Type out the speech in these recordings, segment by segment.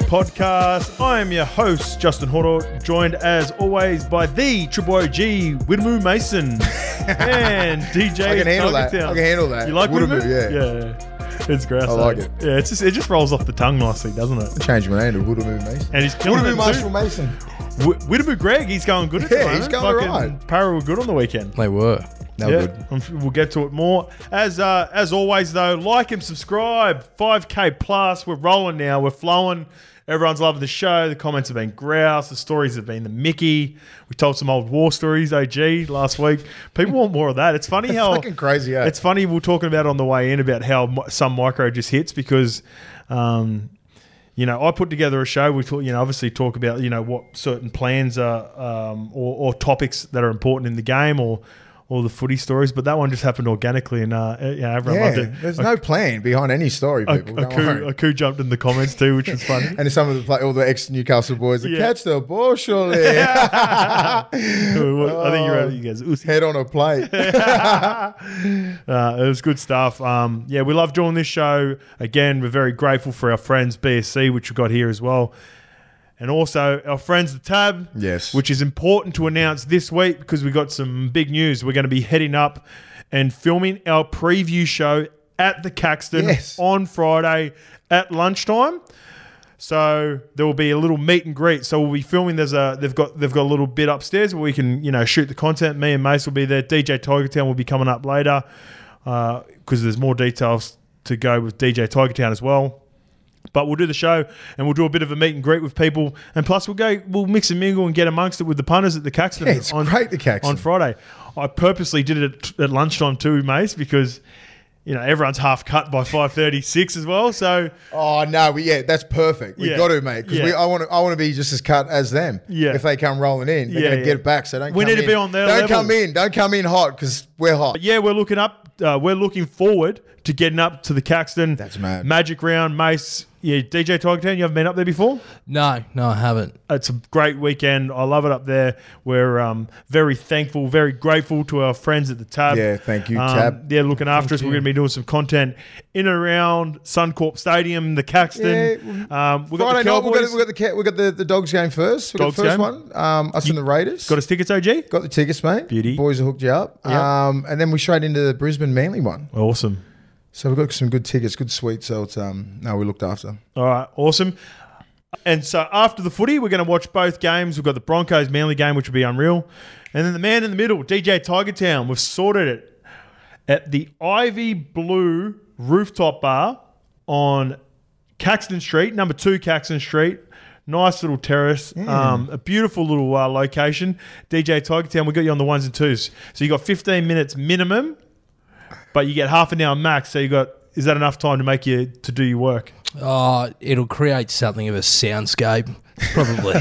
Levels podcast. I am your host, Justin Horo, joined as always by the Triple OG, Widmu Mason, and DJ. I can handle that. Tiger Town. I can handle that. You like Widmu, Widmu? yeah. Yeah. It's great. I like it. Yeah, it's just it just rolls off the tongue nicely, doesn't it? Change my name to Woodamoo Mason. And he's killing Woodamoo it Marshall too. Mason. Widmu Greg, he's going good at the Yeah, moment. he's going Fucking. Para were good on the weekend. They were. No yeah, good. We'll get to it more. As uh, as always, though, like and subscribe. 5k plus. We're rolling now. We're flowing. Everyone's loving the show. The comments have been grouse. The stories have been the Mickey. We told some old war stories, OG, last week. People want more of that. It's funny how fucking crazy, eh? It's funny. We are talking about on the way in about how some micro just hits because. Um, you know, I put together a show. We talk, you know, obviously talk about you know what certain plans are um, or, or topics that are important in the game or or the footy stories. But that one just happened organically, and uh, you know, everyone Yeah, loved it. there's no plan behind any story, people. a, don't coup, a coup jumped in the comments too, which was funny. and some of the play, all the ex Newcastle boys, Yeah. catch the ball, surely. I think you're you guys. Uzi. Head on a plate. Uh, it was good stuff. Um, yeah, we love doing this show. Again, we're very grateful for our friends BSC, which we got here as well. And also our friends the Tab, Yes. which is important to announce this week because we got some big news. We're going to be heading up and filming our preview show at the Caxton Yes. on Friday at lunchtime. So there will be a little meet and greet. So we'll be filming. There's a they've got they've got a little bit upstairs where we can you know shoot the content. Me and Mace will be there. DJ Tiger Town will be coming up later uh, because there's more details to go with DJ Tiger Town as well. But we'll do the show and we'll do a bit of a meet and greet with people, and plus we'll go we'll mix and mingle and get amongst it with the punters at the Caxton. Yeah, it's great, the Caxton. on Friday. I purposely did it at, at lunchtime too, Mace, because you know everyone's half cut by five thirty six as well. So Oh no, we, yeah, that's perfect. We Yeah. got to, mate, because Yeah. I want to I want to be just as cut as them. Yeah. if they come rolling in, they're Yeah, gonna get it back. So don't. We come need to be on their Don't level. come in. Don't come in hot because we're hot. yeah, we're looking up. Uh, we're looking forward to getting up to the Caxton. That's mad. Magic round, Mace. Yeah, DJ Tiger Town. You haven't been up there before. No, no, I haven't. It's a great weekend. I love it up there. We're um, very thankful, very grateful to our friends at the Tab. Yeah, thank you, Um, Tab. They're looking after us. We're going to be doing some content in and around Suncorp Stadium, the Caxton. Yeah. Um, we got Friday the night, we Cowboys. got, we got the cat, we got the, the dogs game first. We got Dogs the first game. one. Um, us and the Raiders. got us tickets, OG. Got the tickets, mate. Beauty. Boys have hooked you up. Yep. Um, and then we straight into the Brisbane Manly one. Awesome. So we've got some good tickets, good suites. So it's um, no, we looked after. All right, awesome. And so after the footy, we're going to watch both games. We've got the Broncos Manly game, which will be unreal, and then the man in the middle, DJ Tiger Town. We've sorted it at the Ivy Blue Rooftop Bar on Caxton Street, number two Caxton Street. Nice little terrace, um, a beautiful little uh, location. DJ Tiger Town, we got you on the ones and twos. So you got 15 minutes minimum, but you get half an hour max. So you got is that enough time to make you to do your work? Oh, it'll create something of a soundscape, probably.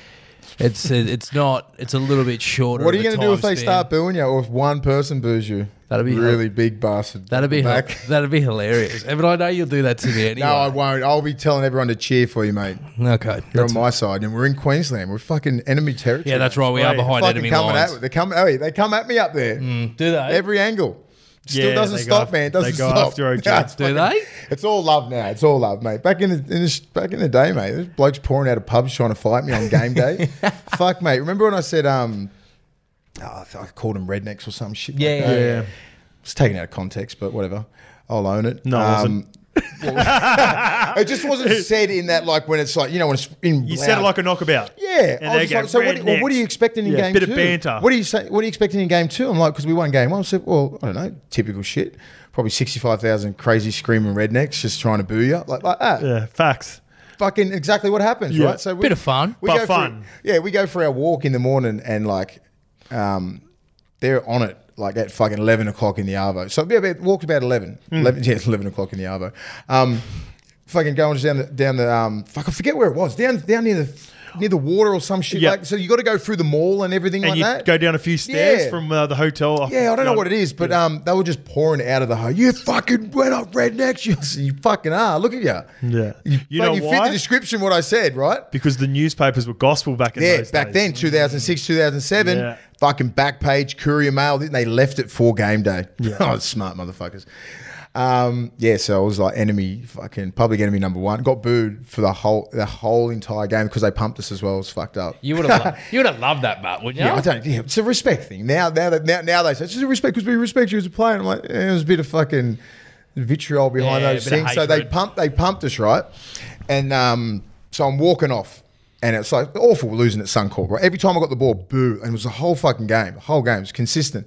it's it's not. It's a little bit shorter. What are you going to do if time they span. start booing you, or if one person boos you? That'd be really big bastard. That'd be back. that'd be hilarious. But I know you'll do that to me anyway. No, I won't. I'll be telling everyone to cheer for you, mate. Okay, You're on my side, and we're in Queensland. We're fucking enemy territory. yeah, that's right. We Right. are behind Fucking enemy coming lines. at they come. Hey, they come at me up there. Mm, do they? Every angle. Still Yeah, doesn't stop, af- man. It doesn't they go stop. after OG. Yeah, it's do fucking- they? It's all love now. It's all love, mate. Back in the, in the back in the day, mate, there's blokes pouring out of pubs trying to fight me on game day. Fuck, mate. Remember when I said um, oh, I I called them rednecks or some shit? Yeah, like yeah, that? Yeah. It's taken out of context, but whatever. I'll own it. No, it wasn't. well, it just wasn't said in that like when it's like you know when it's in. You said it like a knockabout. Yeah, And I they was like, so what, do- well, what are you "Rednecks." expecting in Yeah, game bit two? of banter. What are you say? What are you expecting in game two? I'm like, because we won game one. I said, well, I don't know, typical shit. Probably sixty-five thousand crazy screaming rednecks just trying to boo you like like that. Yeah, facts. Fucking exactly what happens, Yeah. right? So we, Bit of fun. we But go fun. For, yeah, we go for our walk in the morning and like, um, they're on it like at fucking eleven o'clock in the arvo. So yeah, about walked about eleven. Hmm. 11 yeah, eleven o'clock in the arvo. Um, fucking going down the down the um, fuck, I forget where it was. Down down near the near the water or some shit Yeah. like. So you got to go through the mall and everything And like you that. go down a few stairs Yeah. from uh, the hotel. yeah, I don't know what it is, but um, they were just pouring out of the hotel. You fucking went up rednecks. You, you fucking are. Look at you. Yeah. You, You know fit why? the description what I said, right? Because the newspapers were gospel back in Yeah, back days. then, 2006, 2007, Yeah. Fucking back page, courier mail. They left it for game day. Yeah. oh, smart motherfuckers. Um, yeah, so I was like enemy, fucking public enemy number one. Got booed for the whole the whole entire game because they pumped us as well. It was fucked up. You would have loved, you would have loved that, but wouldn't you? Yeah, I don't. Yeah, it's a respect thing. Now, now that now, now they say it's just a respect because we respect you as a player. I'm like, eh, it was a bit of fucking vitriol behind Yeah, those bit of things. So they pumped, they pumped us right, and um, so I'm walking off, and it's like awful losing at Suncorp. Right, every time I got the ball, boo, and it was the whole fucking game. The whole game it was consistent.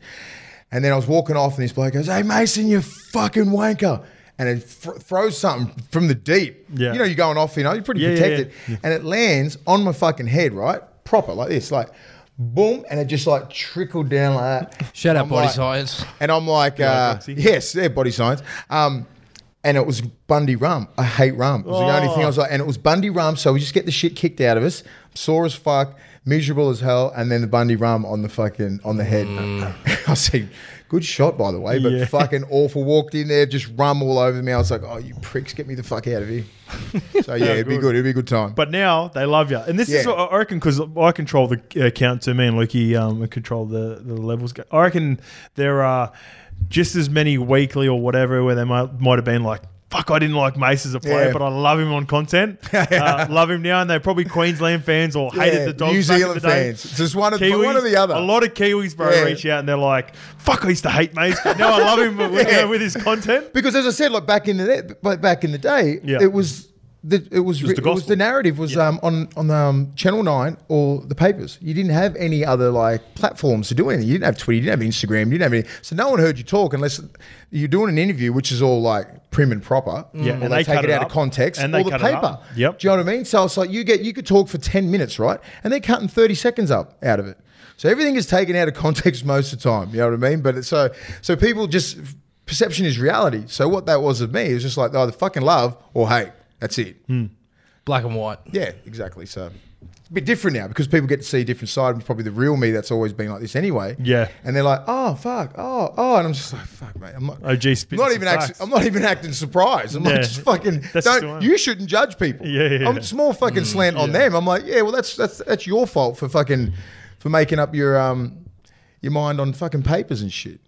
And then I was walking off, and this bloke goes, "Hey Mason, you fucking wanker." And it fr- throws something from the deep. Yeah. You know, you're going off, you know, you're pretty Yeah, yeah, protected. yeah. And it lands on my fucking head, right? Proper, like this, like boom, and it just like trickled down like that. Shout out I'm body like- science. And I'm like, uh, Roxy. yes, yeah, body science. Um, and it was Bundy rum. I hate rum. It was the only thing I was like, and it was Bundy rum. So we just get the shit kicked out of us, sore as fuck, miserable as hell, and then the Bundy rum on the fucking on the head. I said, good shot by the way, but Yeah. fucking awful. Walked in there, just rum all over me. I was like, oh, you pricks, get me the fuck out of here. So yeah, it'd be good. It'd be a good time. But now they love you, and this is what I reckon because I control the account too. Me and Lukey um, control the the levels. I reckon there are just as many weekly or whatever where they might might have been like. Fuck, I didn't like Mace as a player, Yeah. but I love him on content. uh, love him now, and they're probably Queensland fans or hated Yeah, the Dogs. New Zealand day. fans. Just one of Kiwis, one or the other. A lot of Kiwis, bro, reach out and they're like, "Fuck, I used to hate Mace, but now I love him with, with his content." Because as I said, like back in the day, back in the day, it was the it was was it the was, the narrative was Yeah. um, on on um, Channel Nine or the papers. You didn't have any other like platforms to do anything. You didn't have Twitter, you didn't have Instagram, you didn't have any. So no one heard you talk unless you're doing an interview, which is all like prim and proper. Yeah, or and they, they take it it out up. of context, And or they the cut it paper. up. Yep. Do you know what I mean? So it's like you get you could talk for ten minutes, right? And they're cutting thirty seconds up out of it. So everything is taken out of context most of the time. You know what I mean? But it's so so people just perception is reality. So what that was of me is just like either fucking love or hate. That's it. Hmm. Black and white. Yeah, exactly. So it's a bit different now because people get to see a different side. of Probably the real me that's always been like this anyway. Yeah. And they're like, oh fuck, oh oh, and I'm just like, fuck, mate. I'm not. OG I'm not even acting. I'm not even acting surprised. I'm Yeah. like just fucking That's don't you shouldn't judge people. Yeah, yeah, I'm small fucking slant on yeah. them. I'm like, yeah, well that's that's that's your fault for fucking for making up your um your mind on fucking papers and shit.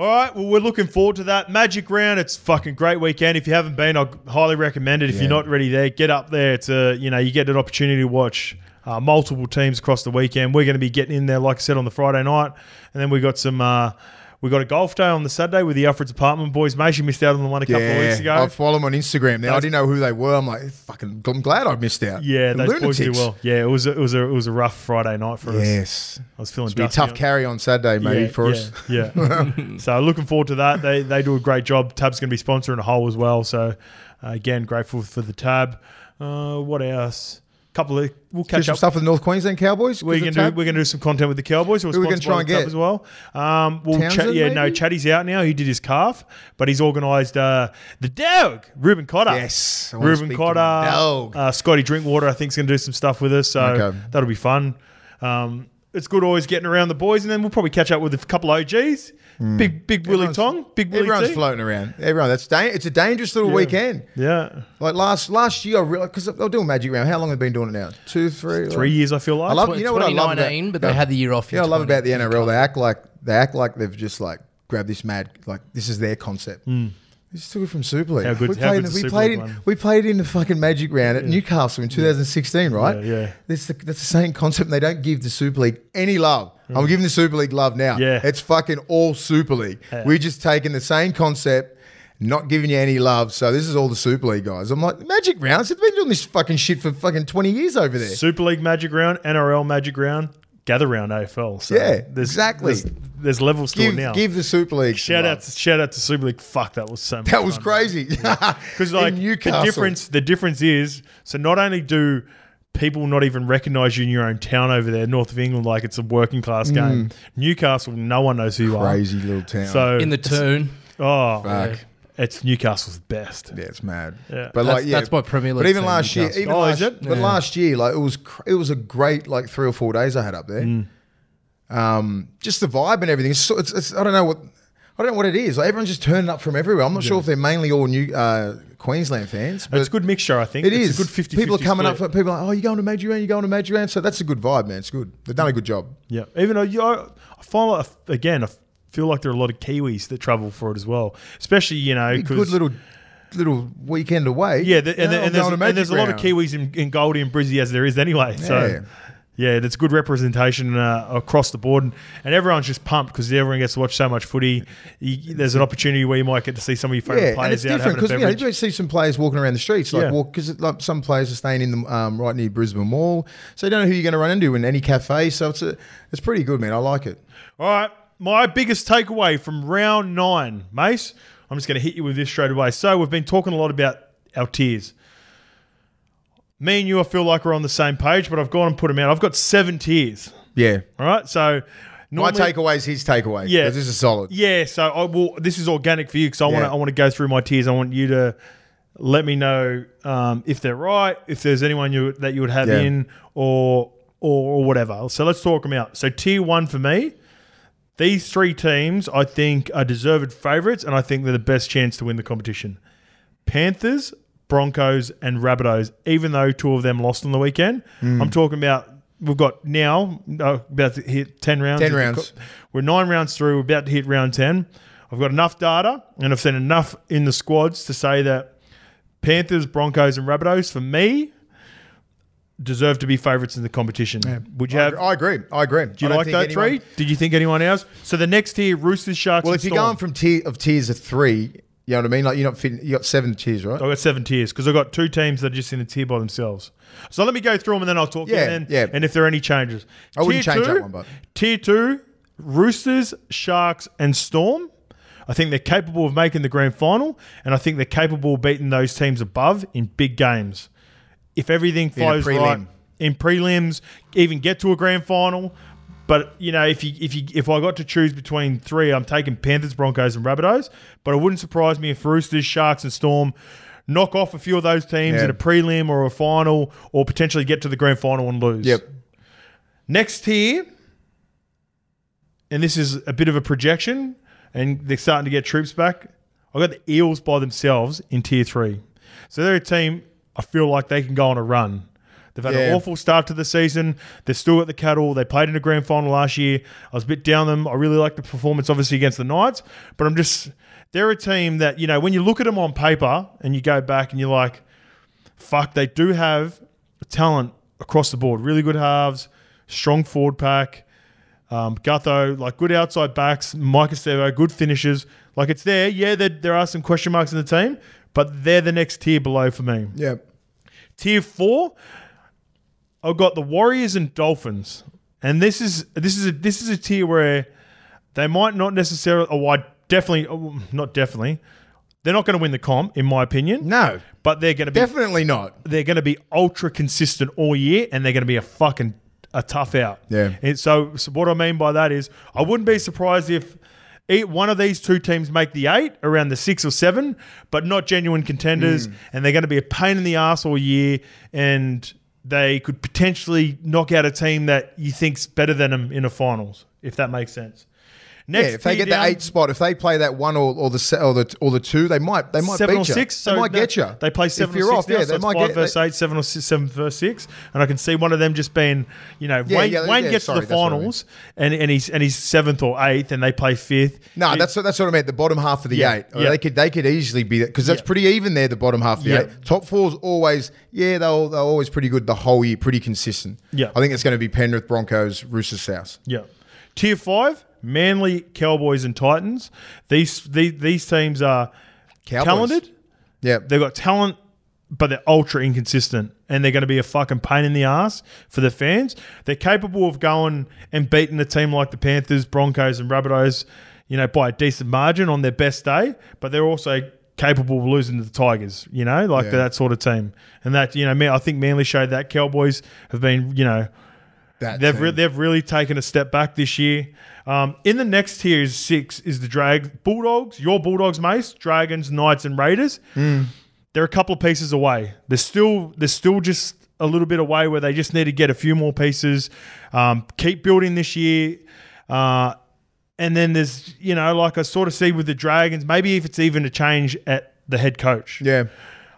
All right, well, we're looking forward to that Magic Round. It's a fucking great weekend. If you haven't been, I highly recommend it. If Yeah. you're not ready there, get up there. To you know you get an opportunity to watch uh, multiple teams across the weekend. We're going to be getting in there, like I said, on the Friday night, and then we got some. Uh, we got a golf day on the Saturday with the Alfred's Apartment boys. Mate, you missed out on the one a couple of weeks ago. I follow them on Instagram now. I didn't know who they were. I'm like, fucking, I'm glad I missed out. yeah, The those boys do well. Yeah, it was a, it was a it was a rough Friday night for us. Yes. I was feeling It'll be a tough on- carry on Saturday, maybe, yeah, for yeah, us. Yeah. so looking forward to that. They they do a great job. Tab's going to be sponsoring a hole as well. So uh, again, grateful for the tab. Uh, what else? Couple of we'll catch some up. stuff with the North Queensland Cowboys. We're gonna do we're gonna do some content with the Cowboys. Who are Who we gonna try and get? as well. Um, we'll yeah, no, maybe? Chatty's out now. He did his calf, but he's organised uh, the dog, Reuben Cotter. Yes, Reuben Cotter. dog. Uh, Scotty Drinkwater, I think, is going to do some stuff with us. So Okay. that'll be fun. Um, it's good always getting around the boys, and then we'll probably catch up with a couple OGs. Hmm. Big Big Willie Everyone's- Tong, Big Willie Everyone's T. floating around. Everyone. That's da- it's a dangerous little Yeah. weekend. Yeah, Like last last year, I realized because they're doing Magic Round. How long have they been doing it now? Two, three, three years. I feel like. I love. You know what I love about? but they had the year off. in Yeah, I love about the NRL. They act like they act like they've just like grabbed this mad like this is their concept. Hmm. This took it from Super League. How good- we how played, good's the we Super played League in one? we played in the fucking Magic Round at Newcastle in 2016, right? Yeah, yeah. That's the, that's the same concept. They don't give the Super League any love. Mm. I'm giving the Super League love now. Yeah. it's fucking all Super League. Yeah. We're just taking the same concept. Not giving you any love, so this is all the Super League guys. I'm like Magic Rounds. They've been doing this fucking shit for fucking 20 years over there. Super League Magic Round, NRL Magic Round, Gather Round AFL. So Yeah, there's, exactly. There's, there's levels to Give, it now. give the Super League shout out, to, shout out to Super League. Fuck, that was so. Much That was fun. crazy. Because like In the difference, the difference is so not only do people not even recognise you in your own town over there, north of England, like it's a working class mm. game. Newcastle, no one knows who you are. Crazy little town. So in the tune. oh, Fuck. It's Newcastle's best. yeah, it's mad. Yeah. But That's, like, yeah, that's my Premier League. but even team, last year, even Oh, last, is it? but Yeah. last year, like it was, cr- it was a great like three or four days I had up there. Mm. Um, just the vibe and everything. It's, so- it's, it's I don't know what. I don't know what it is. Like everyone's just turning up from everywhere. I'm not sure if they're mainly all new uh, Queensland fans, but it's a good mixture, I think. It it's is. a good 50 People are coming up for people are like, oh, you're going to Major Round, you're going to Major Round. So that's a good vibe, man. It's good. They've done a good job. Yeah, even though you, I, I find like, again, I feel like there are a lot of Kiwis that travel for it as well, especially you know a good little little weekend away. yeah, the, and, know, and, there's, and there's a lot of Kiwis in, in Goldie and Brizzy as there is anyway. So Yeah. yeah, that's good representation uh, across the board, and, and everyone's just pumped because everyone gets to watch so much footy. You, there's an opportunity where you might get to see some of your favorite Yeah, and players it's out different because you, know, you see some players walking around the streets like Yeah. walk because like some players are staying in the um, right near Brisbane Mall, so you don't know who you're going to run into in any cafe. So it's a, it's pretty good, man. I like it. All right, my biggest takeaway from round nine, Mace. I'm just going to hit you with this straight away. So we've been talking a lot about our tiers. Me and you, I feel like we're on the same page, but I've gone and put them out. I've got seven tiers. Yeah, All right, so my takeaway is his takeaway. Yeah, this is solid. Yeah, so I will. This is organic for you because I want to. I want to go through my tiers. I want you to let me know um, if they're right, if there's anyone you that you would have Yeah. in, or, or or whatever. So let's talk them out. So tier one for me, these three teams I think are deserved favourites, and I think they're the best chance to win the competition. Panthers, Broncos, and Rabbitohs. Even though two of them lost on the weekend, Hmm. I'm talking about. We've got now uh, about to hit ten rounds. 10 rounds. We're nine rounds through. We're about to hit round 10. I've got enough data and I've seen enough in the squads to say that Panthers, Broncos, and Rabbitohs, for me, deserve to be favourites in the competition. Would you I, have. I agree. I agree. do you like that three? Did you think anyone else? So the next tier, Roosters, Sharks, Well, if you're Storm. going from tier of tiers of three, you know what I mean. Like you're not fitting. You got seven tiers, right? I've got seven tiers because I've got two teams that are just in a tier by themselves. So let me go through them and then I'll talk Yeah, and then, yeah. and if there are any changes. I wouldn't Tier change that one, but- Tier two, Roosters, Sharks, and Storm. I think they're capable of making the grand final, and I think they're capable of beating those teams above in big games. If everything flows right in prelims, even get to a grand final. But you know, if you if you if I got to choose between three, I'm taking Panthers, Broncos, and Rabbitohs. But it wouldn't surprise me if Roosters, Sharks, and Storm knock off a few of those teams Yeah. in a prelim or a final, or potentially get to the grand final and lose. Yep. Next tier, and this is a bit of a projection, and they're starting to get troops back. I've got the Eels by themselves in tier three. So they're a team I feel like they can go on a run. They've had an awful start to the season. They're still at the cattle. They played in a grand final last year. I was a bit down them. I really like the performance, obviously, against the Knights, but I'm just, they're a team that, you know, when you look at them on paper and you go back and you're like, fuck, they do have talent across the board. Really good halves, strong forward pack. Um, Gutho, like good outside backs. Mike Esteve, good finishers. Like it's there. Yeah, there, there are some question marks in the team, but they're the next tier below for me. Yep. Tier four, I've got the Warriors and Dolphins, and this is this is a, this is a tier where they might not necessarily. Oh, I definitely, oh, not definitely. They're not going to win the comp, in my opinion. No, but they're going to be definitely not. they're going to be ultra consistent all year, and they're going to be a fucking a tough out. Yeah. And so, so what I mean by that is, I wouldn't be surprised if one of these two teams make the eight, around the six or seven, but not genuine contenders, Mm. and they're going to be a pain in the ass all year, and they could potentially knock out a team that you think's better than them in a finals, if that makes sense. Yeah, if they get the down- eight spot, if they play that one or, or the or the or the two, they might they might seven beat or you. six. So they might get you. They play seven if you're or off. six. now, yeah, so they might five get. versus they- eight, seven or six, seven versus six, and I can see one of them just being, you know, Yeah, Wayne, yeah, Wayne gets sorry, to the what I mean. finals and, and he's and he's seventh or eighth, and they play fifth. No, that's what that's what I meant. The bottom half of the eight, yeah. they could they could easily be that because that's pretty even there. The bottom half of the Yeah. eight, top four's always yeah they're they're always pretty good the whole year, pretty consistent. Yeah. I think it's going to be Penrith, Broncos, Roosters, South. Yeah. Tier five, Manly, Cowboys, and Titans. These these, these teams are Cowboys. talented. Yeah, They've got talent, but they're ultra inconsistent, and they're going to be a fucking pain in the ass for the fans. They're capable of going and beating a team like the Panthers, Broncos, and Rabbitohs, you know, by a decent margin on their best day. But they're also capable of losing to the Tigers, you know, like Yeah. that sort of team. And that, you know, I think Manly showed that. Cowboys have been, you know, that They've re- they've really taken a step back this year. Um, in the next tier is six is the drag Bulldogs, your Bulldogs, Mace, Dragons, Knights, and Raiders. Hmm. They're a couple of pieces away. They're still they're still just a little bit away where they just need to get a few more pieces. Um, keep building this year. Uh, and then there's, you know, like I sort of see with the Dragons, maybe if it's even a change at the head coach. yeah,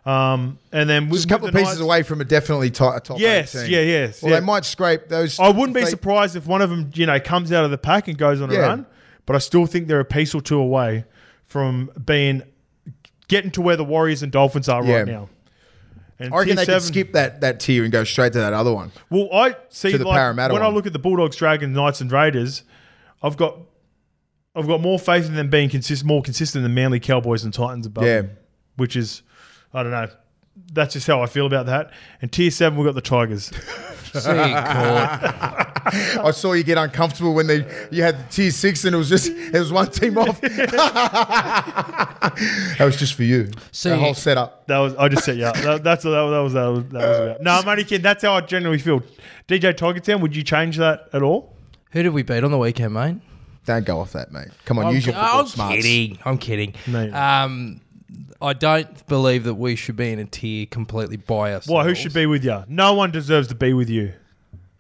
Um, and then just a couple of pieces Knights- away from a definitely top, a top Yes, yeah, yes. Well, yeah. they might scrape those. I wouldn't be they- surprised if one of them, you know, comes out of the pack and goes on a run. But I still think they're a piece or two away from being getting to where the Warriors and Dolphins are Yeah. right now. And I reckon they could skip that that tier and go straight to that other one. Well, I see To the like, Parramatta when I look at the Bulldogs, Dragons, Knights, and Raiders, I've got I've got more faith in them being consist- more consistent than Manly, Cowboys, and Titans above. Yeah. them, which is I don't know. That's just how I feel about that. And tier seven, we've got the Tigers. See. I saw you get uncomfortable when they you had the tier six and it was just it was one team off. that was just for you. See- the whole setup. That was I just set you up. That, that's that, that was that was that was about. No, I'm only kidding. That's how I generally feel. DJ Tiger Town, would you change that at all? Who did we beat on the weekend, mate? Don't go off that, mate. Come on, I'm, use your football I'm smarts. kidding. I'm kidding. Mate. Um, I don't believe that we should be in a tier completely biased. ourselves. Well, who should be with you? No one deserves to be with you.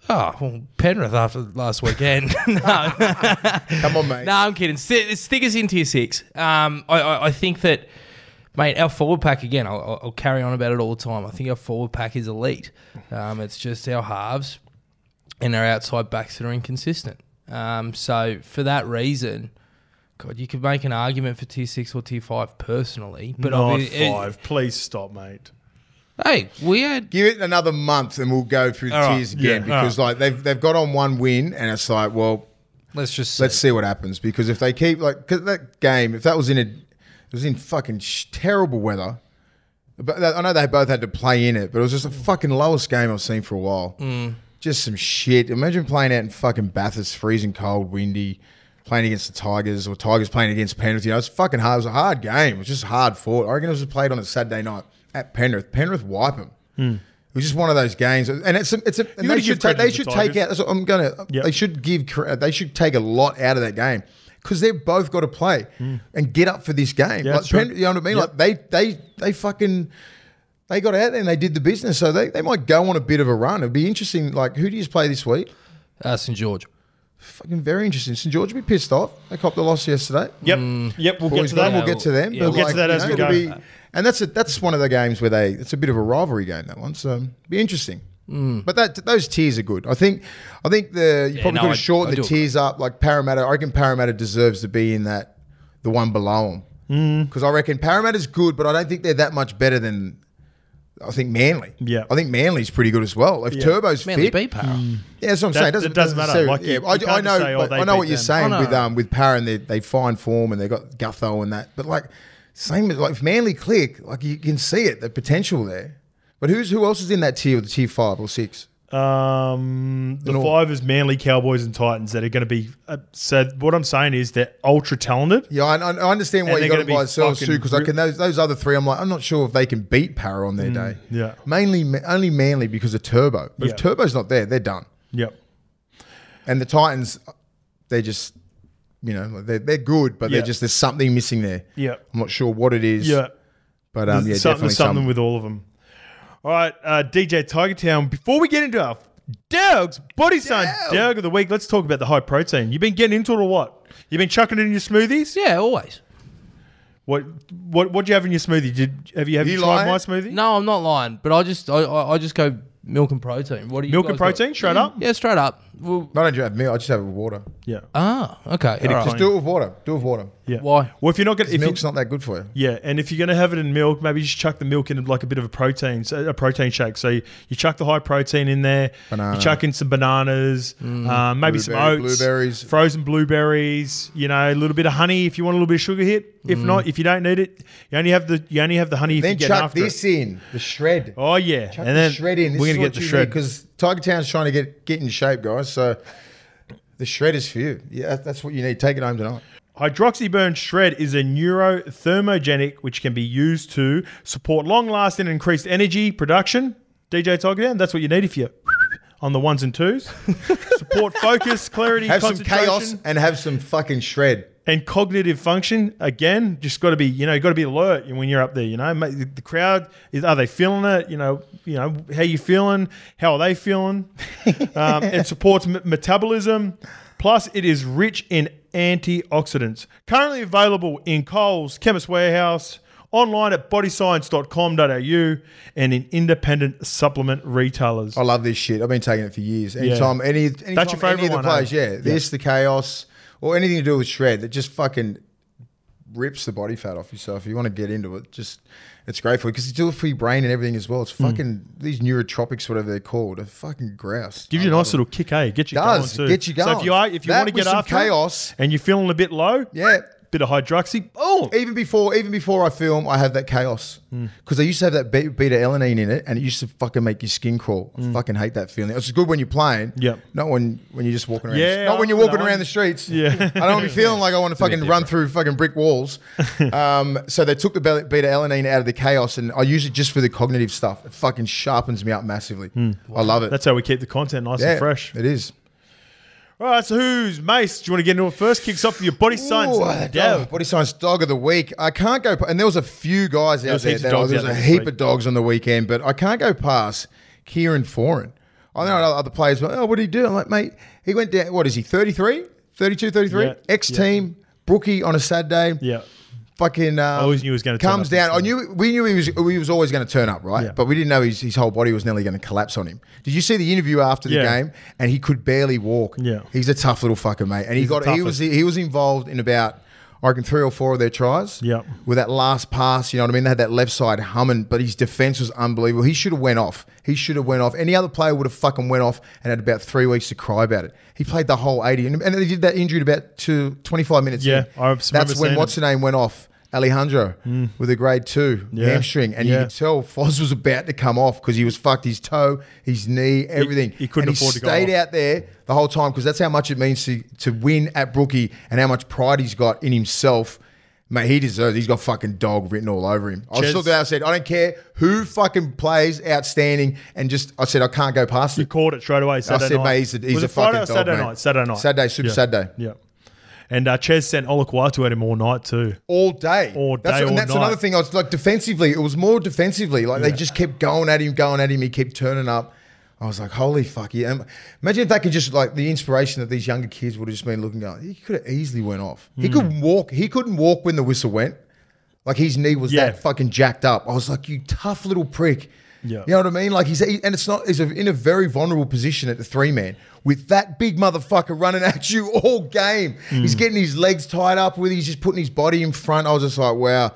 Oh, well, Penrith after last weekend. no, Come on, mate. no, I'm kidding. St- Stick us in tier six. Um, I, I, I think that, mate, our forward pack again. I'll, I'll- I'll carry on about it all the time. I think our forward pack is elite. Um, it's just our halves and our outside backs that are inconsistent. Um, so for that reason, God, you could make an argument for tier six or tier five personally, but Not obvi- it- five. Please stop, mate. hey, we had Give it another month and we'll go through the All right, tiers again yeah, all because like they've they've got on one win and it's like well let's just let's see. see what happens because if they keep like cause that game if that was in a it was in fucking sh- terrible weather but that- I know they both had to play in it but it was just the fucking lowest game I've seen for a while mm. just some shit imagine playing out in fucking Bathurst freezing cold windy playing against the Tigers or Tigers playing against Penrith you know it's fucking hard it was a hard game it was just hard fought I reckon it was played on a Saturday night at Penrith Penrith wipe them it was just one of those games, and it's a, it's a, and they should take, they should the take out. I'm gonna. Yep. They should give. They should take a lot out of that game because they've both got to play and get up for this game. Yeah, like, that's right. You know what I mean? Yep. Like they they they fucking they got out there and they did the business. So they, they might go on a bit of a run. It'd be interesting. Like who do you play this week? Uh, St George. Fucking very interesting. St George will be pissed off. They copped the loss yesterday. Yep. Mm. Yep. We'll get to that. them, We'll get to them. Yeah, we'll get to that you as we go. be- and that's a, that's one of the games where they it's a bit of a rivalry game that one. So be interesting. Mm. But that those tiers are good. I think I think the you Yeah, probably no, could I- have shortened I the tiers up. Like Parramatta, I reckon Parramatta deserves to be in that the one below them because mm. I reckon Parramatta's good, but I don't think they're that much better than. I think Manly. Yeah. I think Manly's pretty good as well. If Yeah. Turbo's Manly fit, beat Para. yeah, that's what I'm That- saying. it Doesn't, doesn't matter. Like, you- yeah, you I, can't I know, say, oh, I know what you're them. saying Oh, with um with Parra and they they find form and they got Gutho and that. But like same as like if Manly click, like you can see it, the potential there. But who's who else is in that tier with the tier five or six? Um, the No. five is Manly, Cowboys, and Titans that are going to be. Uh, so what I'm saying is they're ultra talented. Yeah, I, I understand why you got to buy themselves fucking too because I can those those other three. I'm like I'm not sure if they can beat Para on their day. yeah. mainly only Manly because of Turbo. But Yeah. if Turbo's not there, they're done. Yep. And the Titans, they're just you know they're they're good, but Yeah. they're just there's something missing there. Yep. I'm not sure what it is. Yeah. But um, yeah, something, definitely something something. with all of them. All right, uh, DJ Tiger Town. Before we get into our Doug's Body Sun Doug. Doug of the week, let's talk about the high protein. You've been getting into it or what? You've been chucking it in your smoothies. Yeah, always. What what what do you have in your smoothie? Did have you have you, You tried lying? my smoothie? No, I'm not lying, but I just I, I, I just go milk and protein. What do you Milk guys and got? protein, straight up. Yeah, straight up. Well, I don't have milk. I just have it with water. Yeah, ah, okay. it all right. Just do it with water. Do it with water. Yeah. Why? Well, if you're not gonna, if you, Milk's not that good for you. yeah, and if you're gonna have it in milk, maybe you just chuck the milk in like a bit of a protein, so a protein shake. So you, you chuck the high protein in there. Banana. You chuck in some bananas, um, maybe some Blueberry- oats, blueberries. frozen blueberries. You know, a little bit of honey if you want a little bit of sugar hit. If not, if you don't need it, you only have the you only have the honey if Then you get chuck after this it. in the shred. Oh yeah, Chuck and the then shred in. This we're gonna get the shred. because Tiger Town's trying to get get in shape, guys. So the shred is for you. Yeah, that's what you need. Take it home tonight. Hydroxyburn Shred is a neurothermogenic which can be used to support long lasting increased energy production. DJ Tiger Town, that's what you need if you're on the ones and twos. support focus, clarity, Have some chaos and have some fucking shred. and cognitive function. Again, just got to be, you know, you got to be alert when you're up there. You know, the- the crowd is are they feeling it? You know, you know how you feeling? How are they feeling? um, it supports m- metabolism. Plus, it is rich in antioxidants. Currently available in Coles, Chemist Warehouse, online at bodyscience.com.au, and in independent supplement retailers. I love this shit. I've been taking it for years. Anytime, any, anytime That's your favourite any of the one, players, eh? yeah, this, the chaos, or anything to do with shred that just fucking rips the body fat off yourself. If you want to get into it, just it's great for you because it's do it for your brain and everything as well. It's Hmm. fucking these neurotropics, whatever they're called, are fucking grouse. Gives you a nice little kick, eh? Get you Does, going too. get you So if you are, if you That want to get after it chaos. and you're feeling a bit low, yeah. Bit of hydroxy, Oh, Even before, even before I film, I have that chaos Hmm. because I used to have that be- beta alanine in it, and it used to fucking make your skin crawl. I fucking hate that feeling. It's good when you're playing, Hmm. Yep. Not when when you're just walking around. Yeah, not when you're walking around the streets. Yeah. I don't want to be feeling like I want to fucking run through fucking brick walls. um, so they took the beta alanine out of the chaos, and I use it just for the cognitive stuff. It fucking sharpens me up massively. I love it. Hmm. That's how we keep the content nice yeah, and fresh. It is. All right, so who's Mace? Do you want to get into it first? Kicks off with your body science. Ooh, dog, body science dog of the week. I can't go, and there was a few guys out was there. of That, dogs there was a heap week. of dogs on the weekend, but I can't go past Kieran Foran. I know other players, but oh, what did he do? I'm like, mate, he went down. What is he? 33, 32, 33. Yeah, Ex team, brookie on a Saturday. Yeah. Fucking. Um, always knew he was gonna turn comes down. I knew we knew he was he was always going to turn up, right? Yeah. But we didn't know his, his whole body was nearly going to collapse on him. Did you see the interview after the Yeah. game? And he could barely walk. Yeah. he's a tough little fucker, mate. And he He's the got he was he was involved in about I reckon three or four of their tries. Yep. With that last pass, you know what I mean? They had that left side humming, but his defense was unbelievable. He should have went off. He should have went off. Any other player would have fucking went off and had about three weeks to cry about it. He played the whole 80. And, and he did that injury about two, 25 minutes Yeah, in. I That's when what's her name went off. Alejandro hmm. with a grade two Yeah. hamstring, and you Yeah. could tell Foz was about to come off because he was fucked his toe, his knee, everything. he couldn't and afford to go stayed off. out there the whole time because that's how much it means to to win at Brookie and how much pride he's got in himself. Mate, he deserves. He's got fucking dog written all over him. I was still there. I said, I don't care who fucking plays outstanding, and just I said I can't go past You it. caught it straight away. Saturday I said, night. mate, he's a- he's Was a it Friday fucking or dog, Saturday mate. night? Saturday night. Saturday, Super yeah. Saturday. Yeah. And uh, Ches sent Olakau'atu at him all night too. all day. All That's, day, and all that's night. another thing. I was like defensively. It was more defensively. Like they just kept going at him, going at him. He kept turning up. I was like, holy fuck yeah! And Imagine if they could just like the inspiration that these younger kids would have just been looking. Going, he could have easily went off. He Hmm. could walk. He couldn't walk when the whistle went. Like his knee was Yeah. that fucking jacked up. I was like, you tough little prick. Yeah. You know what I mean? Like he's he, and it's not. He's in a very vulnerable position at the three man with that big motherfucker running at you all game. Hmm. He's getting his legs tied up with. He's just putting his body in front. I was just like, wow.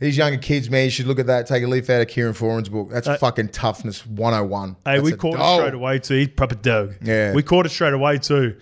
These younger kids, man, you should look at that. Take a leaf out of Kieran Foran's book. That's fucking toughness 101. Hey, That's we caught dog. it straight away too. He's proper dog. Yeah. We caught it straight away too.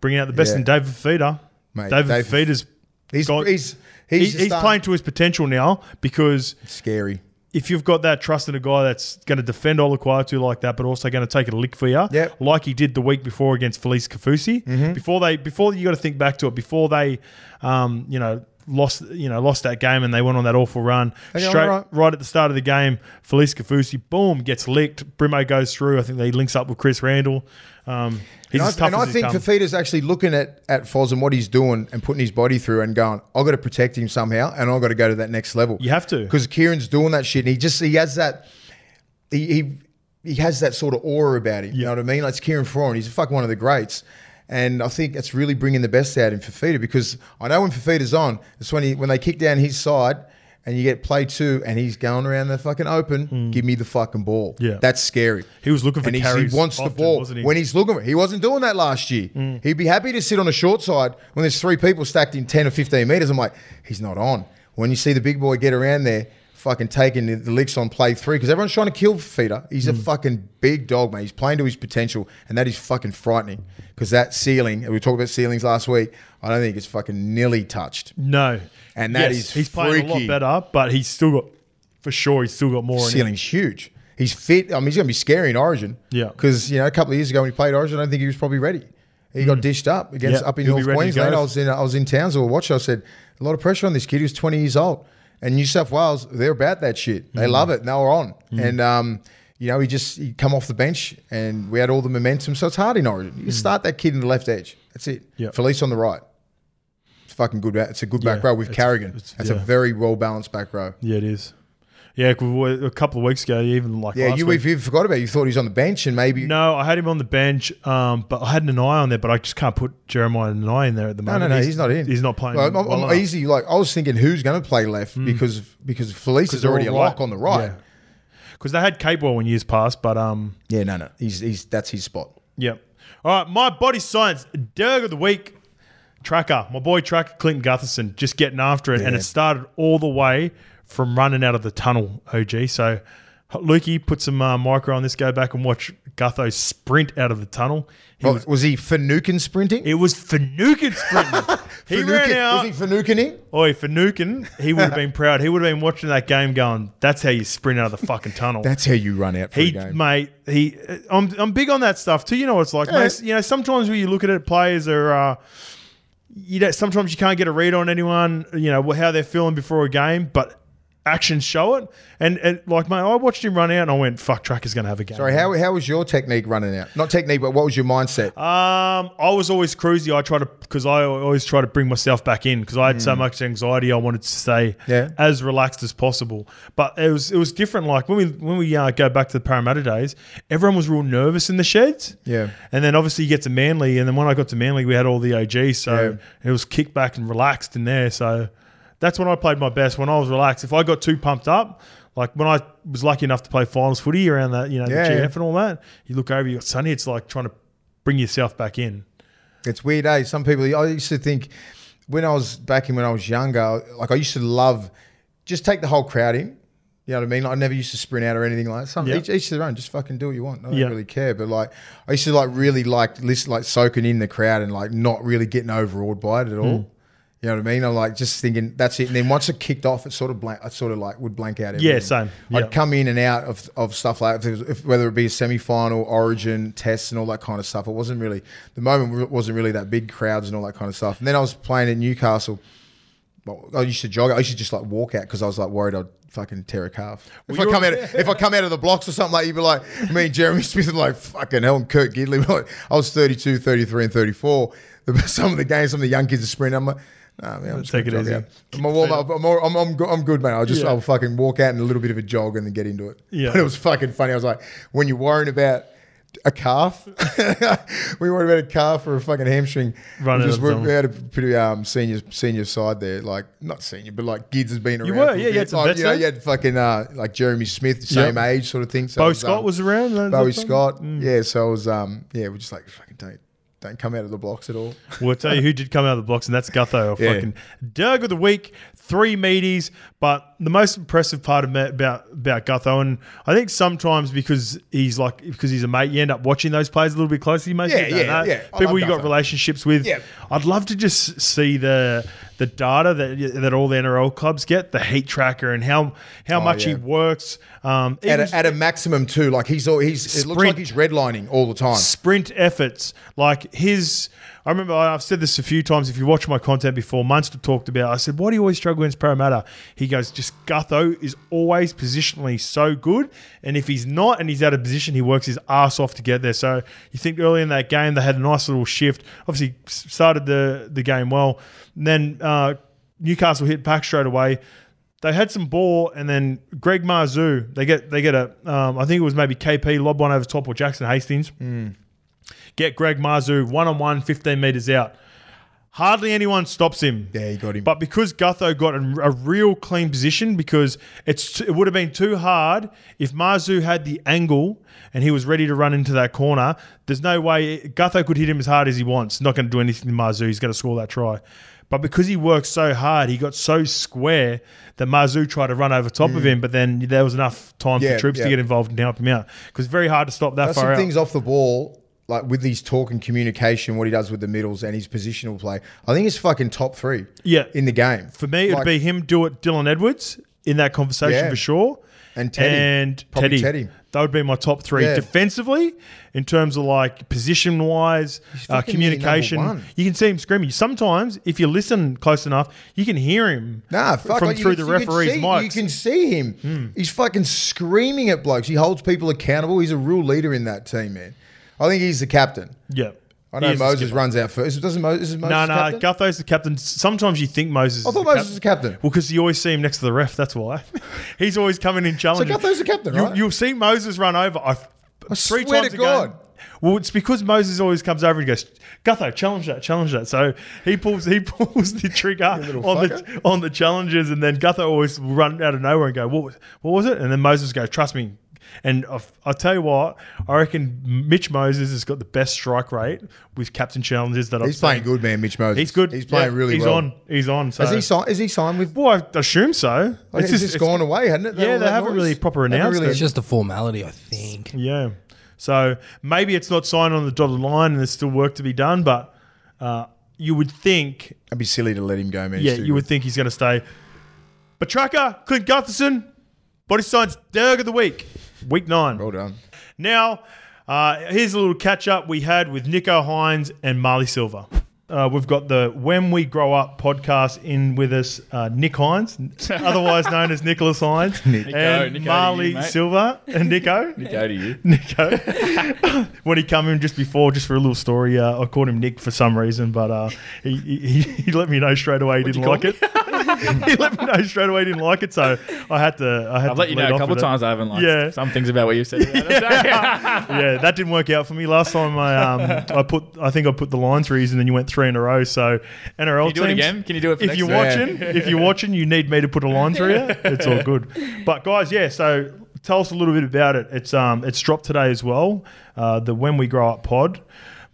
Bringing out the best Yeah. in David Fifita. Mate, David David- Fifita's He's, got- he's, he- he's, he's, playing to his potential now because scary. If you've got that trust in a guy that's going to defend Olakau'atu like that, but also going to take a lick for you, Yep. like he did the week before against Felise Kaufusi. Mm-hmm. Before they, before you got to think back to it, before they, um, you know, lost, you know, lost that game and they went on that awful run. Straight "All right." right at the start of the game, Felise Kaufusi, boom, gets licked. Brimo goes through. I think they links up with Chris Randall. Um, he's And I, tough and I think. Fifita's actually looking at at Foz and what he's doing and putting his body through and going, I've got to protect him somehow and I've got to go to that next level. You have to. Because Kieran's doing that shit and he just he has that he he, he has that sort of aura about him. You know what I mean? Like it's Kieran Foran. He's fucking one of the greats. And I think it's really bringing the best out in Fifita because I know when Fifita's on, it's when he when they kick down his side and you get play two and he's going around the fucking open, give me the fucking ball. Hmm. Yeah. That's scary He was looking for and carries he wants often, the ball he? when he's looking. He wasn't doing that last year. Mm. He'd be happy to sit on a short side when there's three people stacked in ten or fifteen meters. I'm like, he's not on. When you see the big boy get around there, fucking taking the, licks on play three, because everyone's trying to kill Fifita. He's a Mm. fucking big dog, man. He's playing to his potential, and that is fucking frightening. Because that ceiling, and we talked about ceilings last week. I don't think it's fucking nearly touched. no, And that yes, is he's playing a lot better, but he's still got, for sure, he's still got more. ceiling's huge. He's fit. I mean, he's going to be scary in Origin. Yeah. Because, you know, a couple of years ago when he played Origin, I don't think he was probably ready. He got dished up against Yeah, up in he'll North Queensland. I was in I was in Townsville watching. I said, a lot of pressure on this kid. He was 20 years old. And New South Wales, they're about that shit. Mm. They love it. And they were on. And, um, you know, he just he come off the bench and we had all the momentum. So it's hard in Origin. You start that kid in the left edge. That's it. Mm. Yeah. Felise on the right. Fucking good. It's a good back Yeah, row with Carrigan. it's- That's a very well balanced back row. Yeah, it is. Yeah, a couple of weeks ago, even like Yeah, you, week, you forgot about it, you thought he was on the bench and maybe No, I had him on the bench, um, but I had an eye on there, but I just can't put Jeremiah Nanai in there at the moment. no, no, no, he's, not in. He's not playing. Well, I'm, I'm easy. Like I was thinking, who's going to play left because because Felise is already a all lock on the right. Yeah. Because they had Capewell in years past, but um, Yeah, no, no, he's he's that's his spot. Yep. All right, my body science Derg of the week. Tracker, my boy Tracker Clinton Gutherson, just getting after it, and it started all the way from running out of the tunnel. OG, so Lukey put some uh, micro on this. Go back and watch Gutho sprint out of the tunnel. He Oh, was, was he Fanukin sprinting? it was Fanukin sprinting. he ran out. Was he Fanukining? Oi, Fanukin, he would have been proud. He would have been watching that game, going, "That's how you sprint out of the fucking tunnel." That's how you run out for He, mate, he. I'm, I'm big on that stuff too. You know what it's like, Yeah. mate. You know, sometimes when you look at it, players are. Uh, you know, sometimes you can't get a read on anyone. You know how they're feeling before a game, but actions show it. And, and like, mate, I watched him run out, and I went, "Fuck, Tracker's going to have a game." Sorry, how, how was your technique running out? Not technique, but what was your mindset? Um, I was always cruisy. I try to because I always try to bring myself back in because I had so much anxiety. I wanted to stay. Yeah. as relaxed as possible. But it was it was different. Like when we when we uh, go back to the Parramatta days, everyone was real nervous in the sheds. Yeah. And then obviously you get to Manly, and then when I got to Manly, we had all the OGs, so Yeah. it was kick back and relaxed in there. So that's when I played my best. When I was relaxed. If I got too pumped up. Like when I was lucky enough to play finals footy around that, you know, Yeah, the GF yeah. and all that, you look over, you got sunny. It's like trying to bring yourself back in. It's weird, eh? Some people, I used to think when I was back in when I was younger, like I used to love just take the whole crowd in. You know what I mean? Like, I never used to sprint out or anything like that. Some, Yeah. each, each to their own. Just fucking do what you want. I don't Yeah. really care. But like, I used to like really like listen, like soaking in the crowd and like not really getting overawed by it at all. Hmm. You know what I mean? I'm like just thinking that's it. And then once it kicked off, it sort of blank. I sort of like would blank out. Everything. Yeah, same. Yeah. I'd come in and out of, of stuff like if it was, if, whether it be a semi final, origin, tests, and all that kind of stuff. It wasn't really the moment wasn't really that big crowds and all that kind of stuff. And then I was playing at Newcastle. Well, I used to jog. I used to just like walk out because I was like worried I'd fucking tear a calf. If I come out, of, if I come out of the blocks or something like, you'd be like me and Jeremy Smith, are like fucking hell, and Kurt Gidley. like- I was 32, 33, and 34. Some of the games, some of the young kids are sprinting. I'm like, nah, man, I'm just Take it easy. I'm, warm up. I'm, all- I'm, I'm, I'm good, man. I'll just Yeah. I'll fucking walk out in a little bit of a jog and then get into it. Yeah. But it was fucking funny. I was like, when you're worrying about a calf, we worried about a calf or a fucking hamstring. Run we just we, had a pretty um, senior senior side there, like not senior, but like Gids has been around. You were, yeah, you bit. had some Like, you know, you had fucking uh, like Jeremy Smith, same Yep. age sort of thing. So Bo was, Scott um, was around. Bowie? Scott. Mm. Yeah, so it was um yeah, we're just like fucking don't don't come out of the blocks at all. Well, tell you who did come out of the blocks, and that's Gutho. Yeah. Fucking Doug of the week, three meaties. But the most impressive part of me- about about Gutho, and I think sometimes because he's like because he's a mate, you end up watching those players a little bit closely. Most Yeah, yeah, yeah. People you got relationships with. Yeah. I'd love to just see the the data that that all the NRL clubs get, the heat tracker, and how how Oh, much he works. Um, At a, at a maximum too, like he's all he's it looks like he's redlining all the time. sprint efforts. Like his, I remember I've said this a few times. If you watch my content before, Munster talked about. I said, "Why do you always struggle against Parramatta?" He goes, "Just Gutho is always positionally so good, and if he's not and he's out of position, he works his ass off to get there." So you think early in that game they had a nice little shift. Obviously started the the game well. And then uh, Newcastle hit back straight away. They had some ball, and then Greg Marzhew. They get they get a. Um, I think it was maybe KP lob one over top or Jackson Hastings. Get Greg Marzhew one on one, 15 meters out. Hardly anyone stops him. Yeah, he got him. But because Gutho got a, a real clean position, because it's it would have been too hard if Marzhew had the angle and he was ready to run into that corner. There's no way Gutho could hit him as hard as he wants. Not going to do anything to Marzhew. He's going to score that try. But because he worked so hard, he got so square that Marzhew tried to run over top of him. But then there was enough time Mm. Yeah, for troops yeah. to get involved and help him out. Because it's very hard to stop that That's far some out. things off the ball, like with his talk and communication, what he does with the middles and his positional play. I think it's fucking top three. Yeah. in the game For me, it'd be him do it, Dylan Edwards in that conversation Yeah. for sure. And Teddy. And Teddy. Teddy. That would be my top three. Yeah. Defensively, in terms of like position wise, uh, communication, you can see him screaming. Sometimes, if you listen close enough, you can hear him Nah, fuck, from like, through can- the referee's see- mics. Hmm. You can see him. He's fucking screaming at blokes. He holds people accountable. He's a real leader in that team, man. I think he's the captain. yeah. I know is Moses runs out first. Doesn't Moses? Is Moses No, no, captain? Gutho's the captain. Sometimes you think Moses. I is thought the Moses was the captain. Well, because you always see him next to the ref. That's why. He's always coming in So challenging. Gutho's the captain, You, right? You'll see Moses run over. I, three swear times to a game. God. Well, it's because Moses always comes over and goes, Gutho, challenge that, challenge that. So he pulls he pulls the trigger little on the on the challenges, and then Gutho always will run out of nowhere and go, what was, what was it? And then Moses goes, trust me, And I've, I'll tell you what, I reckon Mitch Moses has got the best strike rate with captain challenges that I've seen. He's playing seen. good, man. Mitch Moses. He's good. He's playing Yeah, really he's well. on. He's on. So. Has he signed? Is he signed with? Well, I assume so. It's just- just gone away, hadn't it? Yeah, All they that haven't noise? really proper Haven't announced really- It's just a formality, I think. Yeah. So maybe it's not signed on the dotted line and there's still work to be done, but uh, you would think, It'd be silly to let him go, man. He's yeah, too you would good. think he's going to stay. But Tracker, Clint Gutherson, body science Derg of the week, week nine. Well done. Now, uh, here's a little catch up we had with Nicho Hynes and Marlee Silva. Uh, we've got the When We Grow Up podcast in with us, uh, Nick Hynes, otherwise known as Nicholas Hynes, Nick. Nicho, and Nicho to Marlee you, mate. Silva, and Nicho. Go to you. Nicho. when he come in just before, just for a little story, uh, I called him Nick for some reason, but uh, he, he, he let me know straight away he didn't you like it. he let me know straight away he didn't like it, so I had to. I had I've to let you know a off couple with it. times I haven't liked Yeah. some things about what you've said. About it. yeah, that didn't work out for me last time. I um, I put, I think I put the line threes, and then you went three in a row. So NRL Can you do it again? Can you do it for if next you're week? watching, if you're watching, you need me to put a line through you. It's all good. But guys, yeah. So tell us a little bit about it. It's um, it's dropped today as well. Uh, the When We Grow Up pod.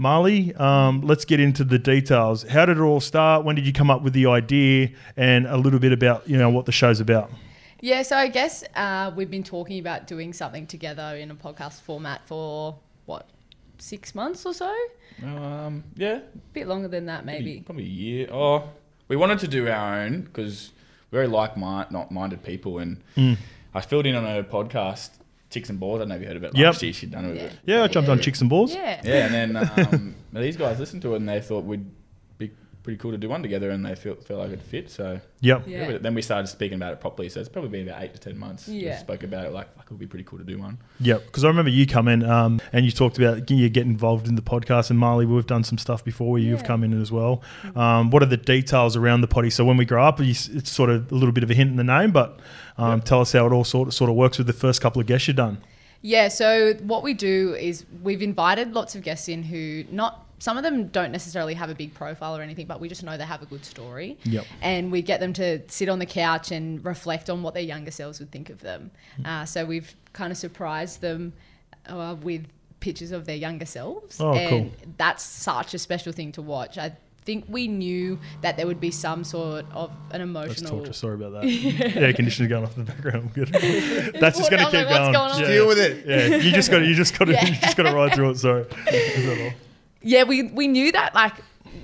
Marlee, um, let's get into the details. How did it all start? When did you come up with the idea? And a little bit about you know what the show's about. Yeah, so I guess uh, we've been talking about doing something together in a podcast format for what six months or so, a Um, yeah, A bit longer than that maybe. probably a year. Oh, we wanted to do our own because we're very like mind, not minded people, and Mm. I filled in on a podcast, Chicks and Balls. I don't know if you heard about it Yep. last year. She'd done it. with Yeah. it. Yeah, I jumped on chicks and balls. Yeah. Yeah, and then um, these guys listened to it and they thought we'd be pretty cool to do one together, and they felt felt like it'd fit. So Yep. Yeah. Yeah, then we started speaking about it properly. So it's probably been about eight to ten months. Yeah. We spoke about it like, fuck, it would be pretty cool to do one. Yep, because I remember you come in um, and you talked about you get involved in the podcast. And Marlee, we've done some stuff before where you've Yeah. come in as well. Um, what are the details around the potty? So when we grow up, it's sort of a little bit of a hint in the name, but um, tell us how it all sort of, sort of works with the first couple of guests you've done. Yeah, so what we do is we've invited lots of guests in who not some of them don't necessarily have a big profile or anything, but we just know they have a good story. Yep. And we get them to sit on the couch and reflect on what their younger selves would think of them. Hmm. Uh, so we've kind of surprised them uh, with pictures of their younger selves. Oh, and cool. that's such a special thing to watch. I think we knew that there would be some sort of an That's emotional torture. Sorry about that. Air conditioner's going off in the background. Good. That's just going to I was keep like, going. going? Yeah. Deal with it. Yeah, you just got to you just got to Yeah. you just got to ride through it. Sorry. Yeah, we we knew that like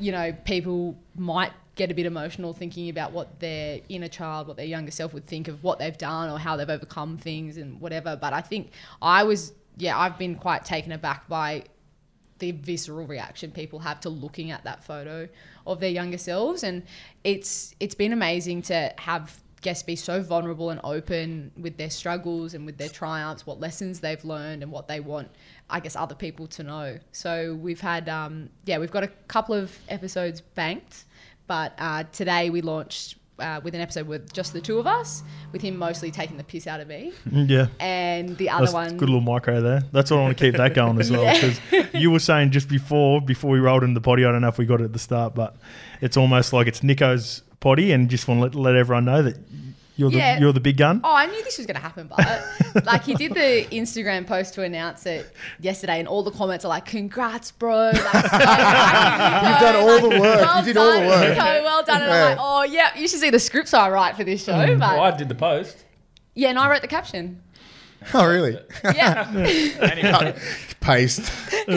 you know people might get a bit emotional thinking about what their inner child, what their younger self would think of what they've done or how they've overcome things and whatever. But I think I was yeah, I've been quite taken aback by the visceral reaction people have to looking at that photo of their younger selves and it's it's been amazing to have guests be so vulnerable and open with their struggles and with their triumphs what lessons they've learned and what they want i guess other people to know so we've had um, yeah we've got a couple of episodes banked but uh, today we launched uh, with an episode with just the two of us with him mostly taking the piss out of me Yeah. and the other That's one good little micro there. That's what I want to keep that going as well. Because you were saying just before, before we rolled into the potty, I don't know if we got it at the start, but it's almost like it's Nicho's potty, and just want to let, let everyone know that you're the Yeah. you're the big gun. Oh, I knew this was going to happen, but like he did the Instagram post to announce it yesterday, and all the comments are like, "Congrats, bro! Like, so lucky, You've done all the work. Well You did all the work." Nicho, well done. And Yeah. I'm like, oh yeah, you should see the scripts I write for this show. Mm. But Well, I did the post. yeah, and I wrote the caption. Oh, really? Yeah, Anyway, Paste.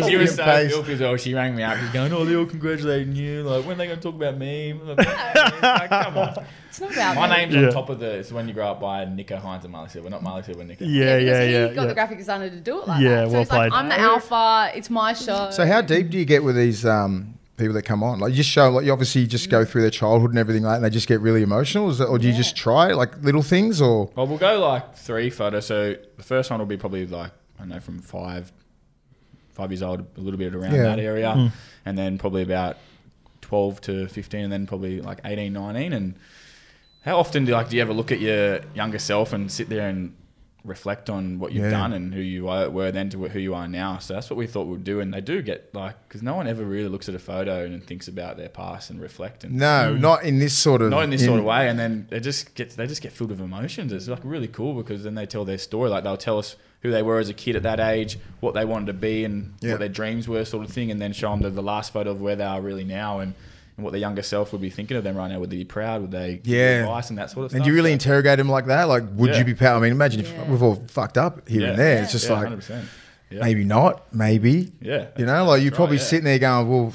she was so Paste. filthy as well. She rang me up. She's going, "Oh, they're all congratulating you. Like, when are they going to talk about me?" like, come on. it's not about My me. name's Yeah. on top of the. It's when you grow up by Nicho Hynes and Marlee Silva, not Marlee Silva, Nicho. Yeah, because yeah, he yeah. got yeah. the graphic designer to do it like Yeah, that. So well it's like, played. I'm the alpha. It's my show. So how deep do you get with these um, people that come on? Like you just show, like you obviously just go through their childhood and everything like, that, and they just get really emotional. Is that, or do you just try like little things, or Well, we'll go like three photos. So the first one will be probably like I don't know from five, five years old, a little bit around Yeah. that area, Mm. and then probably about twelve to fifteen, and then probably like 18, 19. And how often do like do you ever look at your younger self and sit there and reflect on what you've Yeah. done and who you are, were then to who you are now? So that's what we thought we'd do, and they do get like because no one ever really looks at a photo and thinks about their past and reflect and no, mm. not in this sort of not in this sort of way. And then they just get they just get filled with emotions. It's like really cool because then they tell their story. Like they'll tell us who they were as a kid at that age, what they wanted to be, and Yeah. what their dreams were, sort of thing, and then show them the, the last photo of where they are really now and. And what their younger self would be thinking of them right now? Would they be proud? Would they give Yeah. advice and that sort of stuff? And you really So- interrogate them like that? Like, would Yeah. you be proud? I mean, imagine if we've all fucked up here Yeah. and there. Yeah. It's just yeah, like, 100%. Yeah. maybe not, maybe. Yeah. You know, like you're That's probably yeah. sitting there going, well,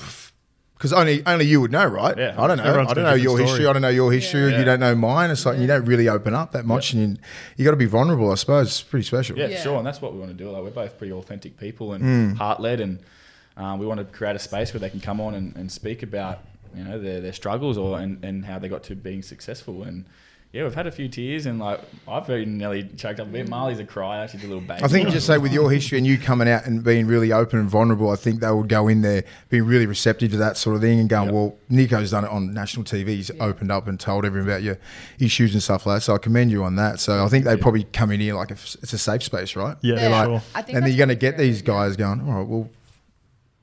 because only only you would know, right? Yeah. I don't know. Everyone's I don't know your different history. I don't know your history. Yeah. You don't know mine. It's like you don't really open up that much, and you, you got to be vulnerable. I suppose it's pretty special. Yeah, Yeah. sure, and that's what we want to do. Like we're both pretty authentic people and Mm. heart led, and um, we want to create a space where they can come on and, and speak about you know their, their struggles or and, and how they got to being successful. And yeah, we've had a few tears, and like I've very nearly choked up a bit. Marlee's a cry, actually, a little baby. I think just say with your history and you coming out and being really open and vulnerable, I think they would go in there being really receptive to that sort of thing and going, Yep. well, Nicho's done it on national TV. He's opened up and told everyone about your issues and stuff like that. So I commend you on that. So I think they'd probably come in here like if it's a safe space, right? Yeah, They're Yeah. like, sure. I think and then you're going to get these guys going, all right, well,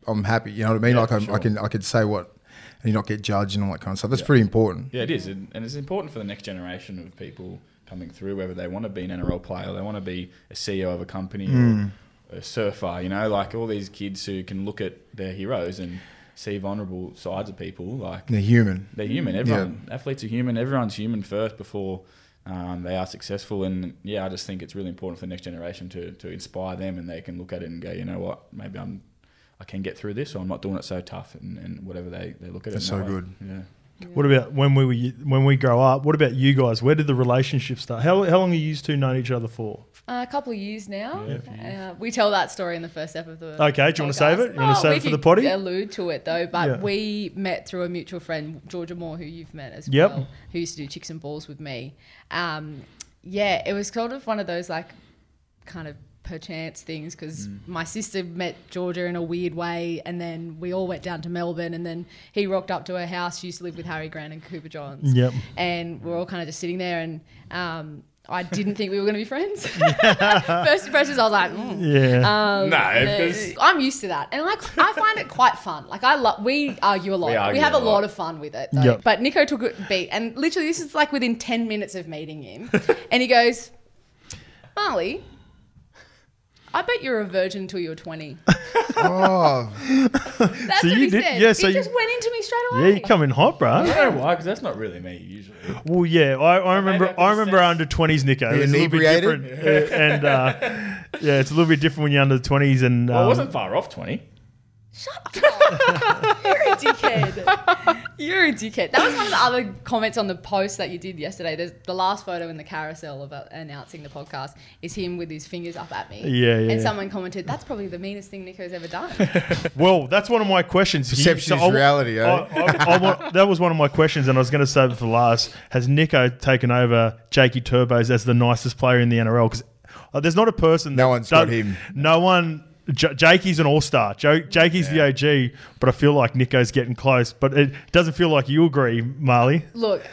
I'm happy. You know what I mean? Yeah, like I'm, for I can I can say what and you not get judged and all that kind of stuff. That's pretty important. Yeah, it is, and, and it's important for the next generation of people coming through, whether they want to be an NRL player, they want to be a CEO of a company, Hmm. or a surfer. You know, like all these kids who can look at their heroes and see vulnerable sides of people. Like They're human. they're human. Everyone, athletes are human. Everyone's human first before um, they are successful. And yeah, I just think it's really important for the next generation to to inspire them, and they can look at it and go, you know what, maybe I'm. I can get through this, or I'm not doing it so tough, and, and whatever they, they look at That's it. so in that way. good. Yeah. What about when we were, when we grow up? What about you guys? Where did the relationship start? How, how long are you used to known each other for? Uh, a couple of years now. Yeah, a few years. Uh, we tell that story in the first episode of the. Okay, do you wanna save podcast. it? You wanna Oh, save it for the could potty? Allude to it though, but Yeah. we met through a mutual friend, Georgia Moore, who you've met as Yep. well, who used to do chicks and balls with me. Um, yeah, it was sort of one of those like kind of perchance things because Mm. my sister met Georgia in a weird way, and then we all went down to Melbourne, and then he rocked up to her house. She used to live with Harry Grant and Cooper Johns Yep. and we're all kind of just sitting there and um, I didn't think we were going to be friends. First impressions, I was like, mm. Yeah. um, No, because- I'm used to that, and like I find it quite fun. Like I love, we argue a lot. We We, have a a lot. lot. of fun with it. Though. Yep. But Nicho took a beat, and literally, this is like within ten minutes of meeting him, and he goes, "Marlee, I bet you're a virgin until you're 20." Oh, That's So what you he did- said. yeah, he so you- just went into me straight away. Yeah, you come in hot, bro. I don't know why, because that's not really me usually. Well, yeah, I, I remember. after I the remember sex- under twenties, Nicho. You It's a little bit different, uh, and uh, yeah, it's a little bit different when you're under the twenties. And Well, I um, wasn't far off 20. You're a dickhead. You're a dickhead. That was one of the other comments on the post that you did yesterday. There's the last photo in the carousel of uh, announcing the podcast is him with his fingers up at me. Yeah, yeah. And someone commented, "That's probably the meanest thing Nicho's ever done." Well, that's one of my questions. He- Perception is I- reality, eh? I- I- I want- that was one of my questions, and I was going to save it for last. Has Nicho taken over Jakey Turbos as the nicest player in the NRL? Because there's not a person. No that one's got him. No one. J- Jakey's an all star. Jo- Jakey's the OG, but I feel like Nicho's getting close. But it doesn't feel like you agree, Marlee. Look,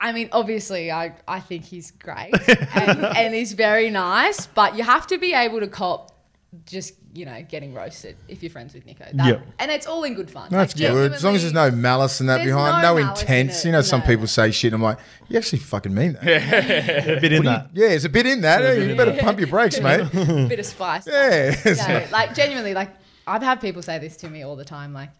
I mean, obviously, I, I think he's great and, and he's very nice, but you have to be able to cop just, you know, getting roasted if you're friends with Nicho. That, Yep. And it's all in good fun. that's Like, good. As long as there's no malice in that behind, no no, malice in intense. You know, some people say shit. And I'm like, you actually fucking mean that? Yeah, A bit in that. there's a bit in that. you better pump your brakes, mate. A bit of spice. Yeah. No, like genuinely, like I've had people say this to me all the time. Like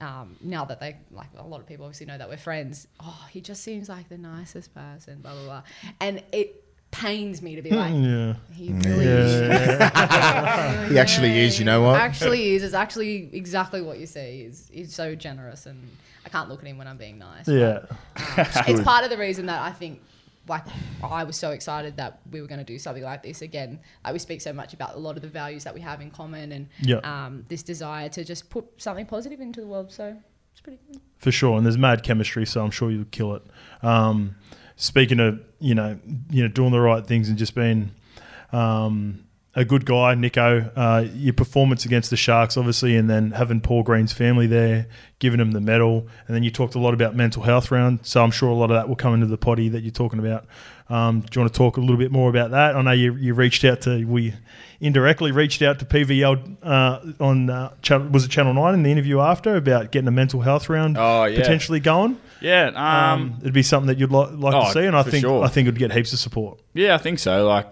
um, now that they like a lot of people obviously know that we're friends. Oh, he just seems like the nicest person. Blah blah blah, and it pains me to be like, Yeah. he really is. He actually is, you know what? Actually is. It's actually exactly what you see. He's he's so generous, and I can't look at him when I'm being nice. Yeah. Um, it's part of the reason that I think like I was so excited that we were going to do something like this again. Like we speak so much about a lot of the values that we have in common and Yeah. um, this desire to just put something positive into the world. So it's pretty good. for sure. And there's mad chemistry, so I'm sure you'll kill it. Um, speaking of you know, you know, doing the right things and just being um, a good guy, Nicho. Uh, your performance against the Sharks, obviously, and then having Paul Green's family there, giving him the medal, and then you talked a lot about mental health round. So I'm sure a lot of that will come into the potty that you're talking about. Um, do you want to talk a little bit more about that? I know you, you reached out to we indirectly reached out to PVL uh, on uh, was it Channel Nine in the interview after about getting a mental health round Oh, yeah. potentially going. Yeah. Um, Um, it'd be something that you'd li- like oh, to see, and I think sure. I think it'd get heaps of support. Yeah, I think so. Like,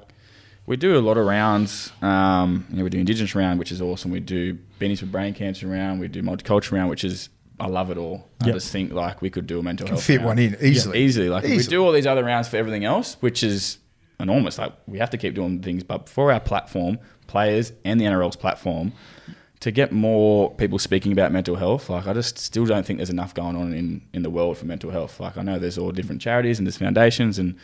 we do a lot of rounds. Um, you know, we do Indigenous round, which is awesome. We do Beanies for Brain Cancer round. We do Multicultural round, which is I love it all. I just think like we could do a mental Can health fit round. one in easily. Yeah, easily. Like we do all these other rounds for everything else, which is enormous. Like we have to keep doing things, but for our platform, players and the NRL's platform, to get more people speaking about mental health, like I just still don't think there's enough going on in, in the world for mental health. Like I know there's all different charities and there's foundations and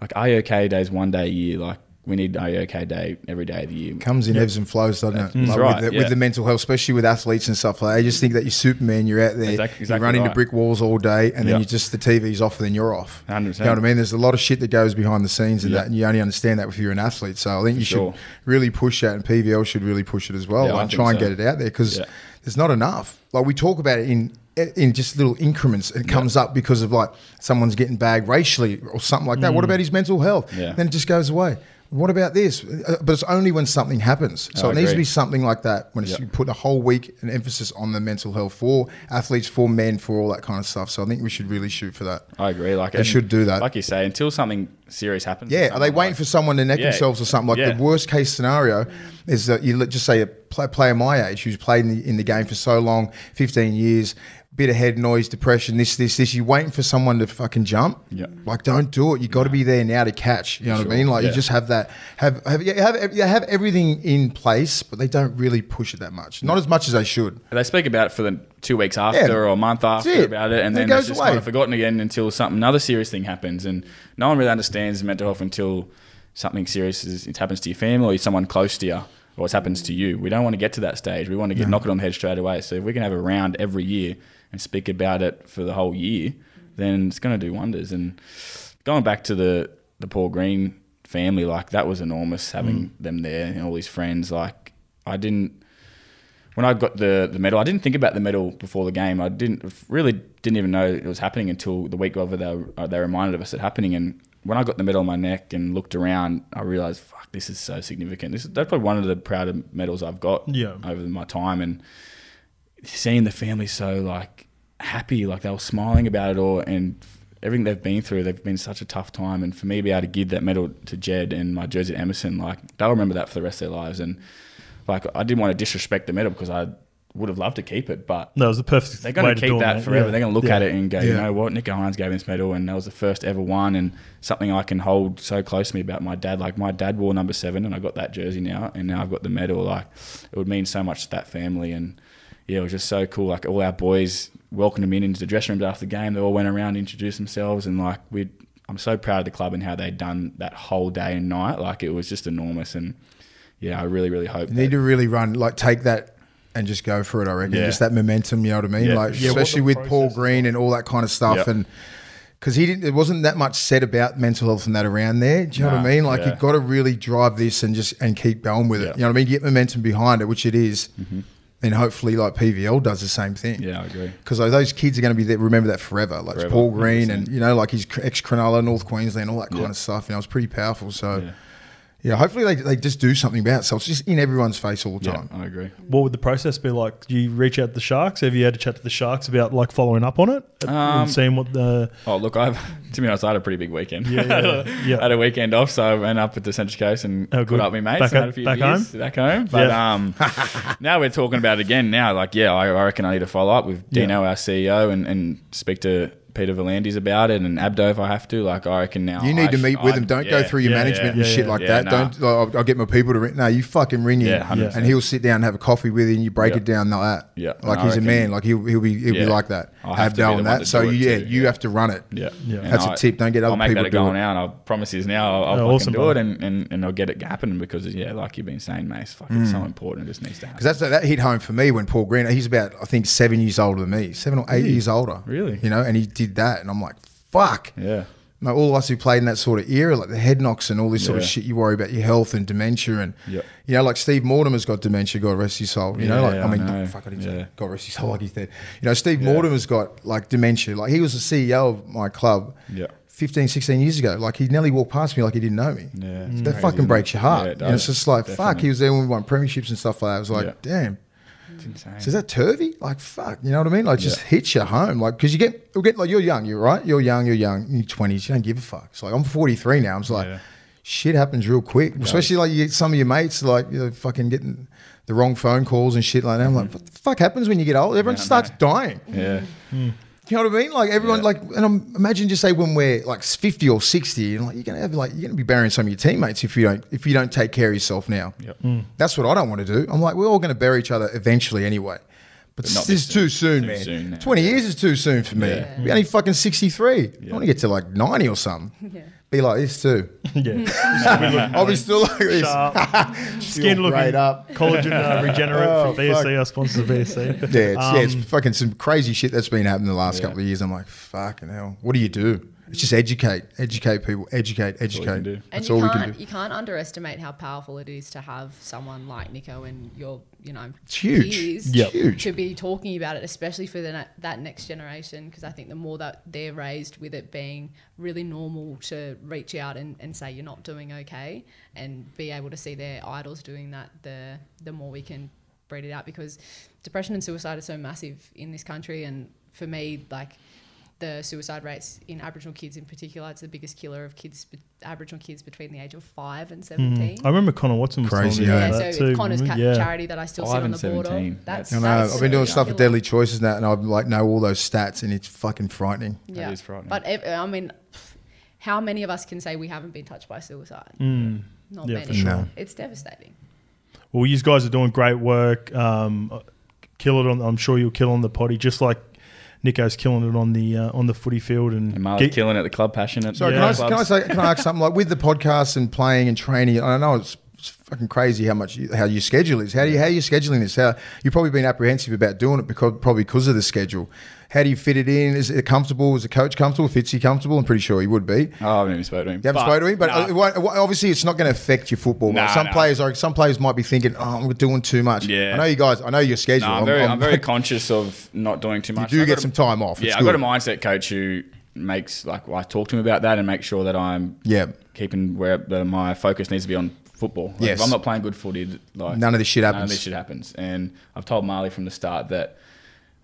like Are You OK Day is one day a year. Like we need Are You OK Day every day of the year. comes in ebbs and flows, doesn't it? Like right, with, the, yeah. with the mental health, especially with athletes and stuff like that. You just think that you're Superman, you're out there, Exact- you exactly run into brick walls all day, and then Yeah. you just the TV's off, and then you're off. 100%. You know what I mean? There's a lot of shit that goes behind the scenes, and Yeah. that and you only understand that if you're an athlete. So I think you sure. should really push that, and PVL should really push it as well, Yeah, I like try and so. get it out there because Yeah. there's not enough. Like we talk about it in in just little increments. It comes up because of like someone's getting bagged racially or something like that. What about his mental health? Mm. Yeah. Then it just goes away. What about this? Uh, But it's only when something happens. So I it needs to be something like that when it's, Yeah. you put a whole week and emphasis on the mental health for athletes, for men, for all that kind of stuff. So I think we should really shoot for that. I agree. Like They should do that. Like you say, until something serious happens. Yeah, are they waiting for someone to neck Yeah. themselves or something? Like Yeah. the worst case scenario is that you let, just say a player my age who's played in the, in the game for so long, 15 years, bit of head noise, depression, this, this, this. You're waiting for someone to fucking jump. Yeah. Like, don't do it. You got to be there now to catch. You know what I mean? Like, you just have that, have, have, you have, you have everything in place, but they don't really push it that much. Not as much as they should. They speak about it for the two weeks after or a month after it. about it, and Then then it it's goes just away. kind of forgotten again until something another serious thing happens, and no one really understands mental health until something serious is, it happens to your family or someone close to you. It happens to you. We don't want to get to that stage. We want to get knock it on the head straight away. So if we can have a round every year and speak about it for the whole year, then it's going to do wonders. And going back to the the Paul Green family, like that was enormous having them there and all his friends. Like I didn't when I got the, the medal, I didn't think about the medal before the game. I didn't really didn't even know it was happening until the week it. They, were- uh, they reminded of us it happening. And when I got the medal on my neck and looked around, I realized, fuck, this is so significant. This is, that's probably one of the prouder medals I've got Yeah. over my time. And seeing the family so like happy, like they were smiling about it all, and everything they've been through, they've been such a tough time. And for me to be able to give that medal to Jed and my jersey to Emerson, like they'll remember that for the rest of their lives. And like I didn't want to disrespect the medal because I would have loved to keep it, but That was the perfect they're going to to keep it, that mate. forever. Yeah. They're going to look Yeah. at it and go, you know what, Nick Hynes gave me this medal, and that was the first ever one, and something I can hold so close to me about my dad. Like my dad wore number seven, and I got that jersey now, and now I've got the medal. Like it would mean so much to that family, and yeah, it was just so cool. Like all our boys welcomed him in into the dressing rooms after the game. They all went around, introduced themselves, and like we, I'm so proud of the club and how they'd done that whole day and night. Like it was just enormous, and yeah, I really, really hope. You that- need to really run, like take that and just go for it. I reckon Yeah. just that momentum. You know what I mean? Yeah, like sure. especially with Paul Green and all that kind of stuff, Yep. and because he didn't, there wasn't that much said about mental health and that around there. Do you know what I mean? Like yeah. you've got to really drive this and just and keep going with it. Yeah. You know what I mean? Get momentum behind it, which it is. Mm-hmm. and hopefully like PVL does the same thing. yeah, I agree. Because those kids are going to be there, remember that forever. Like Forever, Paul Green and 100%. you know, like his ex Cronulla, North Queensland, all that kind Yeah. of stuff. You know, it's pretty powerful. So Yeah. yeah, hopefully they, they just do something about it. So it's just in everyone's face all the Yeah, time. I agree. What would the process be like? Do you reach out to the Sharks? Have you had to chat to the Sharks about like following up on it Um, and seeing what the Oh, look, I've to be honest, I had a pretty big weekend. Yeah, yeah, yeah. I had a weekend off, so I went up at the Central Coast and Oh, caught good. up with my mates Back and ho- had a few back beers back home. But Yeah. um, now we're talking about it again. Now, like, yeah, I, I reckon I need to follow up with Yeah. Dino, our CEO, and, and speak to Peter V'landys about it and Abdo if I have to. Like, I reckon now You need I to sh- meet with I- him. Don't go through your yeah, management yeah, and shit yeah, like yeah, that. nah. Don't. I'll, I'll get my people to. Ring. No, you fucking ring him. 100%. and he'll sit down and have a coffee with you, and you break Yeah. it down like that. Yeah, like and he's a man. Like he'll he'll be he'll Yeah. be like that. I'll have have to be Dale the and one that. So do yeah, too, you yeah. have to run it. Yeah, Yeah. And That's a I- tip. Don't get other I'll make people that to a do goal it. now, and I promise you now, I'll, I'll Oh, fucking awesome, do brother. it, and, and, and I'll get it happening because yeah, like you've been saying, Mace, fucking it's so important. It just needs to happen. Because that's that hit home for me when Paul Green. He's about I think seven years older than me, seven or eight years older. Really? You know, and he did that, and I'm like, fuck. yeah, Like all of us who played in that sort of era, like the head knocks and all this sort of shit, you worry about your health and dementia, and Yeah. you know, like Steve Mortimer's got dementia. God rest his soul. You know, like I I mean, know. fuck, I didn't Yeah. say God rest his soul like he's dead. You know, Steve Yeah. Mortimer's got like dementia. Like he was the CEO of my club yeah, 15, 16 years ago. Like he nearly walked past me like he didn't know me. yeah. That crazy, fucking breaks your heart. Yeah, it know, it's just like fuck. He was there when we won premierships and stuff like that. I was like, Yeah. damn. It's insane. So is that turvy? Like fuck, you know what I mean? Like just hits you home, like because you get, you get like you're young, you're right, you're young, you're young, you're twenties, you don't give a fuck. It's like I'm 43 now. I'm just like, Yeah. shit happens real quick. Especially like you get some of your mates like you know, fucking getting the wrong phone calls and shit like that. I'm like, mm-hmm. what the fuck happens when you get old? Everyone Yeah, starts dying. Yeah. Hmm. You know what I mean? Like everyone, Yeah. like, and I'm, imagine just say when we're like 50 or 60, and like you're gonna have like you're gonna be burying some of your teammates if you don't if you don't take care of yourself now. Yep. Hmm. That's what I don't want to do. I'm like, we're all gonna bury each other eventually anyway. But, But this is too soon. soon, Too man. soon now. 20 years is too soon for me. Yeah. We're only fucking 63. I want to get to like 90 or something. Yeah. Be like this too. yeah. I'll be still like this. Sharp, skin Feel looking great up. collagen uh, regenerate Oh, from BSC. Our sponsors BSC. Yeah, it's, yeah, it's Um, fucking some crazy shit that's been happening the last Yeah. couple of years. I'm like, fucking hell. What do you do? It's just educate, educate people, educate, all you educate. can do. And That's you all we can't can do. you can't underestimate how powerful it is to have someone like Nicho and your you know It's huge. peers Yep. Huge. to be talking about it, especially for the, that next generation. Because I think the more that they're raised with it being really normal to reach out and, and say you're not doing okay, and be able to see their idols doing that, the the more we can breed it out. Because depression and suicide are so massive in this country, and for me, like the suicide rates in Aboriginal kids in particular, it's the biggest killer of kids, be- Aboriginal kids between the age of five and seventeen. I remember Connor Watson was Crazy, yeah. Yeah, that so too. Connor's ca- yeah. charity that I still sit on the and board 17. of. That's, I know. that's I've been doing stuff with. Deadly Choices and that, and I like know all those stats, and it's fucking frightening. Yeah, it is frightening. But ev- I mean, how many of us can say we haven't been touched by suicide? Mm. Not Yeah, many. for sure. No. It's devastating. Well, you guys are doing great work. Um, kill it on. I'm sure you'll kill on the potty, just like Nicho's killing it on the uh, on the footy field. And, And Marlee's get- killing it at the club, passionate. So Yeah. can, I, can I say? Can I ask something like with the podcast and playing and training? I know it's, it's fucking crazy how much you, how your schedule is. How do you how are you scheduling this? How you've probably been apprehensive about doing it because probably because of the schedule. How do you fit it in? Is it comfortable? Is the coach comfortable? Fits Fitzy comfortable? I'm pretty sure he would be. Oh, I haven't even spoken to him. You haven't spoken to him, but nah. it won't- it won't- obviously it's not going to affect your football. Nah, some nah. players are some players might be thinking, "Oh, I'm doing too much." Yeah. I know you guys. I know your schedule. No, I'm very, I'm, very conscious of not doing too much. you much. do I've get got a- some time off. Yeah, It's I've got a mindset coach who makes like I talk to him about that and make sure that I'm Yeah. keeping where the, my focus needs to be on football. Like, Yes. if I'm not playing good footy, like None of this shit happens. None of happens. this shit happens. And I've told Marlee from the start that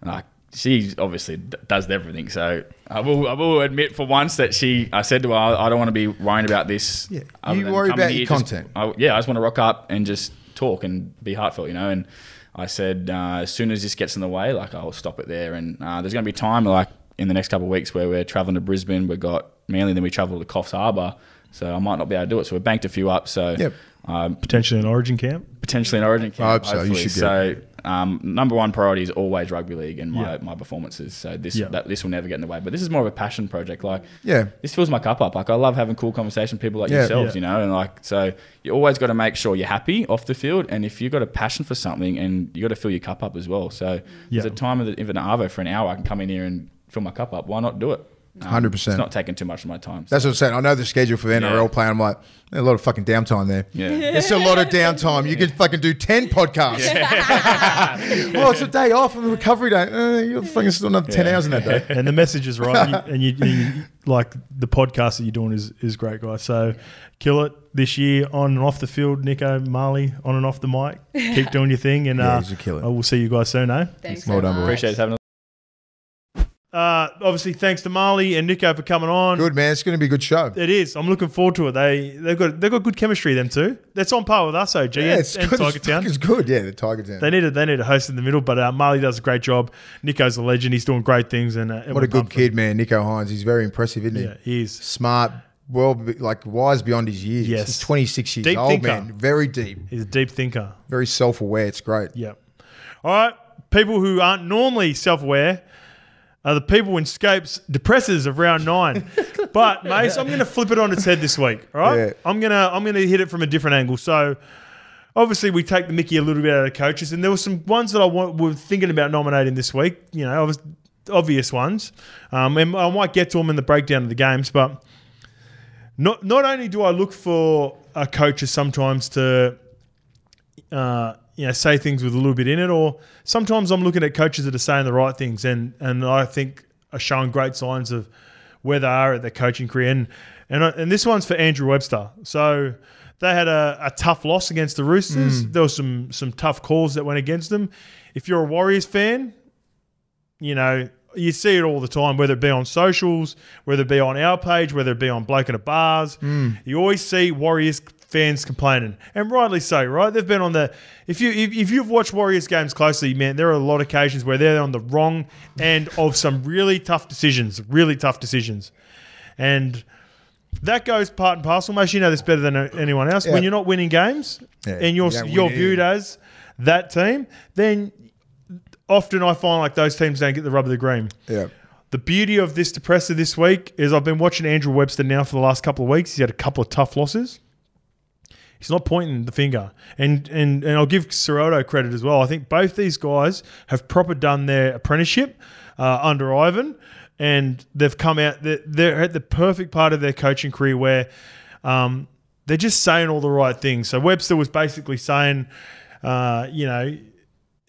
like she obviously does everything. So I will I will admit for once that she I said to her I I don't want to be worrying about this. Yeah. You than worry about here, your just- content. I, yeah, I just want to rock up and just talk and be heartfelt, you know. And I said uh, as soon as this gets in the way, like I'll stop it there. And uh, there's going to be time like in the next couple of weeks where we're traveling to Brisbane. We've got mainly then we travel to Coffs Harbour. So I might not be able to do it. So we banked a few up. So Yep. um, potentially an Origin camp. potentially an Origin camp. I hope so. You should get So um, number one priority is always rugby league and my, Yeah. my performances. So this Yeah. that, this will never get in the way. But this is more of a passion project. Like Yeah. this fills my cup up. Like I love having cool conversation with people like Yeah. yourselves, Yeah. you know, and like so you always got to make sure you're happy off the field, and if you've got a passion for something, and you got to fill your cup up as well. So Yeah. there's a time of the, if an arvo for an hour, I can come in here and fill my cup up. Why not do it? Um, 100%. It's not taking too much of my time. So, That's what I'm saying. I know the schedule for the NRL Yeah. play. I'm like, there's a lot of fucking downtime there. yeah. It's a lot of downtime. You could fucking do 10 podcasts. well, it's a day off and a recovery day. Uh, you're fucking still another 10 Yeah. hours in that day. and the message is right. And you, and you, you like the podcast that you're doing is is great, guys. So kill it this year on and off the field. Nicho Marlee on and off the mic. Keep doing your thing, and Yeah, uh, he's a killer. I will see you guys soon. Eh? Thanks Well so done, boys. Appreciate having us. Uh, obviously, thanks to Marlee and Nicho for coming on. Good, man. It's going to be a good show. It is. I'm looking forward to it. They they've got they've got good chemistry. Them two. That's on par with us. OG Yeah, and, it's and good. Tiger Town. it's good. Yeah, the Tiger Town. They need a, they need a host in the middle, but uh, Marlee does a great job. Nicho's a legend. He's doing great things, and uh, What a good kid, man. Nicho Hynes. He's very impressive, isn't he? Yeah, he is. Smart, well, like wise beyond his years. Yes. He's 26 years Deep old, thinker. man. Very deep. He's a deep thinker. Very self aware. It's great. Yeah. All right. People who aren't normally self aware are the people in Scope's depressors of round nine. but Mace, I'm going to flip it on its head this week. All right. Yeah. I'm gonna I'm gonna hit it from a different angle. So. Obviously, we take the Mickey a little bit out of coaches, and there were some ones that I wa- were thinking about nominating this week. You know, obvious, obvious ones, um, and I might get to them in the breakdown of the games. But not not only do I look for uh, coaches sometimes to uh, you know say things with a little bit in it, or sometimes I'm looking at coaches that are saying the right things and and I think are showing great signs of where they are at their coaching career. And and, and this one's for Andrew Webster. So they had a, a tough loss against the Roosters. Mm. There was some some tough calls that went against them. If you're a Warriors fan, you know you see it all the time, whether it be on socials, whether it be on our page, whether it be on Bloke in a Bars. Mm. You always see Warriors fans complaining, and rightly so, right? They've been on the. If you if, if you've watched Warriors games closely, man, there are a lot of occasions where they're on the wrong end of some really tough decisions, really tough decisions, and. That goes part and parcel. Most you know this better than anyone else. Yeah. When you're not winning games, Yeah, and you're you you're viewed as that team, then often I find like those teams don't get the rub of the green. Yeah. The beauty of this depressor this week is I've been watching Andrew Webster now for the last couple of weeks. He's had a couple of tough losses. He's not pointing the finger, and and and I'll give Ciraldo credit as well. I think both these guys have proper done their apprenticeship uh, under Ivan, and they've come out. They're, they're at the perfect part of their coaching career where um, they're just saying all the right things. So Webster was basically saying, uh, you know,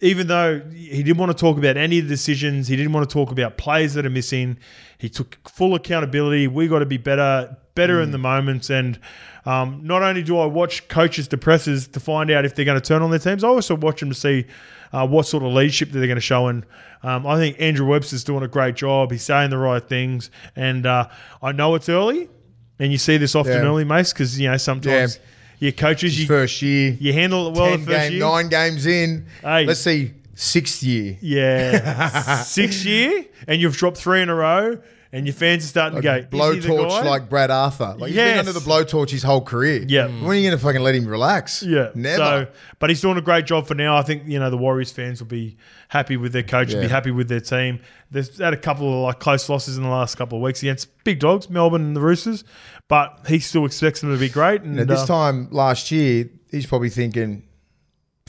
even though he didn't want to talk about any of the decisions, he didn't want to talk about plays that are missing. He took full accountability. We got to be better, better in the moments. And um, not only do I watch coaches depressors to find out if they're going to turn on their teams, I also watch them to see uh, what sort of leadership that they're going to show. And um, I think Andrew Webster's doing a great job. He's saying the right things, and uh, I know it's early, and you see this often Yeah. early, Mace, because you know sometimes your coaches His you, first year. you handle it well ten game, year. nine games in. Hey. Let's see, sixth year. Yeah, sixth year, and you've dropped three in a row, and your fans are starting to go is he the Blowtorch like Brad Arthur. Like he's Yes. been under the blowtorch his whole career. Yeah. When are you going to fucking let him relax? yeah, Never. So, but he's doing a great job for now. I think you know the Warriors fans will be happy with their coach, will be happy with their team. They've had a couple of like close losses in the last couple of weeks against big dogs, Melbourne and the Roosters, but he still expects them to be great. And You know, this uh, time last year, he's probably thinking,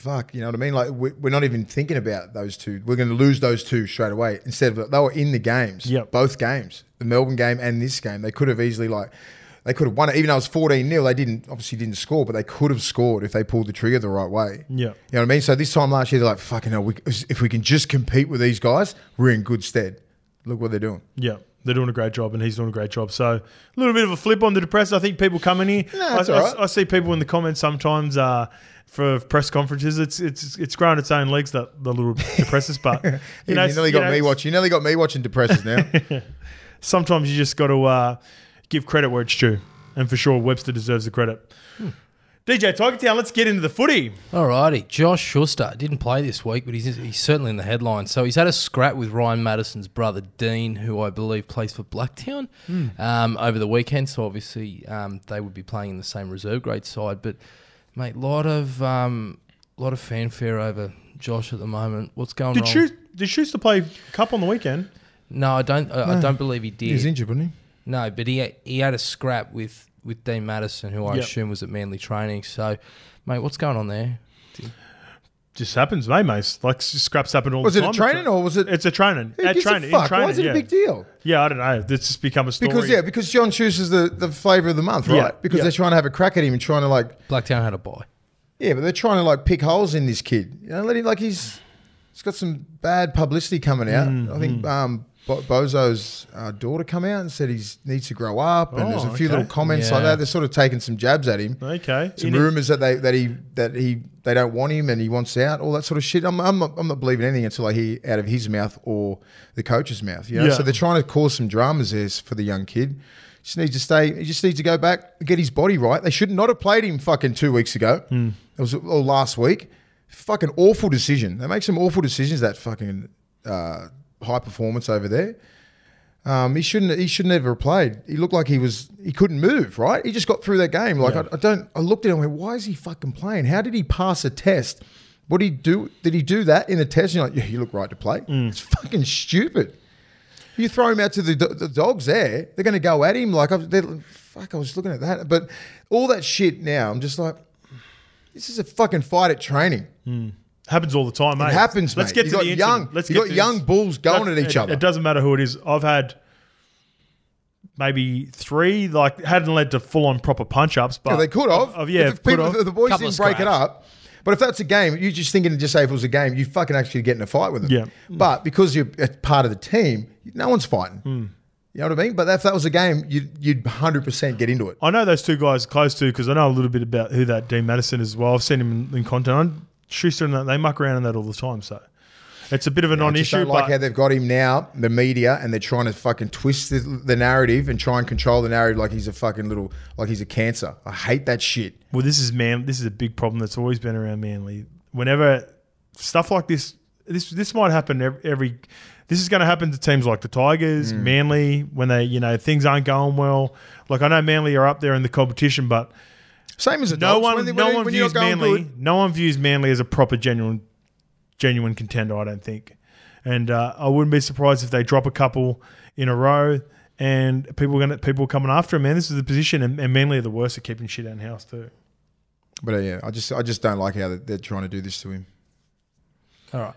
fuck, you know what I mean? Like, we- we're not even thinking about those two. We're going to lose those two straight away. Instead of, they were in the games, Yep. both games, the Melbourne game and this game. They could have easily, like, they could have won it. Even though it was 14 0, they didn't, obviously didn't score, but they could have scored if they pulled the trigger the right way. Yeah. You know what I mean? So this time last year, they're like, fucking hell, we, if we can just compete with these guys, we're in good stead. Look what they're doing. Yeah, they're doing a great job, and he's doing a great job. So a little bit of a flip on the depressor. I think people come in here. No, I, it's I- I see people in the comments sometimes uh, for press conferences. It's it's it's growing its own legs. That the little depressors, but you You, know, nearly you got know, me watching. You nearly got me watching depressors now. Sometimes you just got to uh, give credit where it's due, and for sure Webster deserves the credit. DJ Tiger Town, let's get into the footy. Alrighty, Josh Schuster didn't play this week, but he's, he's certainly in the headlines. So he's had a scrap with Ryan Matterson's brother Dean, who I believe plays for Blacktown, um, over the weekend. So obviously um, they would be playing in the same reserve grade side. But mate, lot of um, lot of fanfare over Josh at the moment. What's going on? Did wrong? Schuster, did Schuster play cup on the weekend? No, I don't. I, I don't believe he did. he was injured, wasn't he? No, but he he had a scrap with with Dean Matterson, who I Yep. assume was at Manly training. So, mate, what's going on there? Just happens, mate, mate. Like scraps happen all Was the it time. a training or was it? It's a training. Who At gives a training, in fuck? training, Why is it yeah. a big deal? Yeah, I don't know. It's just become a story. Because yeah, because John Schuster's the, the flavour of the month, right? Yeah, Because yeah. they're trying to have a crack at him and trying to like Blacktown had a buy. yeah, but they're trying to like pick holes in this kid. You know, let him like he's he's got some bad publicity coming out. Mm, I think um, Bo- Bozo's uh, daughter come out and said he needs to grow up, and there's a Oh, few okay. little comments like that. They're sort of taking some jabs at him. Okay. Some rumors that they that he that he they don't want him and he wants out, all that sort of shit. I'm, I'm, not, I'm not believing anything until I hear out of his mouth or the coach's mouth. You know, Yeah. so they're trying to cause some dramas there for the young kid. Just needs to stay. He just needs to go back, get his body right. They should not have played him fucking two weeks ago. Hmm. It was or last week. Fucking awful decision. They make some awful decisions. That fucking uh, high performance over there. Um, he shouldn't. He should never have played. He looked like he was. He couldn't move. Right. He just got through that game. Like I, I don't. I looked at him. and went, Why is he fucking playing? How did he pass a test? What did he do? Did he do that in the test? And you're like, yeah, you look right to play. It's fucking stupid. You throw him out to the, the dogs there. They're going to go at him. Like, I, fuck. I was looking at that, but all that shit. Now I'm just like, this is a fucking fight at training. Happens all the time, mate. It happens, Let's mate. get You to got the young- incident. Let's you get got to young this. bulls going That- at each it- other. It doesn't matter who it is. I've had maybe three, like hadn't led to full on proper punch ups, but Yeah, they could have. Of, yeah, if, the people, could have. if the boys Couple didn't break it up. But if that's a game, you're just thinking, just say if it was a game, you fucking actually get in a fight with them. Yeah. But because you're a part of the team, no one's fighting. Hmm. You know what I mean? But if that was a game, you'd, you'd 100% get into it. I know those two guys close to because I know a little bit about who that Dean Matterson is as well. I've seen him in, in content. Schuster and that, they muck around in that all the time. So, It's a bit of a just non-issue, don't like how they've got him now, the media, and they're trying to fucking twist the, the narrative and try and control the narrative like he's a fucking little, like he's a cancer. I hate that shit. Well, this is man. This is a big problem that's always been around Manly. Whenever stuff like this, this this might happen every. every this is going to happen to teams like the Tigers, Mm. Manly, when they you know things aren't going well. Like I know Manly are up there in the competition, but Same as the no one When they- no when- one when views Manly. good- No one views Manly as a proper genuine genuine contender. I don't think, and uh, I wouldn't be surprised if they drop a couple in a row. And people are gonna people are coming after him, man. This is the position, and, and Manly are the worst at keeping shit in house too. But uh, yeah, I just I just don't like how they're, they're trying to do this to him. All right.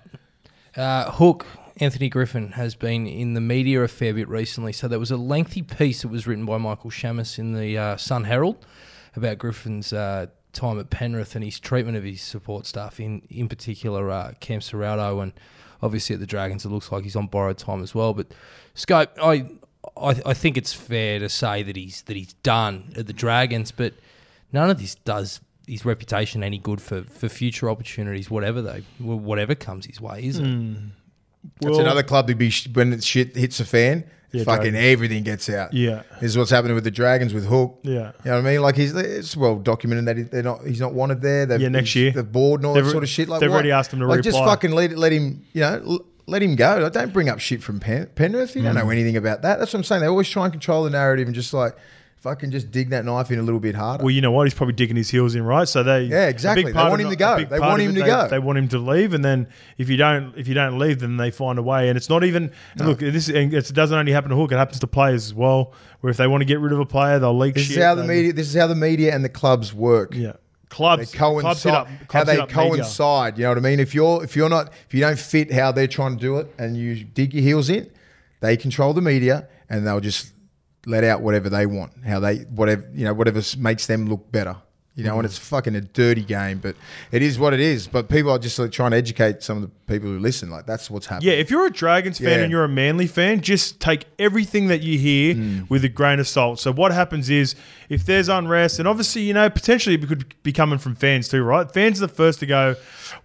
Uh, Hook, Anthony Griffin, has been in the media a fair bit recently. So there was a lengthy piece that was written by Michael Chammas in the uh, Sun Herald about Griffin's uh, time at Penrith and his treatment of his support staff, in, in particular uh, Cam Ciraldo and obviously at the Dragons it looks like he's on borrowed time as well. But Scope, I, I I think it's fair to say that he's that he's done at the Dragons, but none of this does his reputation any good for, for future opportunities, whatever they whatever comes his way, is it? That's Well- another club to be sh- when shit hits a fan. Yeah, fucking Dragons. everything gets out. Yeah, This is what's happening with the Dragons with Hook. yeah. You know what I mean? Like he's it's well documented that he, they're not he's not wanted there. They've, Yeah, next year. the board and all that They've- sort of shit. Like they've what? already asked him to like just fucking let let him you know let him go. Like, don't bring up shit from Pen- Penrith. You don't Mm. know anything about that. That's what I'm saying. They always try and control the narrative and just like fucking just dig that knife in a little bit harder. Well, you know what? He's probably digging his heels in, right? So they Yeah, exactly. They want him to go. They want him it, to they, go. They want him to leave, and then if you don't, if you don't leave, then they find a way. And it's not even. And look, this and it doesn't only happen to Hook; it happens to players as well. Where if they want to get rid of a player, they'll leak this shit. is how the media. This is how the media and the clubs work. yeah, They clubs, clubs hit coincide. up, how they up media. coincide. You know what I mean? If you're if you're not if you don't fit how they're trying to do it, and you dig your heels in, they control the media, and they'll just let out whatever they want. How they whatever you know whatever makes them look better. You know, and it's fucking a dirty game, but it is what it is. But people are just like trying to educate some of the people who listen. Like that's what's happening. Yeah, if you're a Dragons fan Yeah. and you're a Manly fan, just take everything that you hear Mm. with a grain of salt. So what happens is if there's unrest, and obviously you know potentially it could be coming from fans too, right? Fans are the first to go.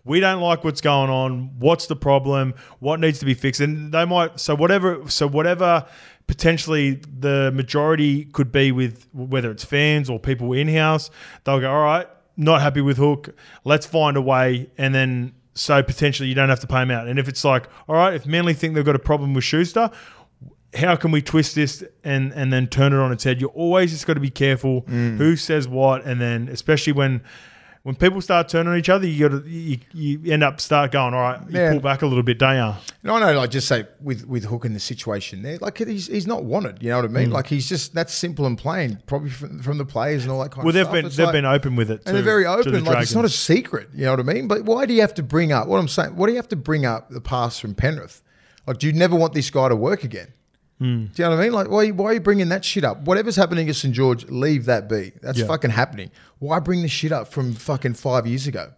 We don't like what's going on. What's the problem? What needs to be fixed? And they might. So whatever. So whatever. Potentially, the majority could be with whether it's fans or people in house. They'll go, all right, not happy with Hook. Let's find a way, and then so potentially you don't have to pay him out. And if it's like, all right, if Manly think they've got a problem with Schuster, how can we twist this and and then turn it on its head? You're always just got to be careful Mm. who says what, and then especially when when people start turning on each other, you got to you, you end up start going, all right, you Yeah. pull back a little bit, don't you? No, I know, like just say with with Hook in the situation there, like he's he's not wanted. You know what I Mm. mean? Like he's just that's simple and plain, probably from, from the players and all that kind of. Well, they've been It's they've like- been open with it, and they're very open. the Like it's not a secret. You know what I mean? But why do you have to bring up what I'm saying? Why do you have to bring up the past from Penrith? Like, do you never want this guy to work again? Hmm. Do you know what I mean? Like, why, why are you bringing that shit up? Whatever's happening at St George, leave that be. That's Yeah. fucking happening. Why bring this shit up from fucking five years ago?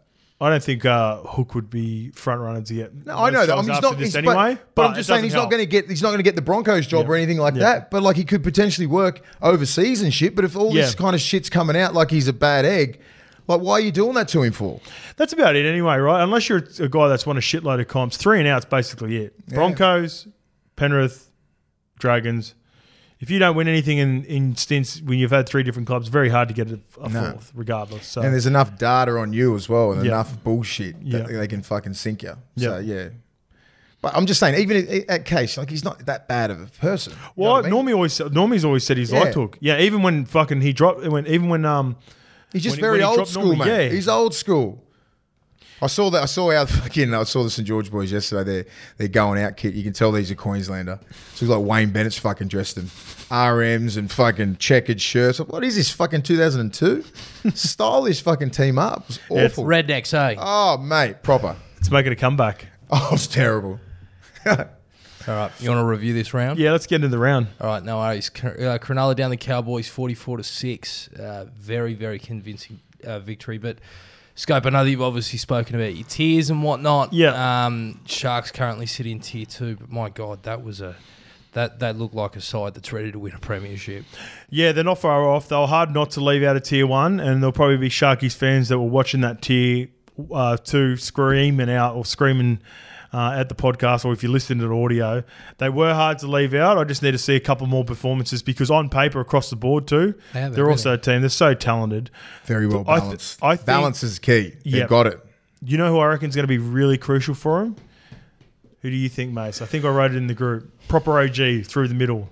I don't think uh, Hook would be front runner to get. No, I know that. I me's after not. He's, anyway. but, but I'm just saying he's doesn't going to get. He's not going to get the Broncos job Yeah. or anything like Yeah. that. But like he could potentially work overseas and shit. But if all this kind of shit's coming out like he's a bad egg, like why are you doing that to him for? That's about it anyway, right? Unless you're a guy that's won a shitload of comps, three and out's basically it. Broncos, Penrith, Dragons. If you don't win anything in, in stints when you've had three different clubs, very hard to get a, a No. fourth, regardless. So And there's enough data on you as well, and Yeah. enough bullshit Yeah. that they can fucking sink you. So Yeah. yeah. But I'm just saying, even at- at case, like he's not that bad of a person. You know well, what I mean? Normie always Normie's always said he's Yeah. like Hook. Yeah, even when fucking he dropped when even when um he's just when he- very when he old dropped school, Normie, mate. yeah. He's old school. I saw that. I saw how fucking. I saw the St George boys yesterday. They're they're going out, kit. You can tell these are Queenslander. So it's like Wayne Bennett's fucking dressed them, RMs and fucking checkered shirts. What is this fucking 2002? Style this fucking team up. It was it's awful. Rednecks, eh? Oh mate, proper. it's making a comeback. Oh, it's terrible. All right, you want to review this round? Yeah, let's get into the round. All right, no worries. Uh, Cronulla down the Cowboys, forty-four to six. Uh, very, very convincing uh, victory. But Scope, I know that you've obviously spoken about your tiers and whatnot. Yeah. Um, Sharks currently sit in tier two, but my God, that was a that that looked like a side that's ready to win a premiership. Yeah, they're not far off. They were hard not to leave out of tier one, and there'll probably be Sharkies fans that were watching that tier uh, two screaming out or screaming uh, at the podcast or if you listen to the audio, they were hard to leave out. I just need to see a couple more performances because on paper, across the board too, They have it, they're really. also a team. They're so talented. Very well I th- balanced. I think- Balance is key. They've Yep. got it. You know who I reckon is going to be really crucial for him? Who do you think, Mace? I think I wrote it in the group. Proper OG through the middle.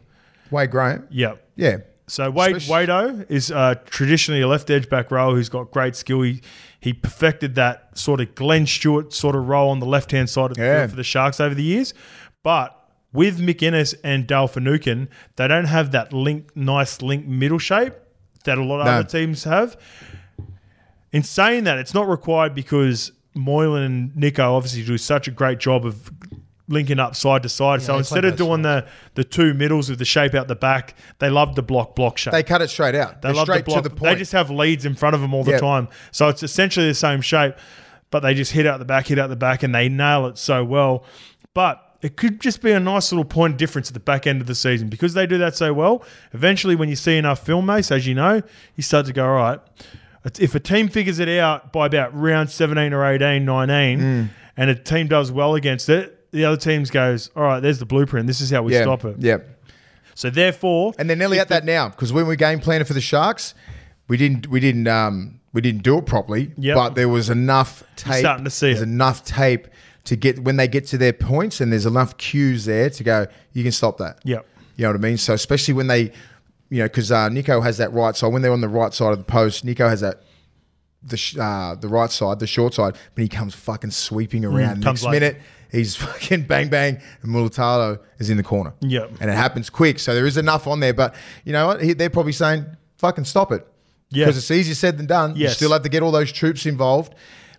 Wade Graham. Yep. Yeah. So Wade Especially- Wado is uh, traditionally a left edge back row who's got great skill. He he perfected that sort of Glenn Stewart sort of role on the left hand side of the Yeah. field for the Sharks over the years. But with McInnes and Dale Finucane, they don't have that link, nice link middle shape that a lot of No. other teams have. In saying that, it's not required because Moylan and Nicho obviously do such a great job of linking up side to side. so instead of doing the, the two middles with the shape out the back, they love the block block shape. They cut it straight out. They They're love straight the block. to the point. They just have leads in front of them all the Yeah. time. So it's essentially the same shape, but they just hit out the back, hit out the back, and they nail it so well. But it could just be a nice little point difference at the back end of the season because they do that so well. Eventually, when you see enough film, Mace, as you know, you start to go, all right, if a team figures it out by about round 17 or 18, 19, Mm. and a team does well against it, the other teams goes, all right, there's the blueprint. This is how we yeah. stop it. Yeah. So therefore, And they're nearly at that now because when we game planning for the Sharks, we didn't we didn't um, we didn't do it properly. Yep. But there was enough tape. starting to see there's it. enough tape to get when they get to their points, and there's enough cues there to go. You can stop that. Yep. You know what I mean? So especially when they, you know, because uh, Nicho has that right side. When they're on the right side of the post, Nicho has that. The sh- uh, the right side, the short side, but he comes fucking sweeping around. Mm, Next late. minute, he's fucking bang bang, and Mulitalo is in the corner. Yep. and it happens quick. So there is enough on there, but you know what? He- They're probably saying, "Fucking stop it," Yeah. because it's easier said than done. You still have to get all those troops involved.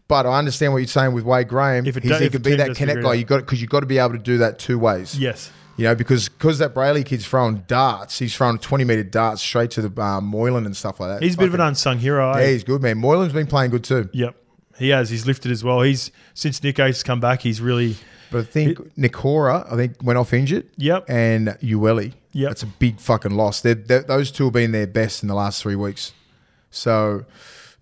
But I understand what you're saying with Wade Graham. If it He's- he could be that connect guy. You got because you've got to be able to do that two ways. yes. You know, because because that Brailey kid's throwing darts, he's throwing 20 meter darts straight to the um, Moylan and stuff like that. He's a bit of an unsung hero. eh? Yeah, he's good, man. Moylan's been playing good too. Yep. He has. He's lifted as well. He's since Nicho's come back, he's really But I think Nikora, I think, went off injured. Yep. And Ueli. Yep. That's a big fucking loss. They're, they're- those two have been their best in the last three weeks. So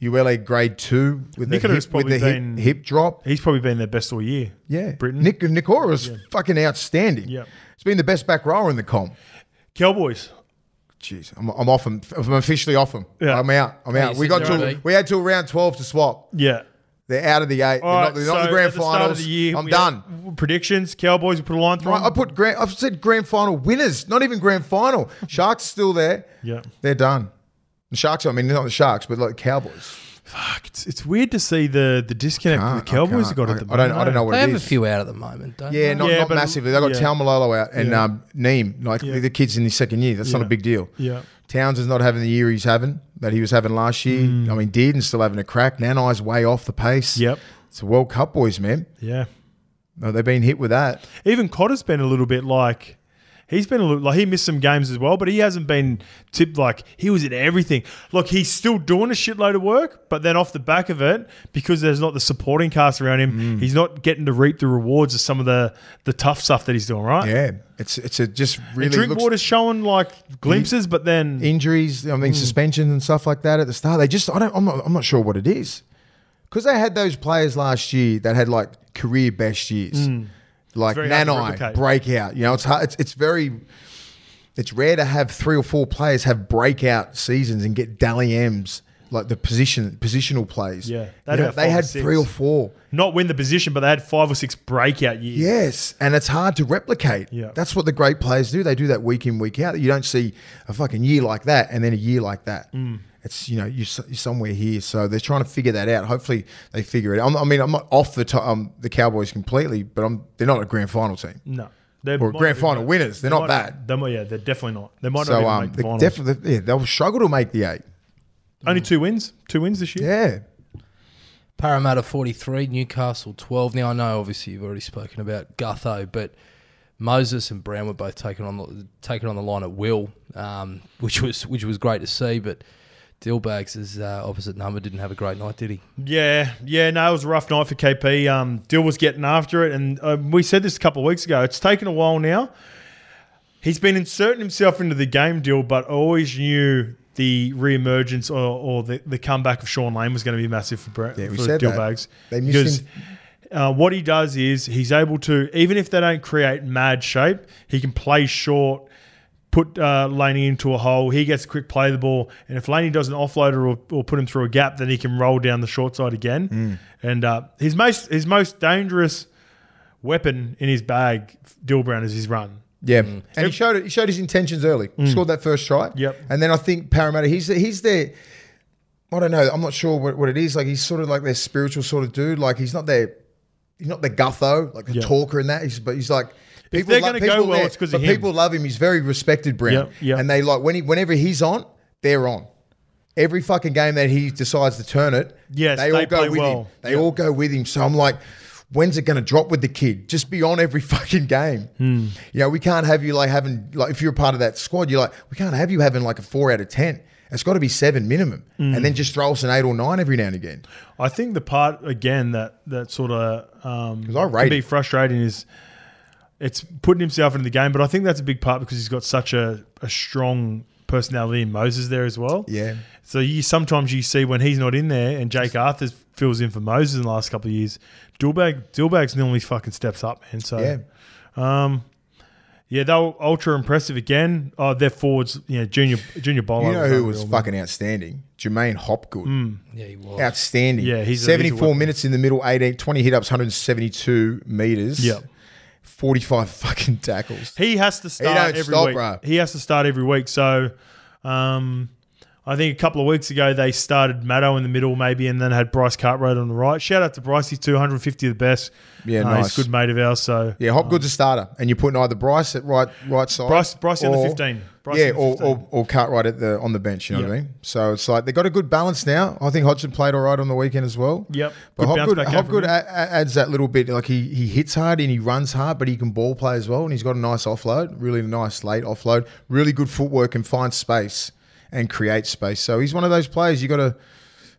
Ueli grade two with the, hip, with the been- hip drop. he's probably been their best all year. Yeah. Briton. Nick, Nikora was fucking outstanding. Yep. He's been the best back rower in the comp. Cowboys. Jeez, I'm, I'm off him. I'm officially off him. Yeah. I'm out. I'm out. you We got you're right. we had till round 12 to swap. Yeah. They're out of the eight. They're not, they're not in the grand at the start finals. of the year, I'm we done. Predictions. Cowboys. We put a line through. Right, I put grand. I've said grand final winners, not even grand final. Sharks still there. Yeah. they're done. The Sharks. I mean, not the Sharks, but like Cowboys. Fuck, it's, it's weird to see the the disconnect Can't- the Cowboys I have got at the I don't. I don't know what it is. They it have a few out at the moment, don't Yeah, they? not, Yeah, not massively. They've got yeah. Taumalolo out and Yeah. um, Neem, like Yeah. the kids in his second year. That's not a big deal. Yeah. Towns is not having the year he's having that he was having last year. Mm. I mean, Dearden's still having a crack. Nanai's way off the pace. Yep. It's a World Cup boys, man. Yeah. No, they've been hit with that. Even Cotter's been a little bit like he's been a little like he missed some games as well, but he hasn't been tipped like he was in everything. Look, he's still doing a shitload of work, but then off the back of it, because there's not the supporting cast around him, Mm. he's not getting to reap the rewards of some of the the tough stuff that he's doing. Right? Yeah, it's it's a just really looks, Drinkwater's showing like glimpses, but then injuries. I Mm. mean, suspensions and stuff like that at the start. They just I don't. I'm not. I'm not sure what it is because they had those players last year that had like career best years, Mm. Hard Nanai breakout. You know, it's hard. It's, it's very. It's rare to have three or four players have breakout seasons and get Dally M's like the position positional plays. Yeah, You know, they had six. three or four. not win the position, but they had five or six breakout years. Yes, and it's hard to replicate. Yeah. That's what the great players do. They do that week in, week out. You don't see a fucking year like that and then a year like that. Mm. It's you know you're, somewhere here, so they're trying to figure that out. Hopefully they figure it. out. I'm, I mean, I'm not off the to, um, the Cowboys completely, but I'm they're not a grand final team. No. They Or might grand final even- winners. They're they not might bad. They might, yeah, they're definitely not. They might not So even um, make the they finals. definitely yeah, they'll struggle to make the eight. Only two wins. Two wins this year. Yeah, Parramatta 43, Newcastle 12. Now, I know obviously you've already spoken about Gutho, but Moses and Brown were both taken on the, taken on the line at will, um, which was which was great to see. But Dillbags' uh, opposite number didn't have a great night, did he? Yeah, yeah, no, it was a rough night for KP. Um, Dill was getting after it, and uh, we said this a couple of weeks ago. It's taken a while now. He's been inserting himself into the game, Dill, but I always knew the re-emergence or, or the, the comeback of Shaun Lane was going to be massive for, Brett, Yeah, we for said that. Dillbags. They missed because him. uh, what he does is he's able to, even if they don't create mad shape, he can play short, put uh, Laney into a hole. He gets a quick play of the ball, and if Laney doesn't offload it or, or put him through a gap, then he can roll down the short side again. And uh, his most his most dangerous weapon in his bag, Dill Brown, is his run. Yeah, and he showed it. He showed his intentions early. Scored that first try. Yep. And then I think Parramatta. He's he's their. I don't know. I'm not sure what, what it is. Like he's sort of like their spiritual sort of dude. Like he's not their. He's not the gutho, like the Yep. talker and that. He's, but he's like. If they're gonna go people well, there- it's 'cause but of him. people love him. He's very respected, Brown. Yep, yep. And they like when he whenever he's on, they're on. Every fucking game that he decides to turn it, Yes, they they all go with well. him. They Yep. all go with him. So I'm like, when's it going to drop with the kid? Just be on every fucking game. Hmm. You know, we can't have you like having like if you're a part of that squad, you're like, we can't have you having like a four out of ten. It's got to be seven minimum, Hmm. and then just throw us an eight or nine every now and again. I think the part again that that sort of um, I can rate be him. frustrating is it's putting himself into the game, but I think that's a big part because he's got such a, a strong personality in Moses there as well. Yeah. So you sometimes you see when he's not in there and Jake Arthur fills in for Moses in the last couple of years, Dillbag Dillbag's normally fucking steps up, man. So Yeah. um, yeah, they were ultra impressive again. Oh, their forwards, you know, junior junior Paulo. You know who was unreal, man. fucking outstanding? J'maine Hopgood. Yeah, he was. Outstanding. Yeah, he's a- he's a 74 minutes in the middle, 18, 20 hit ups, 172 meters. Yep. 45 fucking tackles. He has to start every stop, week. bro. He has to start every week. So, um, I think a couple of weeks ago they started Maddo in the middle, maybe, and then had Bryce Cartwright on the right. Shout out to Bryce; he's 250 the best. Yeah, Uh, nice. He's a good mate of ours. So, Yeah, Hopgood's a starter, and you're putting either Bryce at right right side, Bryce- Bryce on the 15. Bryce yeah, the or, 15. or or Cartwright at the on the bench. You know what I mean? So it's like they got a good balance now. I think Hodgson played all right on the weekend as well. Yep. But Good Hopgood, Hopgood from a- him. a- adds that little bit. Like he he hits hard and he runs hard, but he can ball play as well. And he's got a nice offload, really nice late offload, really good footwork and find space and create space. So he's one of those players you got to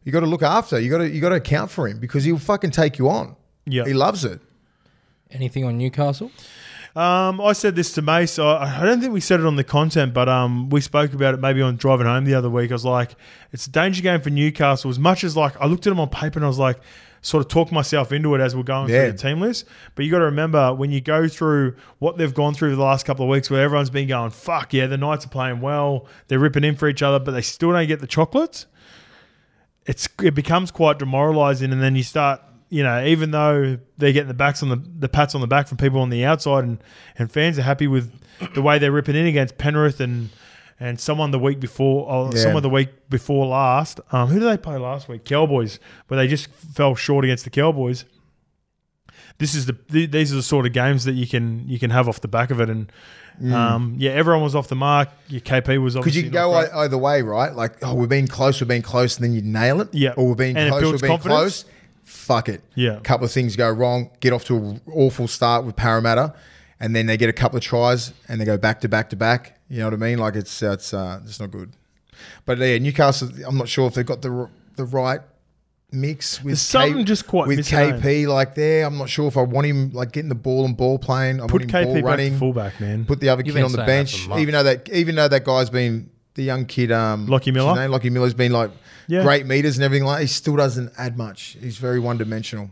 you got to look after. You got to you got to account for him because he'll fucking take you on. Yeah. he loves it. Anything on Newcastle? Um, I said this to Mace. I, I don't think we said it on the content, but um, we spoke about it maybe on driving home the other week. I was like, it's a danger game for Newcastle. As much as like I looked at them on paper and I was like, sort of talk myself into it as we're going Yeah. through the team list. But you got to remember when you go through what they've gone through the last couple of weeks, where everyone's been going, "Fuck yeah, the Knights are playing well. They're ripping in for each other, but they still don't get the chocolates." It's it becomes quite demoralising, and then you start. You know, even though they're getting the backs on the the pats on the back from people on the outside, and, and fans are happy with the way they're ripping in against Penrith and and someone the week before, or Yeah. someone the week before last. Um, who did they play last week? Cowboys, but they just fell short against the Cowboys. This is the th- these are the sort of games that you can you can have off the back of it, and um, yeah, everyone was off the mark. Your KP was Because you can go great. either way, right? Like, oh, we've been close, we've been close, and then you nail it. Yeah. Or we've been And close, we've been confidence. close. Fuck it. Yeah. A couple of things go wrong, get off to an awful start with Parramatta, and then they get a couple of tries and they go back to back to back. You know what I mean? Like it's it's uh, it's not good. But yeah, Newcastle. I'm not sure if they've got the the right mix with There's something just quite with missing, eh? KP like there. I'm not sure if I want him like getting the ball and ball playing. I Put want him KP ball running to fullback, man. put the other You've kid on the bench, even though that even though that guy's been the young kid, um, Lockie what's his Miller? name? Lockie Miller's been like Yeah. great meters and everything like. He still doesn't add much. He's very one dimensional.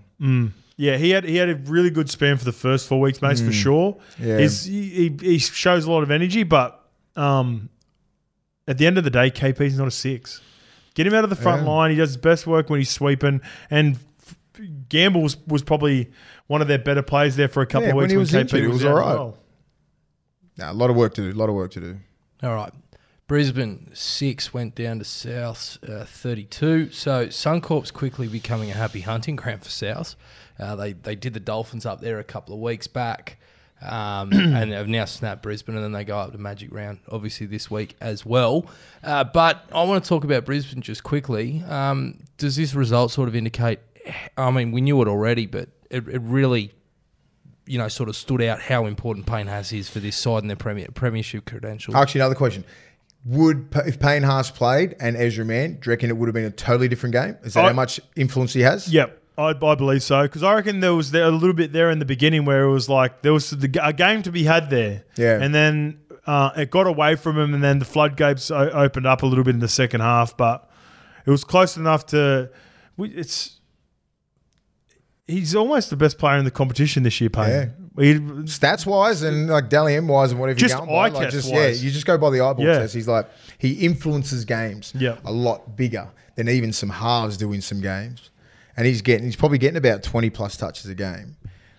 Yeah, he had he had a really good span for the first four weeks, mates, for sure. Mm. Yeah. He's, he, he he shows a lot of energy, but um, at the end of the day, KP's not a six. Get him out of the front Yeah. line. He does his best work when he's sweeping. And Gamble was, was probably one of their better players there for a couple Yeah, of when weeks he was KP injured, it was alright. well. Nah, a lot of work to do. A lot of work to do. All right. Brisbane six went down to South uh, thirty-two. So Suncorp's quickly becoming a happy hunting ground for South. Uh, they they did the Dolphins up there a couple of weeks back, um, and they've now snapped Brisbane, and then they go up to Magic Round, obviously this week as well. Uh, but I want to talk about Brisbane just quickly. Um, does this result sort of indicate? I mean, we knew it already, but it, it really you know, sort of stood out how important Payne Haas is for this side and their premier, premiership credentials. Actually, another question: Would if Payne Haas played and Ezra Mam, do you reckon it would have been a totally different game? Is that I- how much influence he has? Yep. I, I believe so because I reckon there was there a little bit there in the beginning where it was like there was the, a game to be had there, Yeah. and then uh, it got away from him, and then the floodgates o- opened up a little bit in the second half, but it was close enough to. It's he's almost the best player in the competition this year, Payne. He- Stats wise and like Dally M wise and whatever Just you're going by, like just yeah, you just go by the eyeball Yeah. test. He's like he influences games Yeah. a lot bigger than even some halves do in some games. And he's getting he's probably getting about twenty plus touches a game.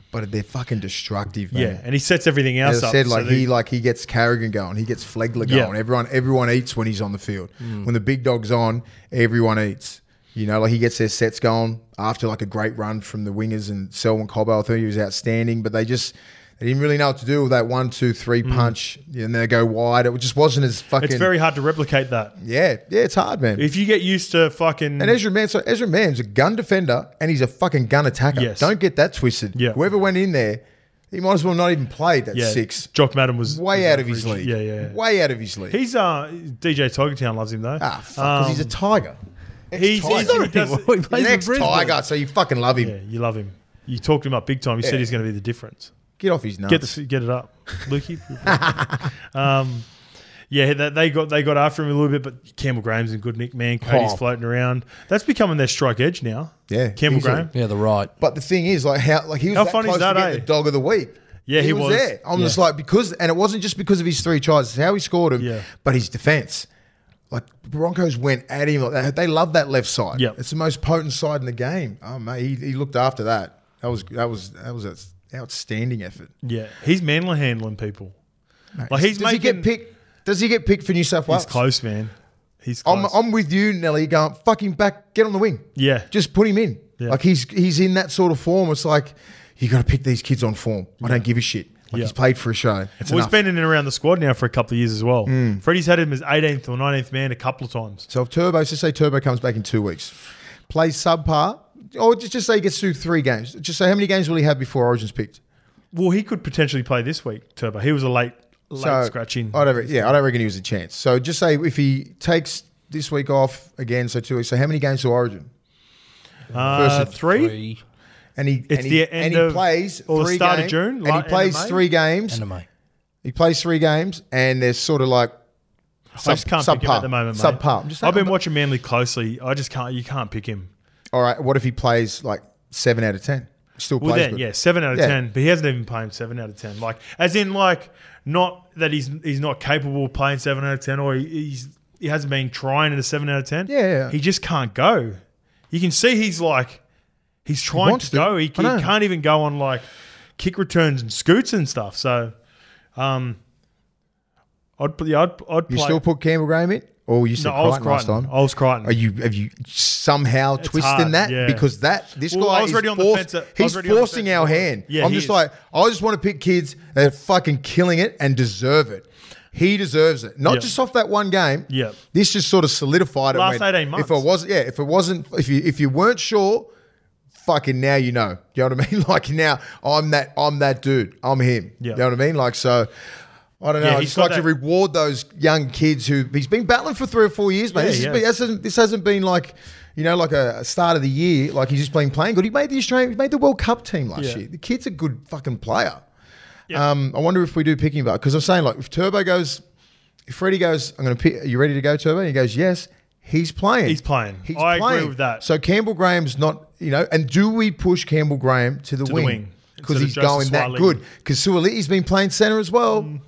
But they're fucking destructive, man. yeah, and he sets everything else As I up. said, so like that- he like he gets Carrigan going, he gets Flegler Yeah. going. Everyone everyone eats when he's on the field. Mm. When the big dog's on, everyone eats. You know, like he gets their sets going after like a great run from the wingers and Selwyn Cobbo. I thought he was outstanding, but they just they didn't really know what to do with that one, two, three punch, and then go wide. It just wasn't as fucking. It's very hard to replicate that. yeah, yeah, it's hard, man. If you get used to fucking and Ezra Mam, so Ezra Mam's a gun defender and he's a fucking gun attacker. Yes. Don't get that twisted. Yeah. Whoever went in there, he might as well not even played that yeah, six. Jock Madden was Way was out of his league. Yeah, yeah. yeah. Way out of his league. He's uh DJ Tiger Town loves him though. ah, fuck, 'cause he's a Um, tiger. he's, Ex-tiger. he's, he does- He plays He's an for Brisbane. ex-tiger, so you fucking love him. yeah, you love him. You talked him up big time. You said Yeah. he's going to be the difference. Get off his nuts. Get the, get it up, Lukey. um, yeah, they, they got they got after him a little bit, but Campbell Graham's in good nick, man. Cody's Oh. floating around. That's becoming their strike edge now. Yeah, Campbell easily. Graham. Yeah, the right. But the thing is, like how like he was How that funny is that, to eh? the dog of the week. Yeah, he was. there. I'm Yeah. just like because, and it wasn't just because of his three tries. It's how he scored him. Yeah. But his defense, like Broncos went at him. Like that. They love that left side. Yeah, it's the most potent side in the game. Oh mate, he, he looked after that. That was that was that was an outstanding effort. Yeah, he's manly handling people. Like he's Does making. he get picked? Does he get picked for New South Wales? He's close, man. He's I'm. I'm with you, Nelly. Going fucking back, get on the wing. yeah, Just put him in. Yeah. Like he's he's in that sort of form. It's like you got to pick these kids on form. I don't give a shit. Like Yeah. he's played for a show. It's well, he's enough. been in and around the squad now for a couple of years as well. Hmm. Freddie's had him as 18th or 19th man a couple of times. so if Turbo, let's just say Turbo comes back in two weeks, plays subpar, or just, just say he gets through three games. Just say how many games will he have before Origin's picked? Well, he could potentially play this week, Turbo. He was a late, late So scratching. I don't. re- Yeah, I don't reckon he was a chance. So just say if he takes this week off again, so two weeks. So how many games to Origin? Uh, versus three? Three. And he It's and he, the end and he of- plays or the three start of games, June, and he plays three games. End of May. He plays three games, and they're sort of like. I just can't pick him at the moment, mate. Subpar. I'm just saying, I've been watching Manly closely. I just can't. You can't pick him. All right. What if he plays like seven out of ten? Still Well, plays then, good. yeah, seven out of Yeah. ten. But he hasn't even played seven out of ten. Like, as in, like, not that he's he's not capable of playing seven out of ten, or he, he's he hasn't been trying at a seven out of ten. Yeah, yeah. he just can't go. You can see he's like he's trying wants to, to. go. He, he can't even go on like kick returns and scoots and stuff. So, um, I'd put yeah, I'd, I'd You play. still put Campbell Graham in, or you said no, I was Crichton last Crichton. time? I was Crichton. Are you have you somehow It's twisted hard, that yeah. because that this Well, I guy was is already on the forced- fence at- he's already on the forcing our hand. Yeah, I'm just is. like I just want to pick kids that are fucking killing it and deserve it. He deserves it, not Yeah. just off that one game. Yeah. this just sort of solidified it. Last when- 18 months. If it was, yeah, if it wasn't, if you if you weren't sure, fucking now you know. You know what I mean? Like now I'm that I'm that dude. I'm him. Yeah. You know what I mean? Like so. I don't know. Yeah, I just got like to reward those young kids who he's been battling for three or four years, man. Yeah, this, yeah. been, this, hasn't, this hasn't been like, you know, like a, start of the year. Like he's just been playing good. He made the Australian, he made the World Cup team last year. The kid's a good fucking player. Um, I wonder if we do pick him up because I'm saying like if Turbo goes, if Freddie goes, I'm going to pick. Are you ready to go, Turbo? And he goes, yes. He's playing. He's playing. He's I agree playing. with that. So Campbell Graham's not, you know, and do we push Campbell Graham to the the wing? Because he's going that good. Because Suoliti's been playing center as well. Mm.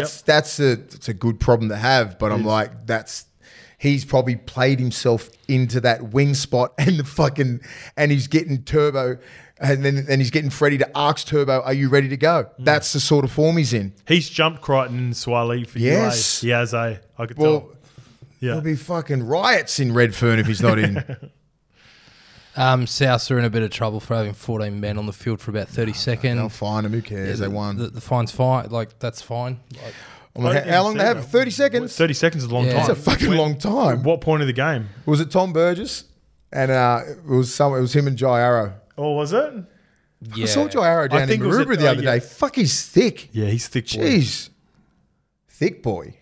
That's that's a it's a good problem to have, but I'm is. like that's he's probably played himself into that wing spot and the fucking and he's getting turbo and then and he's getting Freddie to ask Turbo, "Are you ready to go?" Mm. That's the sort of form he's in. He's jumped Crichton and Swiley for Yes. UA. He has a. I could Well, tell. Yeah. there'll be fucking riots in Redfern if he's not in. Um, Souths are in a bit of trouble for having 14 men on the field for about 30 seconds. They'll seconds. fine him. Who cares? they won. The, the fine's fine. Like, that's fine. Like, I'm like, I how, how long see they have? Thirty seconds. Thirty seconds is a long Yeah. time. It's a fucking When- long time. What point of the game? Was it Tom Burgess? And uh, it was some. It was him and Jai Arrow. Or was it? yeah. I saw Jai Arrow down in think it was Maroubra at- the uh, other yeah. day. Fuck, he's thick. Yeah, he's thick. boy. Jeez, thick boy.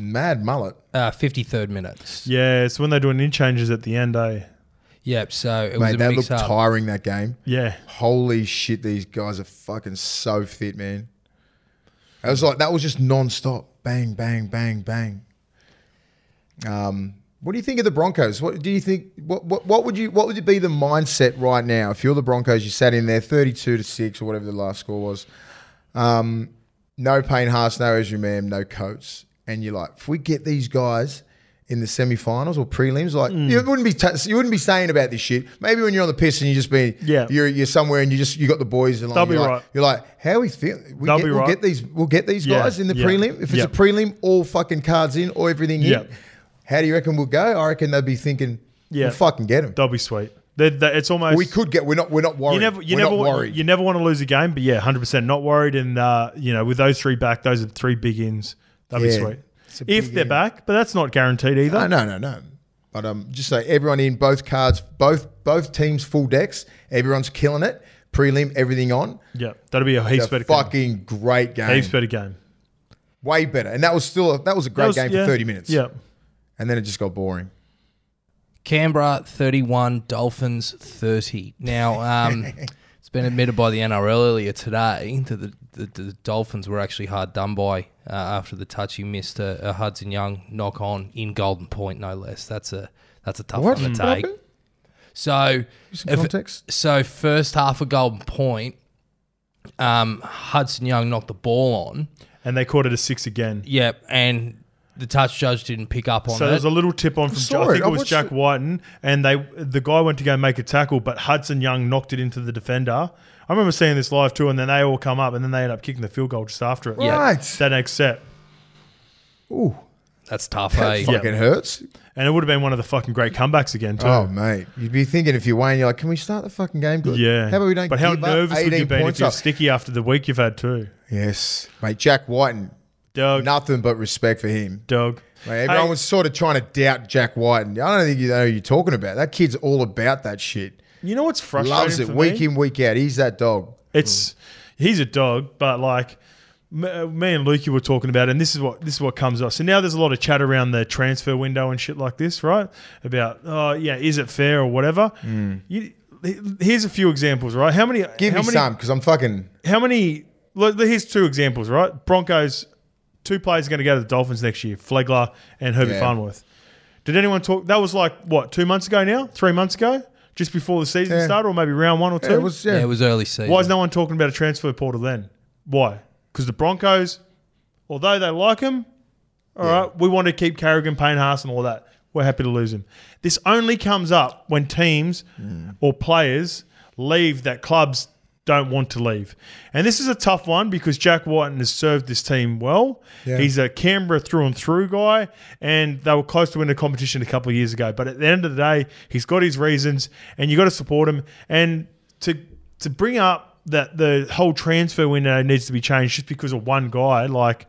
Mad mullet. Uh, 53rd minute. Yeah, it's when they're doing in changes at the end, eh? Yep. So it was Mate, a that mix looked up. tiring. That game. Yeah. Holy shit, these guys are fucking so fit, man. That was like that was just non-stop. Bang, bang, bang, bang. Um, What do you think of the Broncos? What do you think? What, what what would you what would be the mindset right now if you're the Broncos? You sat in there, thirty-two to six or whatever the last score was. Um, no Payne Haas, no Ezra Mam, no Coates, and you're like, if we get these guys in the semi-finals or prelims, like Mm. you wouldn't be t- you wouldn't be saying about this shit. Maybe when you're on the piss and you just be Yeah. you're you're somewhere and you just you got the boys and They'll you're like. You're like, how we feel? We They'll get, be we'll right. get these we'll get these Yeah, guys in the yeah, prelim. If it's yeah. a prelim, all fucking cards in or everything in. How do you reckon we'll go? I reckon they'll be thinking, Yeah. we'll fucking get them. They'll be sweet. They're, it's almost We could get. We're not. We're not worried. You never, you we're never, not worried. you never want to lose a game, but yeah, hundred percent not worried. And uh, you know, with those three back, those are three big ins. That'd be sweet if they're in. back, but that's not guaranteed either. no, no, no, no. But um, just say everyone in both cards, both both teams full decks. Everyone's killing it. Prelim, everything on. Yeah, that'll be a heaps It's a better. game. fucking great game. heaps better game. Way better. And that was still a, that was a great was- game yeah, for thirty minutes. Yeah, And then it just got boring. Canberra 31, Dolphins 30. Now, um, it's been admitted by the NRL earlier today that the, the, the Dolphins were actually hard done by uh, after the touch he missed a, a Hudson Young knock on in Golden Point, no less. That's a that's a tough What? one to take. happened? So, if- so first half of Golden Point, um, Hudson Young knocked the ball on. and they called it a six again. Yep, and the touch judge didn't pick up on So it. there's a little tip on from saw I think it. it, was Jack it. Wighton, and they the guy went to go make a tackle, but Hudson Young knocked it into the defender. I remember seeing this live too, and then they all come up, and then they end up kicking the field goal just after it. Yeah. Right. that next set, Ooh, That's tough, eh? that fucking hurts. and it would have been one of the fucking great comebacks again too. Oh mate, you'd be thinking if you're Wayne, you're like, can we start the fucking game good? Yeah. How about we don't? But how give up nervous would 18 you be if points you're up? sticky after the week you've had too? Yes, mate. Jack Wighton, Doug, nothing but respect for him. Doug. Mate, everyone Hey, was sort of trying to doubt Jack White, and I don't think you know who you're talking about. That kid's all about that shit. you know what's frustrating? Loves it week me? in, week out. He's that dog. It's he's a dog, but like me and Lukey were talking about, it, and this is what this is what comes up. So now there's a lot of chat around the transfer window and shit like this, right? About oh yeah, is it fair or whatever? Hmm. You, here's a few examples, right? How many? Give how me many, some because I'm fucking. How many? look, Here's two examples, right? Broncos, two players are going to go to the Dolphins next year: Flegler and Herbert Yeah. Farnworth. Did anyone talk? That was like what two months ago now, three months ago, just before the season Yeah. started, or maybe round one or two. Yeah, it was yeah. Yeah, it was early season. Why is no one talking about a transfer portal then? Why? Because the Broncos, although they like him, all right, we want to keep Carrigan, Payne Haas, and all that. We're happy to lose him. This only comes up when teams mm. or players leave that clubs don't want to leave. And this is a tough one because Jack Wighton has served this team well. Yeah. He's a Canberra through and through guy, and they were close to winning the competition a couple of years ago. But at the end of the day, he's got his reasons, and you got to support him. And to to bring up that the whole transfer window needs to be changed just because of one guy, like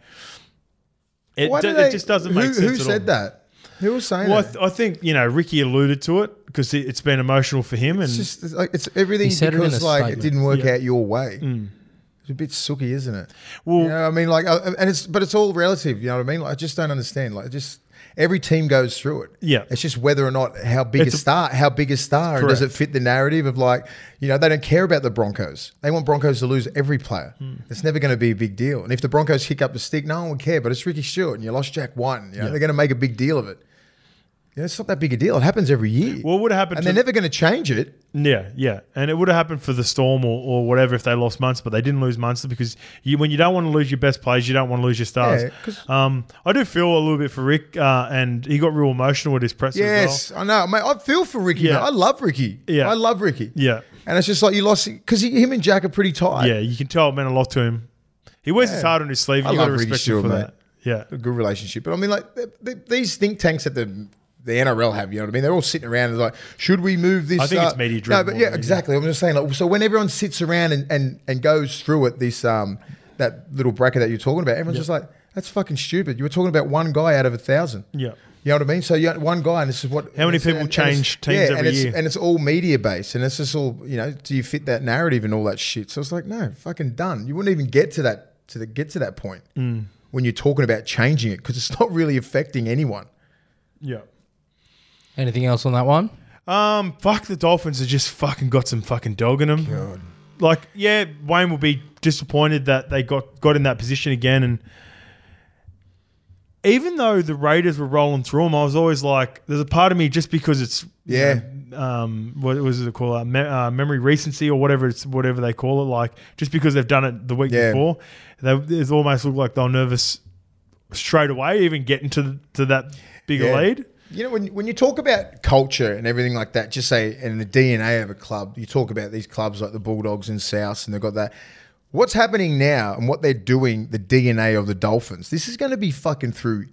it, d- do it just doesn't who, make sense. Who said all. that? Who was saying Well, I, that? th- I think you know Ricky alluded to it because it, it's been emotional for him, and It's just it's like it's everything He said it because like statement. it didn't work Yeah. Mm. out your way. It's a bit sooky, isn't it? well, You know, I mean, like, uh, and it's but it's all relative. You know what I mean? Like, I just don't understand. Like, just every team goes through it. Yeah. it's just whether or not how big It's a a- star, how big a star, and does it fit the narrative of like, you know, they don't care about the Broncos. They want Broncos to lose every player. Hmm. It's never going to be a big deal. And if the Broncos kick up the stick, no one would care. But it's Ricky Stuart, and you lost Jack White. You know, Yeah. they're going to make a big deal of it. Know, it's not that big a deal. It happens every year. what would have happened? and they're never going to change it. Yeah, yeah, and it would have happened for the Storm or, or whatever if they lost Munster, but they didn't lose Munster because you, when you don't want to lose your best players, you don't want to lose your stars. Yeah, um, I do feel a little bit for Rick, uh, and he got real emotional with his press. Yes, I know. Mate, I feel for Ricky. Yeah. man. I love Ricky. Yeah. I love Ricky. Yeah, And it's just like you lost because him and Jack are pretty tight. yeah, you can tell it meant a lot to him. He wears his heart on his sleeve. I You got to Ricky respect him Stuart, for mate. that. Yeah, a good relationship. But I mean, like th- th- these think tanks at the the NRL have, you know what I mean? They're all sitting around and like, should we move this? I think it's uh, media No, but yeah, exactly. I'm just saying. Like, so when everyone sits around and, and and goes through it, this um that little bracket that you're talking about, everyone's just like, that's fucking stupid. You were talking about one guy out of a thousand. yeah. You know what I mean? So you one guy, and this is what. How many people and- and change it's- teams yeah, and every it's, year? And it's all media based, and it's just all you know. Do you fit that narrative and all that shit? So it's like, no, fucking done. You wouldn't even get to that to the get to that point Mm. when you're talking about changing it because it's not really affecting anyone. Yeah. Anything else on that one? Um, fuck the Dolphins have just fucking got some fucking dog in them. Like, yeah, Wayne will be disappointed that they got got in that position again, and even though the Raiders were rolling through them, I was always like, there's a part of me just because it's you Yeah. know, um, what was it called? Uh, me- uh, memory recency or whatever it's whatever they call it. Like just because they've done it the week Yeah. before, they it's almost looked like they're nervous straight away, even getting to to that bigger Yeah. lead. You know, when, when you talk about culture and everything like that, just say, and the DNA of a club, you talk about these clubs like the Bulldogs and Souths, and they've got that. What's happening now and what they're doing, the DNA of the Dolphins, this is going to be fucking through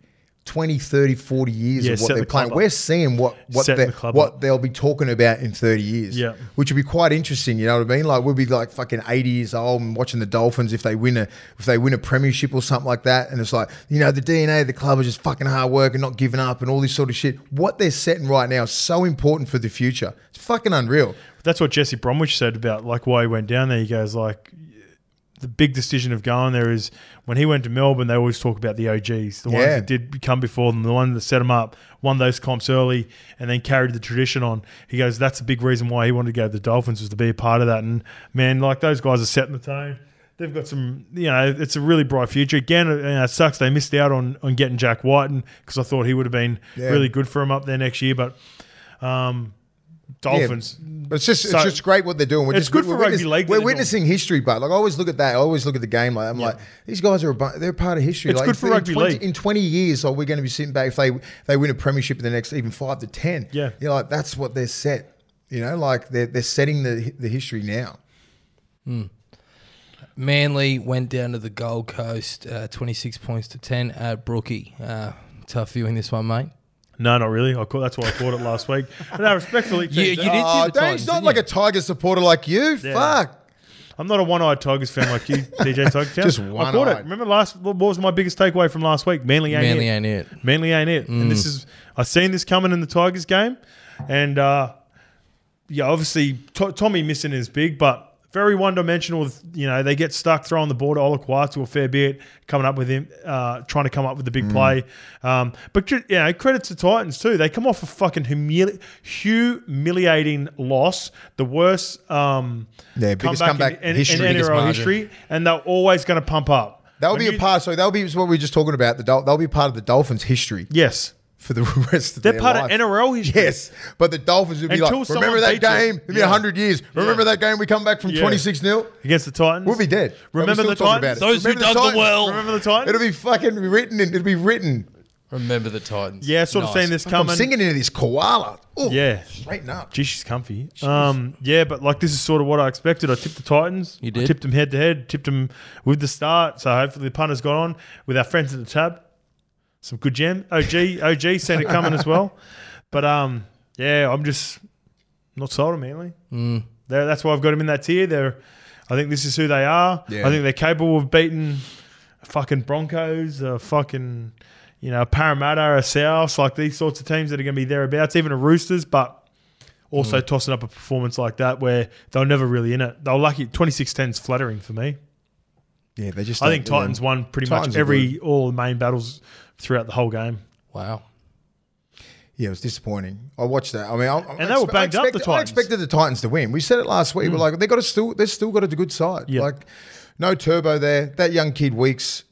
20, 30, 40 years Yeah, of what they're the playing. We're seeing what what, the what they'll be talking about in 30 years. Yeah. Which would be quite interesting, you know what I mean? Like we'll be like fucking 80 years old and watching the Dolphins if they win a if they win a premiership or something like that. And it's like, you know, the DNA of the club is just fucking hard work and not giving up and all this sort of shit. What they're setting right now is so important for the future. It's fucking unreal. That's what Jesse Bromwich said about like why he went down there. He goes like, the big decision of going there is when he went to Melbourne. They always talk about the OGs, the ones that did come before them, the ones that set him up, won those comps early, and then carried the tradition on. He goes, that's a big reason why he wanted to go to the Dolphins was to be a part of that. And man, like those guys are setting the tone. They've got some, you know, it's a really bright future. Again, you know, it sucks they missed out on on getting Jack White, and because I thought he would have been Yeah. really good for him up there next year, but. Um, Dolphins, But it's just So- it's just great what they're doing. We're It's just, good we're for rugby league We're they're doing. witnessing history, but like I always look at that. I always look at the game. Like I'm like these guys are a, bu- they're part of history. It's like, good for in rugby 20, league. In 20 years, are we going to be sitting back if they they win a premiership in the next even five to ten? Yeah. you're like that's what they're set. You know, like they're they're setting the the history now. Manly went down to the Gold Coast, uh, 26 points to 10 at Brookie. Uh, tough viewing this one, mate. No, not really. I call, that's why I caught it last week. But no, respectfully, You- teams, you did see Oh, the Dave's Titans, not didn't like you? a Tiger supporter like you. Yeah. Fuck. I'm not a one-eyed Tigers fan like you, DJ Tiger Town. Just I caught one-eyed. it. Remember last? What was my biggest takeaway from last week? Manly ain't Manly it. ain't it. Manly ain't it. And this is I seen this coming in the Tigers game, and uh, yeah, obviously to- Tommy missing is big, but very one-dimensional. with- You know, they get stuck throwing the ball to Olakau'atu a fair bit, coming up with him, uh, trying to come up with the big play. Um, but you know, credit to Titans too. They come off a fucking humili- humiliating loss, the worst um, Yeah, biggest comeback in, in, history, in NRL history, and they're always going to pump up. That'll When be a you- part. So that'll be what we were just talking about. The Dol- they'll be part of the Dolphins' history Yes, for the rest of they're their part life. of NRL history. Yes, but the Dolphins would be Until like, someone remember that beats it." game? It'd be Yeah. 100 years. Remember that game we come back from Yeah. 26 0? against the Titans. We'll be dead. But Remember we're the still talking Titans? about it. Those who Remember dug the Titans? well. Remember the Titans? It'll be fucking written. In, it'll be written. Remember the Titans. yeah, sort of Nice. seeing this I'm coming. singing into this koala. Ooh, Yeah. straighten up. Gee, she's comfy. Um, yeah, but like this is sort of what I expected. I tipped the Titans. You I did? tipped them head to head. Tipped them with the start. So hopefully the punters got on with our friends at the tab. Some good gem. OG, OG seen it coming as well. But um, yeah, I'm just not sold on Manly. Mm. They're, that's why I've got them in that tier. They're, I think this is who they are. Yeah. I think they're capable of beating fucking Broncos, uh, fucking you know Parramatta, a South, like these sorts of teams that are going to be thereabouts, even a Roosters, but also tossing up a performance like that where they're never really in it. They were lucky. 26-10 is flattering for me. Yeah, they just. I think Titans won pretty Titans much every all the main battles throughout the whole game. Wow. Yeah, it was disappointing. I watched that. I mean, I, And they were banged up, the expected- I expected the Titans to win. We said it last week. We're mm. like, they got a still. They've still got a good side. Yeah. Like, no turbo there. That young kid Weeks.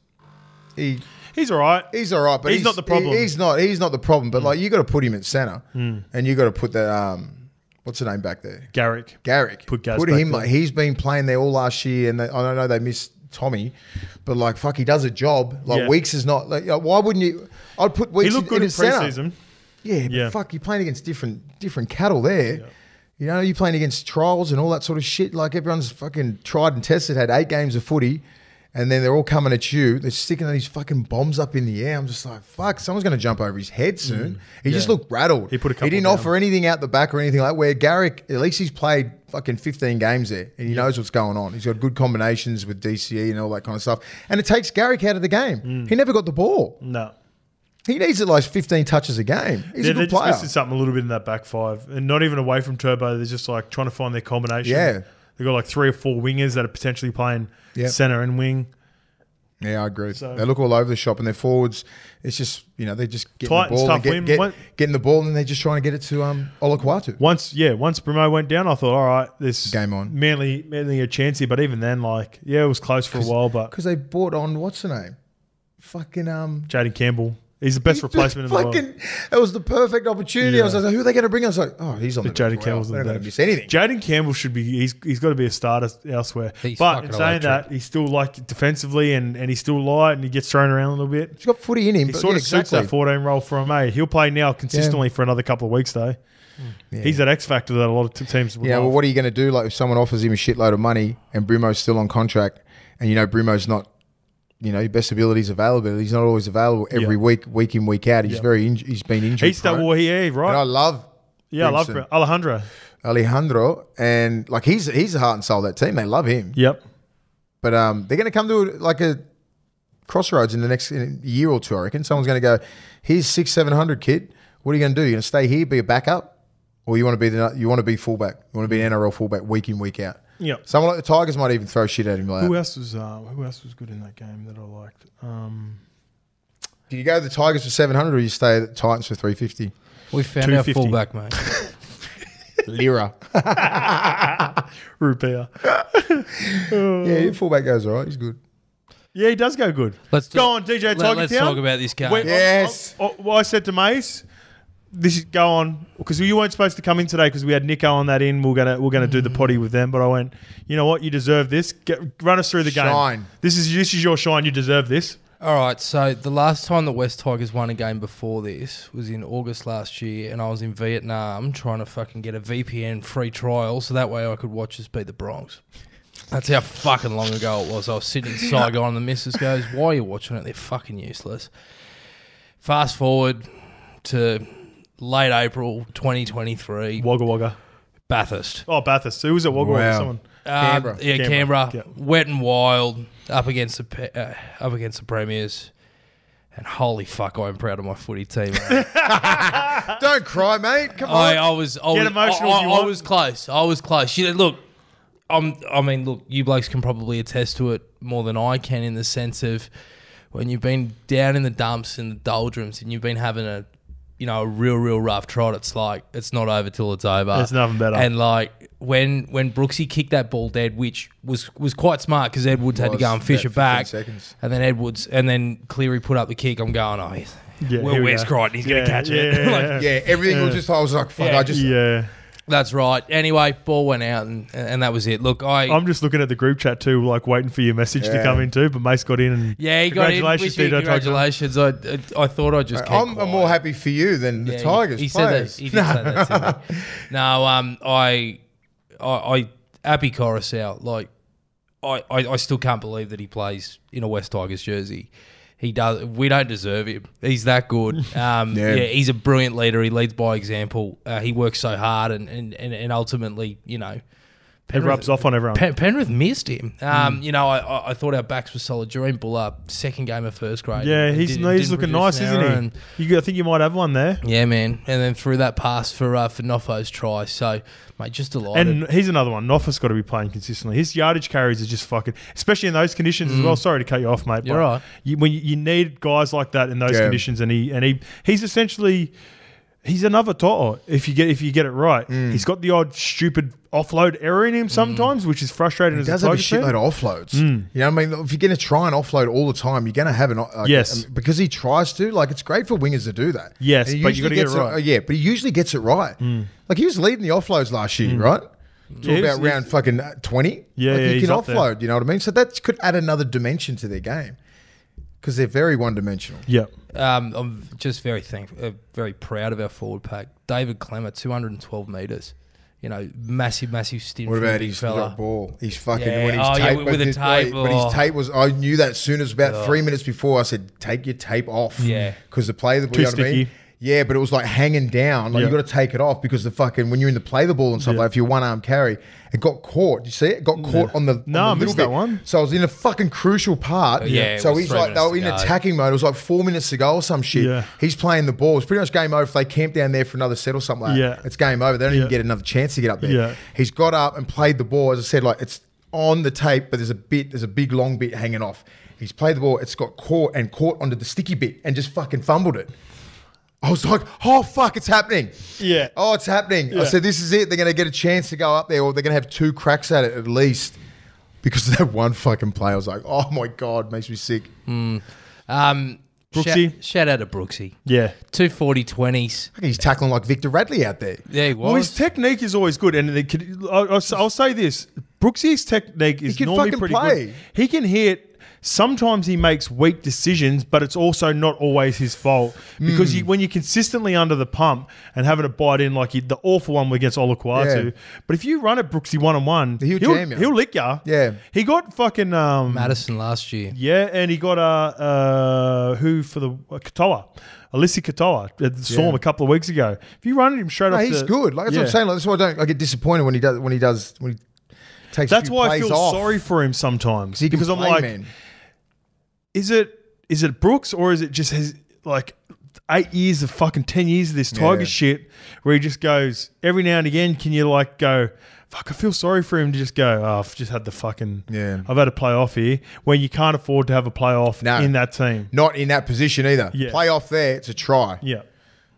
He He's all right. He's all right, but He's not the problem. he- he's not. He's not the problem. But mm. like, you got to put him at center, mm. and you got to put the um, what's the name back there? Garrick. Garrick. Put Gaz put him. there. Like, he's been playing there all last year, and they, I don't know they missed Tommy, but like, fuck, he does a job. Like Yeah. Weeks is not. Like, why wouldn't you? I'd put He Weeks looked in, good in preseason. Yeah, but Yeah. fuck, you're playing against different different cattle there. You know, you're playing against trials and all that sort of shit. Like everyone's fucking tried and tested, had eight games of footy, and then they're all coming at you. They're sticking these fucking bombs up in the air. I'm just like, fuck, someone's going to jump over his head soon. He just Mm. Looked rattled. He put a couple He didn't down. offer anything out the back or anything like. Where Garrick, at least he's played fucking 15 games there, and he knows what's going on. He's got good combinations with DCE and all that kind of stuff. And it takes Garrick out of the game. Mm. He never got the ball. No. He needs at least 15 touches a game. He's Yeah, a they're good just missing something a little bit in that back five, and not even away from Turbo. They're just like trying to find their combination. Yeah. They've got like three or four wingers that are potentially playing Yep. center and wing. Yeah, I agree. So- they look all over the shop, and their forwards. It's just you know they're just getting the ball, and get, get- One- getting the ball, and they're just trying to get it to um Olakau'atu. Once, yeah, once Brimo went down, I thought, all right, this Game on. Manly, Manly a chance here, but even then, like, yeah, it was close for a while. But Because they bought on what's the name? Fucking um Jayden Campbell, He's the best replacement in the world. fucking, It was the perfect opportunity. I was like, who are they going to bring? I was like, oh, he's on the, Jayden. Campbell's Wow, on They're the not going bench. miss anything. Jayden Campbell should be. He's he's got to be a starter elsewhere. He's but in saying electric. that, he's still like defensively and, and he's still light and he gets thrown around a little bit. He's got footy in him. He but sort yeah, of suits that 14 role for him. Eh? He'll play now consistently for another couple of weeks though. Yeah. He's that X factor that a lot of t- teams. Would Yeah, well, what are you going to do? Like, if someone offers him a shitload of money and Brumo's still on contract, and you know Brumo's not, you know, best abilities available. He's not always available every Yeah. week, week in, week out. He's Yeah. very, inj- he's been injured. He's that prone. war he yeah, And I love, Yeah, I love Alejandro. Alejandro, and like he's he's the heart and soul of that team. They love him, Yep. but um, they're going to come to like a crossroads in the next in a year or two. I reckon someone's going to go, "Here's six, seven hundred, kid. What are you going to do? You going to stay here, be a backup, or you want to be the you want to be fullback? You want to be an NRL fullback week in, week out? Yep. Someone like the Tigers might even throw shit at him like Who else was uh, Who else was good in that game that I liked? Um, Do you go to the Tigers for seven hundred, or you stay at the Titans for three fifty? We found our fullback, mate. Lira. Rupia. yeah, your fullback goes all right. He's good. Yeah, he does go good. Let's Go talk- on, DJ Let, Tiger us Town. talk about this game. Wait, Yes. I, I, well, I said to Mace, this is go on because you weren't supposed to come in today because we had Nicho on that in. We're gonna we're gonna do the potty mm. with them. But I went, you know what? You deserve this. Get, run us through the game. Shine. This is this is your shine. You deserve this. All right, so the last time the West Tigers won a game before this was in August last year, and I was in Vietnam trying to fucking get a VPN free trial so that way I could watch us beat the Bronx. That's how fucking long ago it was. I was sitting in Saigon, and the missus goes, "Why are you watching it? They're fucking useless." Fast forward to late April 2023, Wagga Wagga. Bathurst. Oh, Bathurst. Who was it? Wagga Wagga. Wow. Someone. Uh, Canberra. yeah, Canberra. Canberra, Yeah. wet and wild, up against the uh, up against the premiers, and holy fuck, I'm proud of my footy team. Don't cry, mate. Come on. I, I was, I Get was, emotional I, if you I- I was close. I was close. You know, look, I'm, I mean, look, you blokes can probably attest to it more than I can in the sense of when you've been down in the dumps in the doldrums and you've been having a, you know, a real, real rough trot. It's like it's not over till it's over. There's nothing better. And like when when Brooksy kicked that ball dead, which was was quite smart because Edwards had to go and fish it back, seconds. and then Edwards and then Cleary put up the kick. I'm going, oh, Yeah, well, here we Wes. Crichton, he's Yeah, gonna catch yeah, it. yeah, Like, yeah. yeah, everything was just. I was like, fuck. Yeah. I just. yeah. That's right. Anyway, ball went out, and and that was it. Look, I I'm just looking at the group chat too, like waiting for your message to come in too. But Mace got in and yeah, he got in. Congratulations, Wish you Congratulations. I, I I thought I'd just. keep I'm, I'm quiet. more happy for you than the Yeah, he- Tigers He, said that. He did say that to me. No, um, I, I, I, Api Koroisau, like, I, I, I still can't believe that he plays in a West Tigers jersey. He does. We don't deserve him. He's that good. Um, Yeah. yeah. he's a brilliant leader. He leads by example. Uh, he works so hard, and, and, and, and ultimately, you know, it rubs off on everyone. Pen- Penrith missed him. Hmm. Um, You know, I, I, I thought our backs were solid. Jahream Bula, second game of first grade. yeah, and he's didn't- he's looking nice, isn't he? and- You, I think you might have one there. yeah, man. And then through that pass for uh, for Nofo's try. So, mate, just delighted. And he's another one. Noffa's got to be playing consistently. His yardage carries are just fucking, especially in those conditions as well. Sorry to cut you off, mate. Mm. You're but right. You, when you, you need guys like that in those Yeah. conditions, and he and he he's essentially he's another Toto. If you get if you get it right, Mm. he's got the odd stupid offload error in him sometimes, which is frustrating He as does a have a shitload of offloads. You know what I mean? If you're going to try and offload all the time, you're going to have an. Like, Yes. um, because he tries to. Like, it's great for wingers to do that. Yes, but you usually gotta get it right. uh, yeah, but he usually gets it right. Like, he was leading the offloads last year, right? Talk Yeah, about round fucking uh, 20. Yeah, like, yeah, you can offload, you know what I mean? So that could add another dimension to their game because they're very one dimensional. Yeah, um, I'm just very thankful, uh, very proud of our forward pack. David Klemmer, 212 meters. You know, massive, massive stint. What about his fella. ball? He's fucking Yeah. when he's Oh, yeah, tape, with- but with the his- tape, But oh. his tape was. I knew that as soon as about three minutes before. I said, "Take your tape off." Yeah. because the play the ball. Too You know what I mean? sticky. Yeah, but it was like hanging down. Like Yeah. you got to take it off because the fucking when you're in the play the ball and stuff Yeah. like if you're one arm carry, it got caught. You see it? It got caught on the No, on I the missed middle that bit. one. So I was in a fucking crucial part. Yeah, it So was he's like they were in go. attacking mode. It was like four minutes to go or some shit. Yeah. He's playing the ball. It's pretty much game over. If they camp down there for another set or something like Yeah. it's game over. They don't even get another chance to get up there. Yeah. He's got up and played the ball. As I said, like it's on the tape, but there's a bit, there's a big long bit hanging off. He's played the ball. It's got caught and caught onto the sticky bit and just fucking fumbled it. I was like, oh fuck, it's happening. Yeah. Oh, it's happening. I said, this is it. They're going to get a chance to go up there, or they're going to have two cracks at it at least. Because of that one fucking play, I was like, oh my god, makes me sick. Um, Brooksy. Shout, shout out to Brooksy. Yeah. 240 20s. He's tackling like Victor Radley out there. Yeah, he Well, his technique is always good, and they could, I'll, I'll, I'll say this: Brooksy's technique is can normally fucking pretty play. good. He can hit. Sometimes he makes weak decisions, but it's also not always his fault because Hmm. you, when you're consistently under the pump and having to bite in like he, the awful one against Olakau'atu, Yeah. but if you run at Brooksy one on one, He'll he'll, jam ya. he'll lick ya. Yeah. he got fucking um, Madison last year. yeah, and he got uh, uh who for the uh, Katoa, Eliesa Katoa at the Storm Yeah. a couple of weeks ago. If you run at him straight No, off, he's the- good. Like that's what I'm saying. Like, that's why I don't. I get disappointed when he does. When he does. When he takes. a That's few why I feel off. sorry for him sometimes He can because I'm like, man. Is it is it Brooks or is it just his like eight years of fucking ten years of this Tiger Yeah. shit where he just goes every now and again? Can you like go? Fuck, I feel sorry for him to just go. Oh, I've just had the fucking. Yeah. I've had a playoff here when you can't afford to have a playoff No. in that team. Not in that position either. Yeah. Play off there a try. Yeah.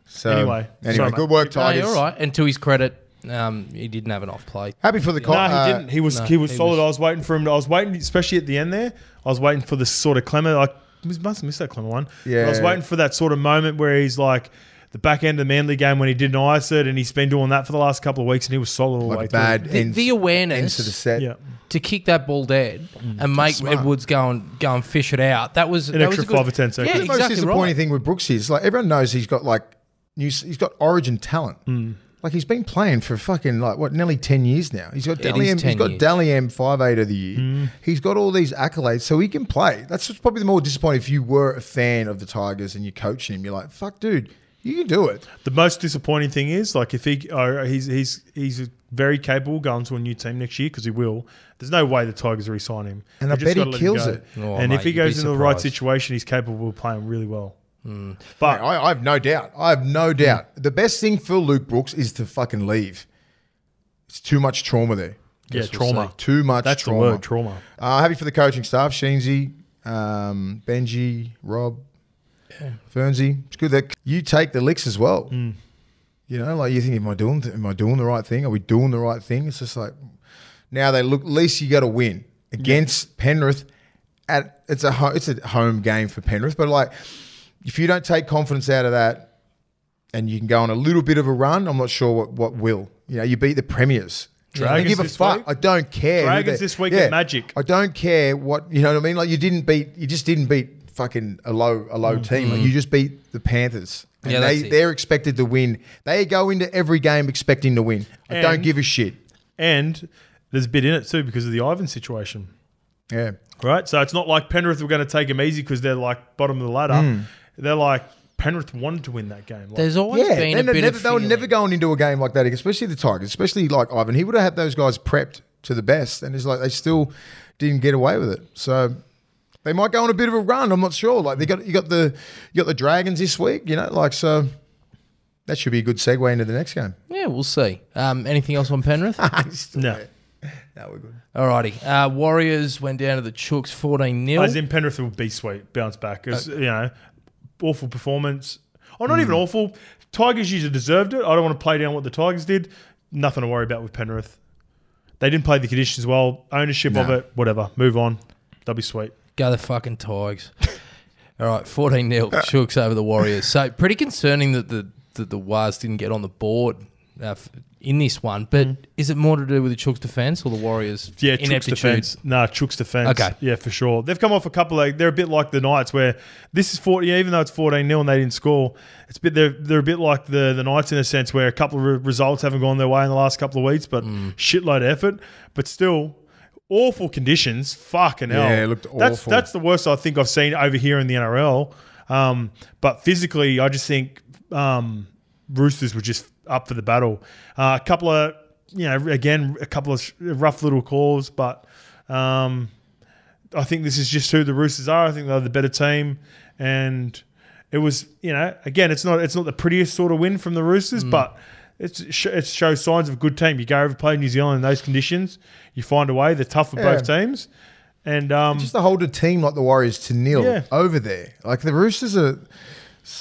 So Anyway, anyway, sorry, good mate. work, No, Tigers. you're all right. And to his credit, um, he didn't have an off play. Happy for the. No, co- uh, he didn't. He was no, he was he solid. was- I was waiting for him. I was waiting, especially at the end there. I was waiting for the sort of Clemmer. I must have missed that Clemmer one. But I was waiting for that sort of moment where he's like the back end of the Manly game when he didn't ice it, and he's been doing that for the last couple of weeks, and he was solid all the way like through. bad The, ends, the awareness to the set. Yeah, to kick that ball dead and make smart. Edwards go and go and fish it out. That was An that extra was a good, five or 10 seconds. Yeah, The The most disappointing right. thing with Brooks is like everyone knows he's got like new, he's got origin talent. Hmm. Like he's been playing for fucking like what nearly ten years now. He's got It Dally M. He's 10 got years. Dally M five eight of the year. Hmm. He's got all these accolades, so he can play. That's what's probably the more disappointing. If you were a fan of the Tigers and you're coaching him, you're like, fuck, dude, you can do it. the most disappointing thing is like if he uh, he's he's he's very capable going to a new team next year because he will. There's no way the Tigers re-sign him. And They I bet he gotta let him kills it. Oh, and if he goes be into the right situation, he's capable of playing really well. Mate, But I, I have no doubt. I have no doubt. The best thing for Luke Brooks is to fucking leave. It's too much trauma there. yeah, Guess we'll trauma. see. Too much That's trauma. the word, trauma. Uh, happy for the coaching staff, Sheensy, um, Benji, Rob, Fernsey. It's good that you take the licks as well. Hmm. You know, like you think, am I doing? Am I doing the right thing? Are we doing the right thing? It's just like now they look. At least you got to win against Penrith. At it's a ho- it's a home game for Penrith, but like if you don't take confidence out of that, and you can go on a little bit of a run, I'm not sure what what will. You know, you beat the premiers. I don't give a this fuck. week? I don't care. Dragons this week at Magic. I don't care what you know what I mean. Like you didn't beat, you just didn't beat fucking a low a low team. Like you just beat the Panthers. And Yeah, they that's it. they're expected to win. They go into every game expecting to win. I don't give a shit. And there's a bit in it too because of the Ivan situation. Yeah. right? So it's not like Penrith were going to take them easy because they're like bottom of the ladder. Hmm. They're like Penrith wanted to win that game. Like, There's always Yeah, been a they bit never, of they were never going into a game like that, especially the Tigers, especially like Ivan. He would have had those guys prepped to the best, and it's like they still didn't get away with it. So they might go on a bit of a run. I'm not sure. Like they got you got the you got the Dragons this week, you know, like so. That should be a good segue into the next game. Yeah, we'll see. Um, anything else on Penrith? no. No, we're good. Alrighty. Uh, Warriors went down to the Chooks 14 0. As in Penrith will be sweet, bounce back, back. 'Cause, you know, awful performance. Oh, not Hmm. even awful. Tigers usually deserved it. I don't want to play down what the Tigers did. Nothing to worry about with Penrith. They didn't play the conditions well. Ownership of it, whatever. Move on. That'll be sweet. Go the fucking Tigers. All right, 14 0 Chooks over the Warriors. So pretty concerning that the that the Wars didn't get on the board uh, in this one. But is it more to do with the Chooks defense or the Warriors Yeah, Chook's ineptitude? defense. Nah, Chook's defense. Okay. Yeah, for sure. They've come off a couple of, they're a bit like the Knights where this is 40, even though it's 14 0 and they didn't score, it's a bit, they're, they're a bit like the, the Knights in a sense where a couple of re- results haven't gone their way in the last couple of weeks, but Mm. shitload of effort. But still, awful conditions. Fucking hell. Yeah, it looked That's, that's the worst I think I've seen over here in the NRL. Um, but physically, I just think um, Roosters were just up for the battle. Uh, a couple of, you know, again, a couple of rough little calls, but um, I think this is just who the Roosters are. I think they're the better team, and it was, you know, again, it's not it's not the prettiest sort of win from the Roosters, but. It's, it shows signs of a good team. You go over play New Zealand in those conditions, you find a way. They're tough for both teams, and um, Just to hold a team like the Warriors to nil Yeah. over there. Like the Roosters are.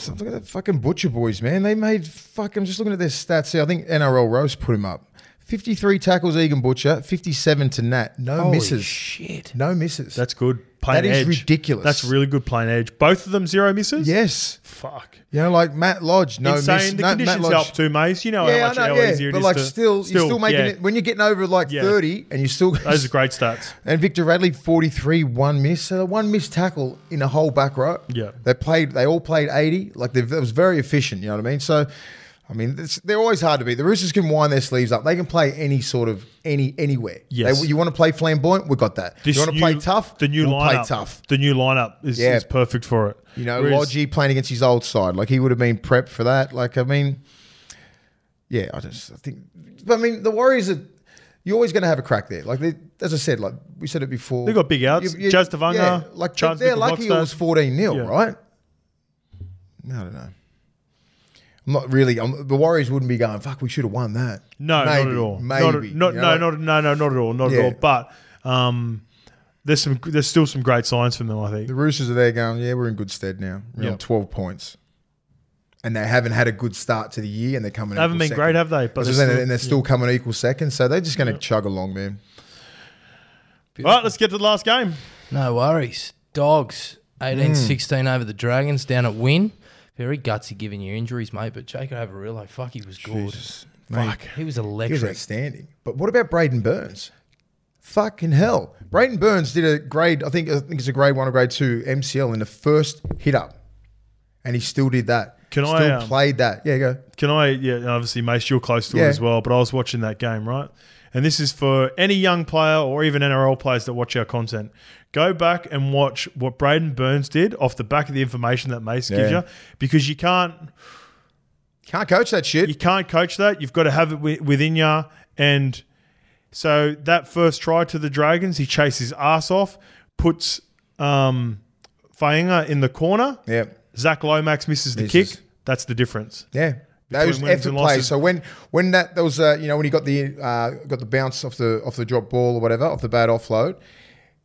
Look at that fucking Butcher Boys, man. They made fucking. I'm just looking at their stats here, I think NRL Roast put him up. 53 tackles, Egan Butcher, 57 to Nat. No Holy misses. shit. No misses. That's good. Plain edge. That is ridiculous. That's really good plain edge. Both of them zero misses. yes. Fuck. You know, like Matt Lodge, no Insane. miss. the no, Matt conditions Lodge. help too, Mace. You know how yeah, much know, how yeah. easier it but is like to still, you're still making yeah. it when you're getting over like Yeah. 30 and you still Those are great stats. And Victor Radley, 43, one miss. So one missed tackle in the whole back row. Yeah. They played, they all played 80. Like, that was very efficient, you know what I mean? So, I mean, it's, they're always hard to beat. The Roosters can wind their sleeves up. They can play any sort of, any anywhere. Yes. They, you want to play flamboyant? We've got that. This you want to new- play tough? The new lineup. play tough. The new lineup is, Yeah. is perfect for it. You know, Whereas- Lodgy playing against his old side. Like, he would have been prepped for that. Like, I mean, yeah, I just, I think, but I mean, the Warriors are, you're always going to have a crack there. Like, they, as I said, like we said it before. They got big outs. Jazz Tevaga, like Charles they're lucky it was 14 0, Yeah. right? I don't know. I'm not really. I'm, the Warriors wouldn't be going. Fuck, we should have won that. No, Maybe, not at all. Maybe. not, not, you no, know? not, no, no, not at all. Not Yeah. at all. But um, there's some. There's still some great signs from them. I think. The Roosters are there going. Yeah, we're in good stead now. We're Yeah. on 12 points, and they haven't had a good start to the year, and they're coming. They haven't equal been second. great, have they? But But they're they're still- and they're still coming equal second, so they're just going to chug along, man. All right, let's get to the last game. No worries. Dogs, 18 16 over the Dragons down at Win. Very gutsy given your injuries, mate. But Jacob Averillo, fuck, he was good. Jesus, mate. He was electric. He was outstanding. But what about Braidon Burns? Fucking hell. Braidon Burns did a grade, I think I think it's a grade one or grade two MCL in the first hit up. And he still did that. Can still I, um, played that. Yeah, go. Can I? Yeah, obviously, Mace, you're close to it as well. But I was watching that game, right? And this is for any young player or even NRL players that watch our content. Go back and watch what Braidon Burns did off the back of the information that Mace gives Yeah. you, because you can't Can't coach that shit. you can't coach that. You've got to have it wi- within you. And so that first try to the Dragons, he chases his ass off, puts um, Fainga in the corner. yeah. Zach Lomax misses the Misses. kick. That's the difference. Yeah. Those effort plays. So when when that there was uh, you know when he got the uh, got the bounce off the off the drop ball or whatever off the bad offload,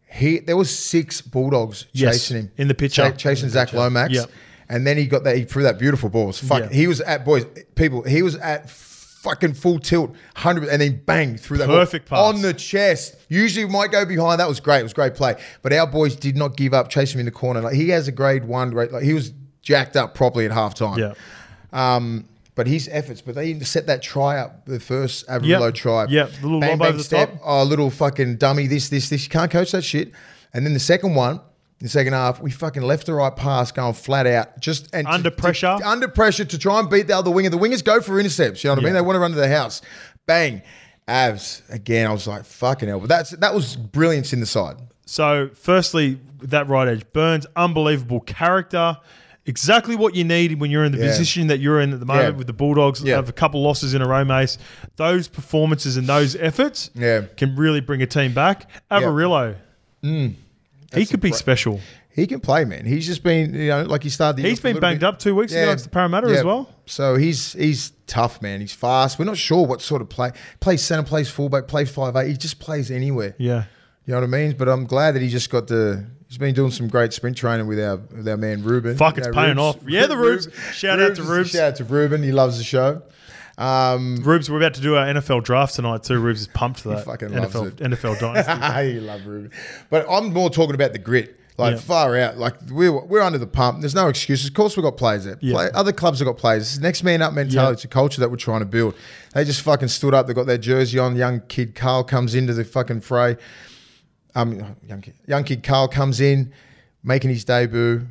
he there was six bulldogs Yes, chasing him in the picture. cha- chasing Zach Lomax. Yep. And then he got that he threw that beautiful ball. Was fuck, Yeah. He was at boys people. He was at fucking full tilt, hundred, and then bang through that Perfect pass. on the chest. Usually might go behind. That was great. It was great play. But our boys did not give up, chasing him in the corner. Like he has a grade one, great. Like he was jacked up properly at halftime. Yeah. Um, but his efforts, but they didn't set that try up, the first Averillo Yep. try. Yep, the little bang, bang, over the step. top. Oh, little fucking dummy, this, this, this. You can't coach that shit. And then the second one, the second half, we fucking left the right pass going flat out. Just and Under to- pressure. to- under pressure to try and beat the other winger. The wingers go for intercepts. You know what I mean? They want to run to the house. Bang. Avs. Again, I was like, fucking hell. But that's that was brilliance in the side. So, firstly, that right edge, Burns, unbelievable character. Exactly what you need when you're in the Yeah. position that you're in at the moment Yeah. with the Bulldogs. Yeah. Have a couple losses in a row, Mace. Those performances and those efforts Yeah. can really bring a team back. Averillo, Mm. he could be special. He can play, man. He's just been, you know, like he started the year He's been banged bit- up two weeks ago against the Parramatta as well. So he's he's tough, man. He's fast. We're not sure what sort of play. Plays center, plays fullback, plays five eight. He just plays anywhere. Yeah. You know what I mean? But I'm glad that he just got the. He's been doing some great sprint training with our with our man Ruben. Fuck, You it's know, paying Rubes- off. Yeah, the Rubes. Shout out to Rubes. Shout out to Ruben. He loves the show. Um, Rubes, we're about to do our NFL draft tonight too. Rubes is pumped for that. fucking loves NFL, it. NFL Dynasty. you love Ruben. But I'm more talking about the grit. Like Yeah. far out. Like we're, we're under the pump. There's no excuses. Of course we've got players there. Yeah. Play, other clubs have got players. It's next man up mentality. Yeah. It's a culture that we're trying to build. They just fucking stood up. They got their jersey on. Young kid Karl comes into the fucking fray. Um, young kid, young kid Karl comes in, making his debut,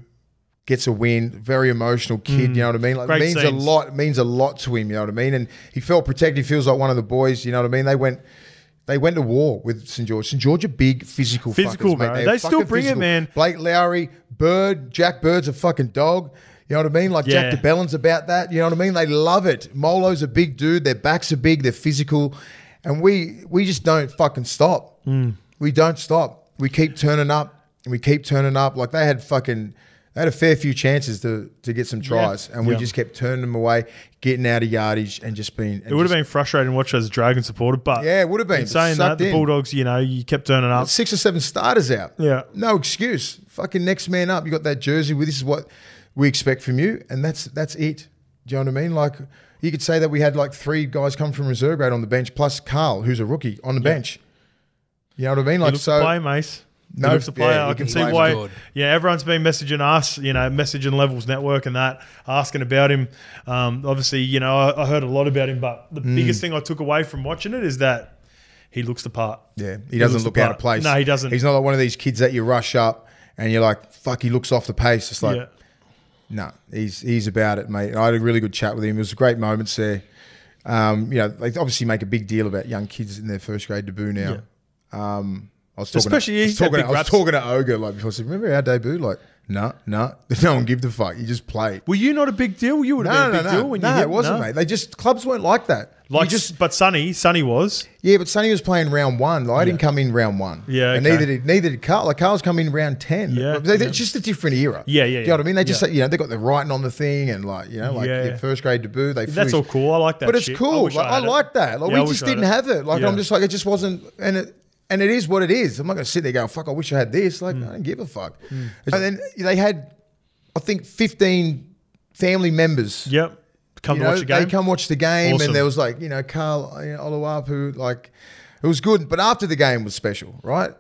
gets a win. Very emotional kid. You know what I mean? Like Mm. Great means scenes. a lot. Means a lot to him. You know what I mean? And he felt protected. He feels like one of the boys. You know what I mean? They went. They went to war with St George. St George are big physical, Physical, fuckers, bro. They're They still bring it, man. Blake Lawrie, Bird, Jack Bird's a fucking dog. You know what I mean? Like Yeah. Jack de Belin's about that. You know what I mean? They love it. Molo's a big dude. Their backs are big. They're physical, and we we just don't fucking stop. Mm. We don't stop. We keep turning up, and we keep turning up. Like they had fucking. They had a fair few chances to, to get some tries, and we Yeah. just kept turning them away, getting out of yardage, and just being. It would have been frustrating to watch as a Dragon supporter, but Yeah, it would have been, saying that, sucked the in. Bulldogs, you know, you kept turning up. six or seven starters out. Yeah. No excuse. Fucking next man up. You got that jersey with this is what we expect from you, and that's that's it. Do you know what I mean? Like you could say that we had like three guys come from reserve grade on the bench, plus Karl, who's a rookie, on the bench. You know what I mean? Like so. play, Mace. No, he looks to play. yeah, I can see why. Good. Yeah, everyone's been messaging us, you know, messaging Levels Network and that, asking about him. Um, obviously, you know, I, I heard a lot about him, but the Mm. biggest thing I took away from watching it is that he looks the part. Yeah, he doesn't look the out of place. No, he doesn't. He's not like one of these kids that you rush up and you're like, "Fuck," he looks off the pace. It's like, yeah. no, he's he's about it, mate. And I had a really good chat with him. It was great moments there. Um, you know, they obviously make a big deal about young kids in their first grade debut now. Um, I was talking, Especially to, I was talking, to, I was talking to Ogre like before. I said, "Remember our debut?" Like, no, no, no one give the fuck. You just played. Were you not a big deal? You would have No, been a big no, deal when no, you hit, it wasn't, mate. They just clubs weren't like that. Like, you just but Sonny, Sonny was. yeah, but Sonny was playing round one. Like, I didn't come in round one. Yeah, and okay. neither did neither did Karl. Like Karl's come in round ten. Yeah, they, yeah. It's just a different era. Yeah, yeah, Do you know what I mean? They just you know they got the writing on the thing and like you know like first grade debut. They That's flew- all cool. I like that. but it's cool. wish like, I, it. like that. Like we just didn't have it. Like I'm just like it just wasn't and it and it is what it is. I'm not going to sit there going fuck. I wish I had this. Like Hmm. I don't give a fuck. And then they had, I think, 15 family members. Yep. Come You to know, watch the game. They come watch the game, Awesome. and there was like you know Karl you know, Oloapu, like it was good. But after the game was special, right?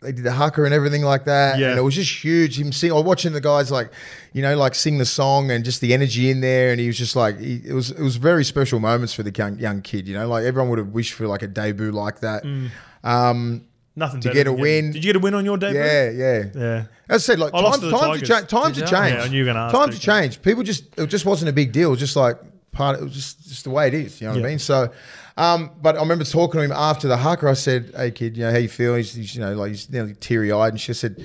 They did the haka and everything like that. Yeah. and it was just huge. Him sing, or watching the guys like, you know, like sing the song and just the energy in there, and he was just like, he, it was it was very special moments for the young young kid. You know, like everyone would have wished for like a debut like that. Hmm. Um, Nothing to get a win. Did you get a win on your debut? yeah, yeah. Yeah. As I said, like I time, times, cha- times Did changed. Yeah, I knew you were gonna ask Times that. changed. People just it just wasn't a big deal. It was just like part. Of, It was just just the way it is. You know what Yeah. I mean? So, um, but I remember talking to him after the haka. I said, "Hey kid, you know how you feel?" He's, he's you know like he's nearly teary eyed, and she said,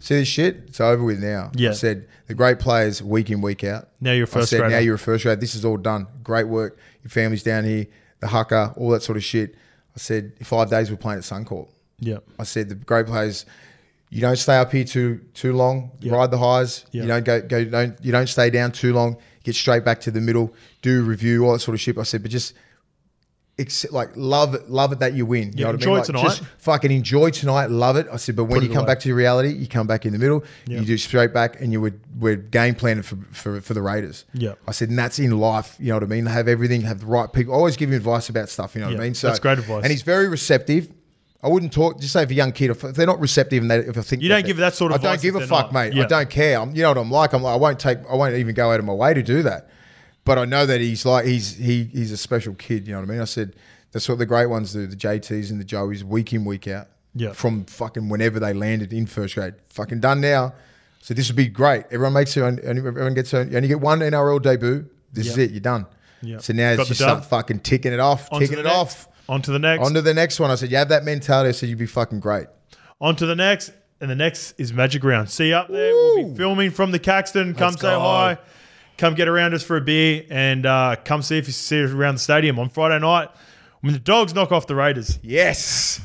"See this shit? It's over with now." Yeah. I said, "The great players week in week out." Now you're a I first said, grader. "Now you're a first grade. This is all done. Great work. Your family's down here. The haka, all that sort of shit." I said, five days we're playing at Suncorp." Yep. I said the great players, you don't stay up here too too long. Yeah. Ride the highs. Yeah. You don't go go don't you don't stay down too long. Get straight back to the middle. Do review all that sort of shit. I said, but just. Ex- like love it, love it that you win. You Yeah, know what enjoy I mean? Like, tonight. Just fucking enjoy tonight. Love it. I said, but when Put you come away. back to reality, you come back in the middle. Yeah. You do straight back, and you would we're game planning for, for for the Raiders. Yeah. I said, and that's in life. You know what I mean? Have everything, have the right people. Always give him advice about stuff. You know what I mean? So that's great advice. And he's very receptive. I wouldn't talk. Just say if a young kid, if they're not receptive, and they, if I think You don't give that sort of I don't give a fuck, not. mate. Yeah. I don't care. I'm, you know what I'm like. I'm like, I won't take. I won't even go out of my way to do that. But I know that he's like he's he he's a special kid. You know what I mean? I said that's what the great ones do. The JTs and the Joeys, week in week out. Yeah. From fucking whenever they landed in first grade, fucking done now. So this would be great. Everyone makes their own. Everyone gets their own. You only get one NRL debut. This is it. You're done. Yeah. So now Got it's just start fucking ticking it off, On ticking it next. off. On to the next. On to the next one. I said, you have that mentality. I said, you'd be fucking great. On to the next. And the next is Magic Round. See you up there. We'll be filming from the Caxton. Come Let's say go. hi. Come get around us for a beer and uh, come see if you see us around the stadium on Friday night when the dogs knock off the Raiders. Yes.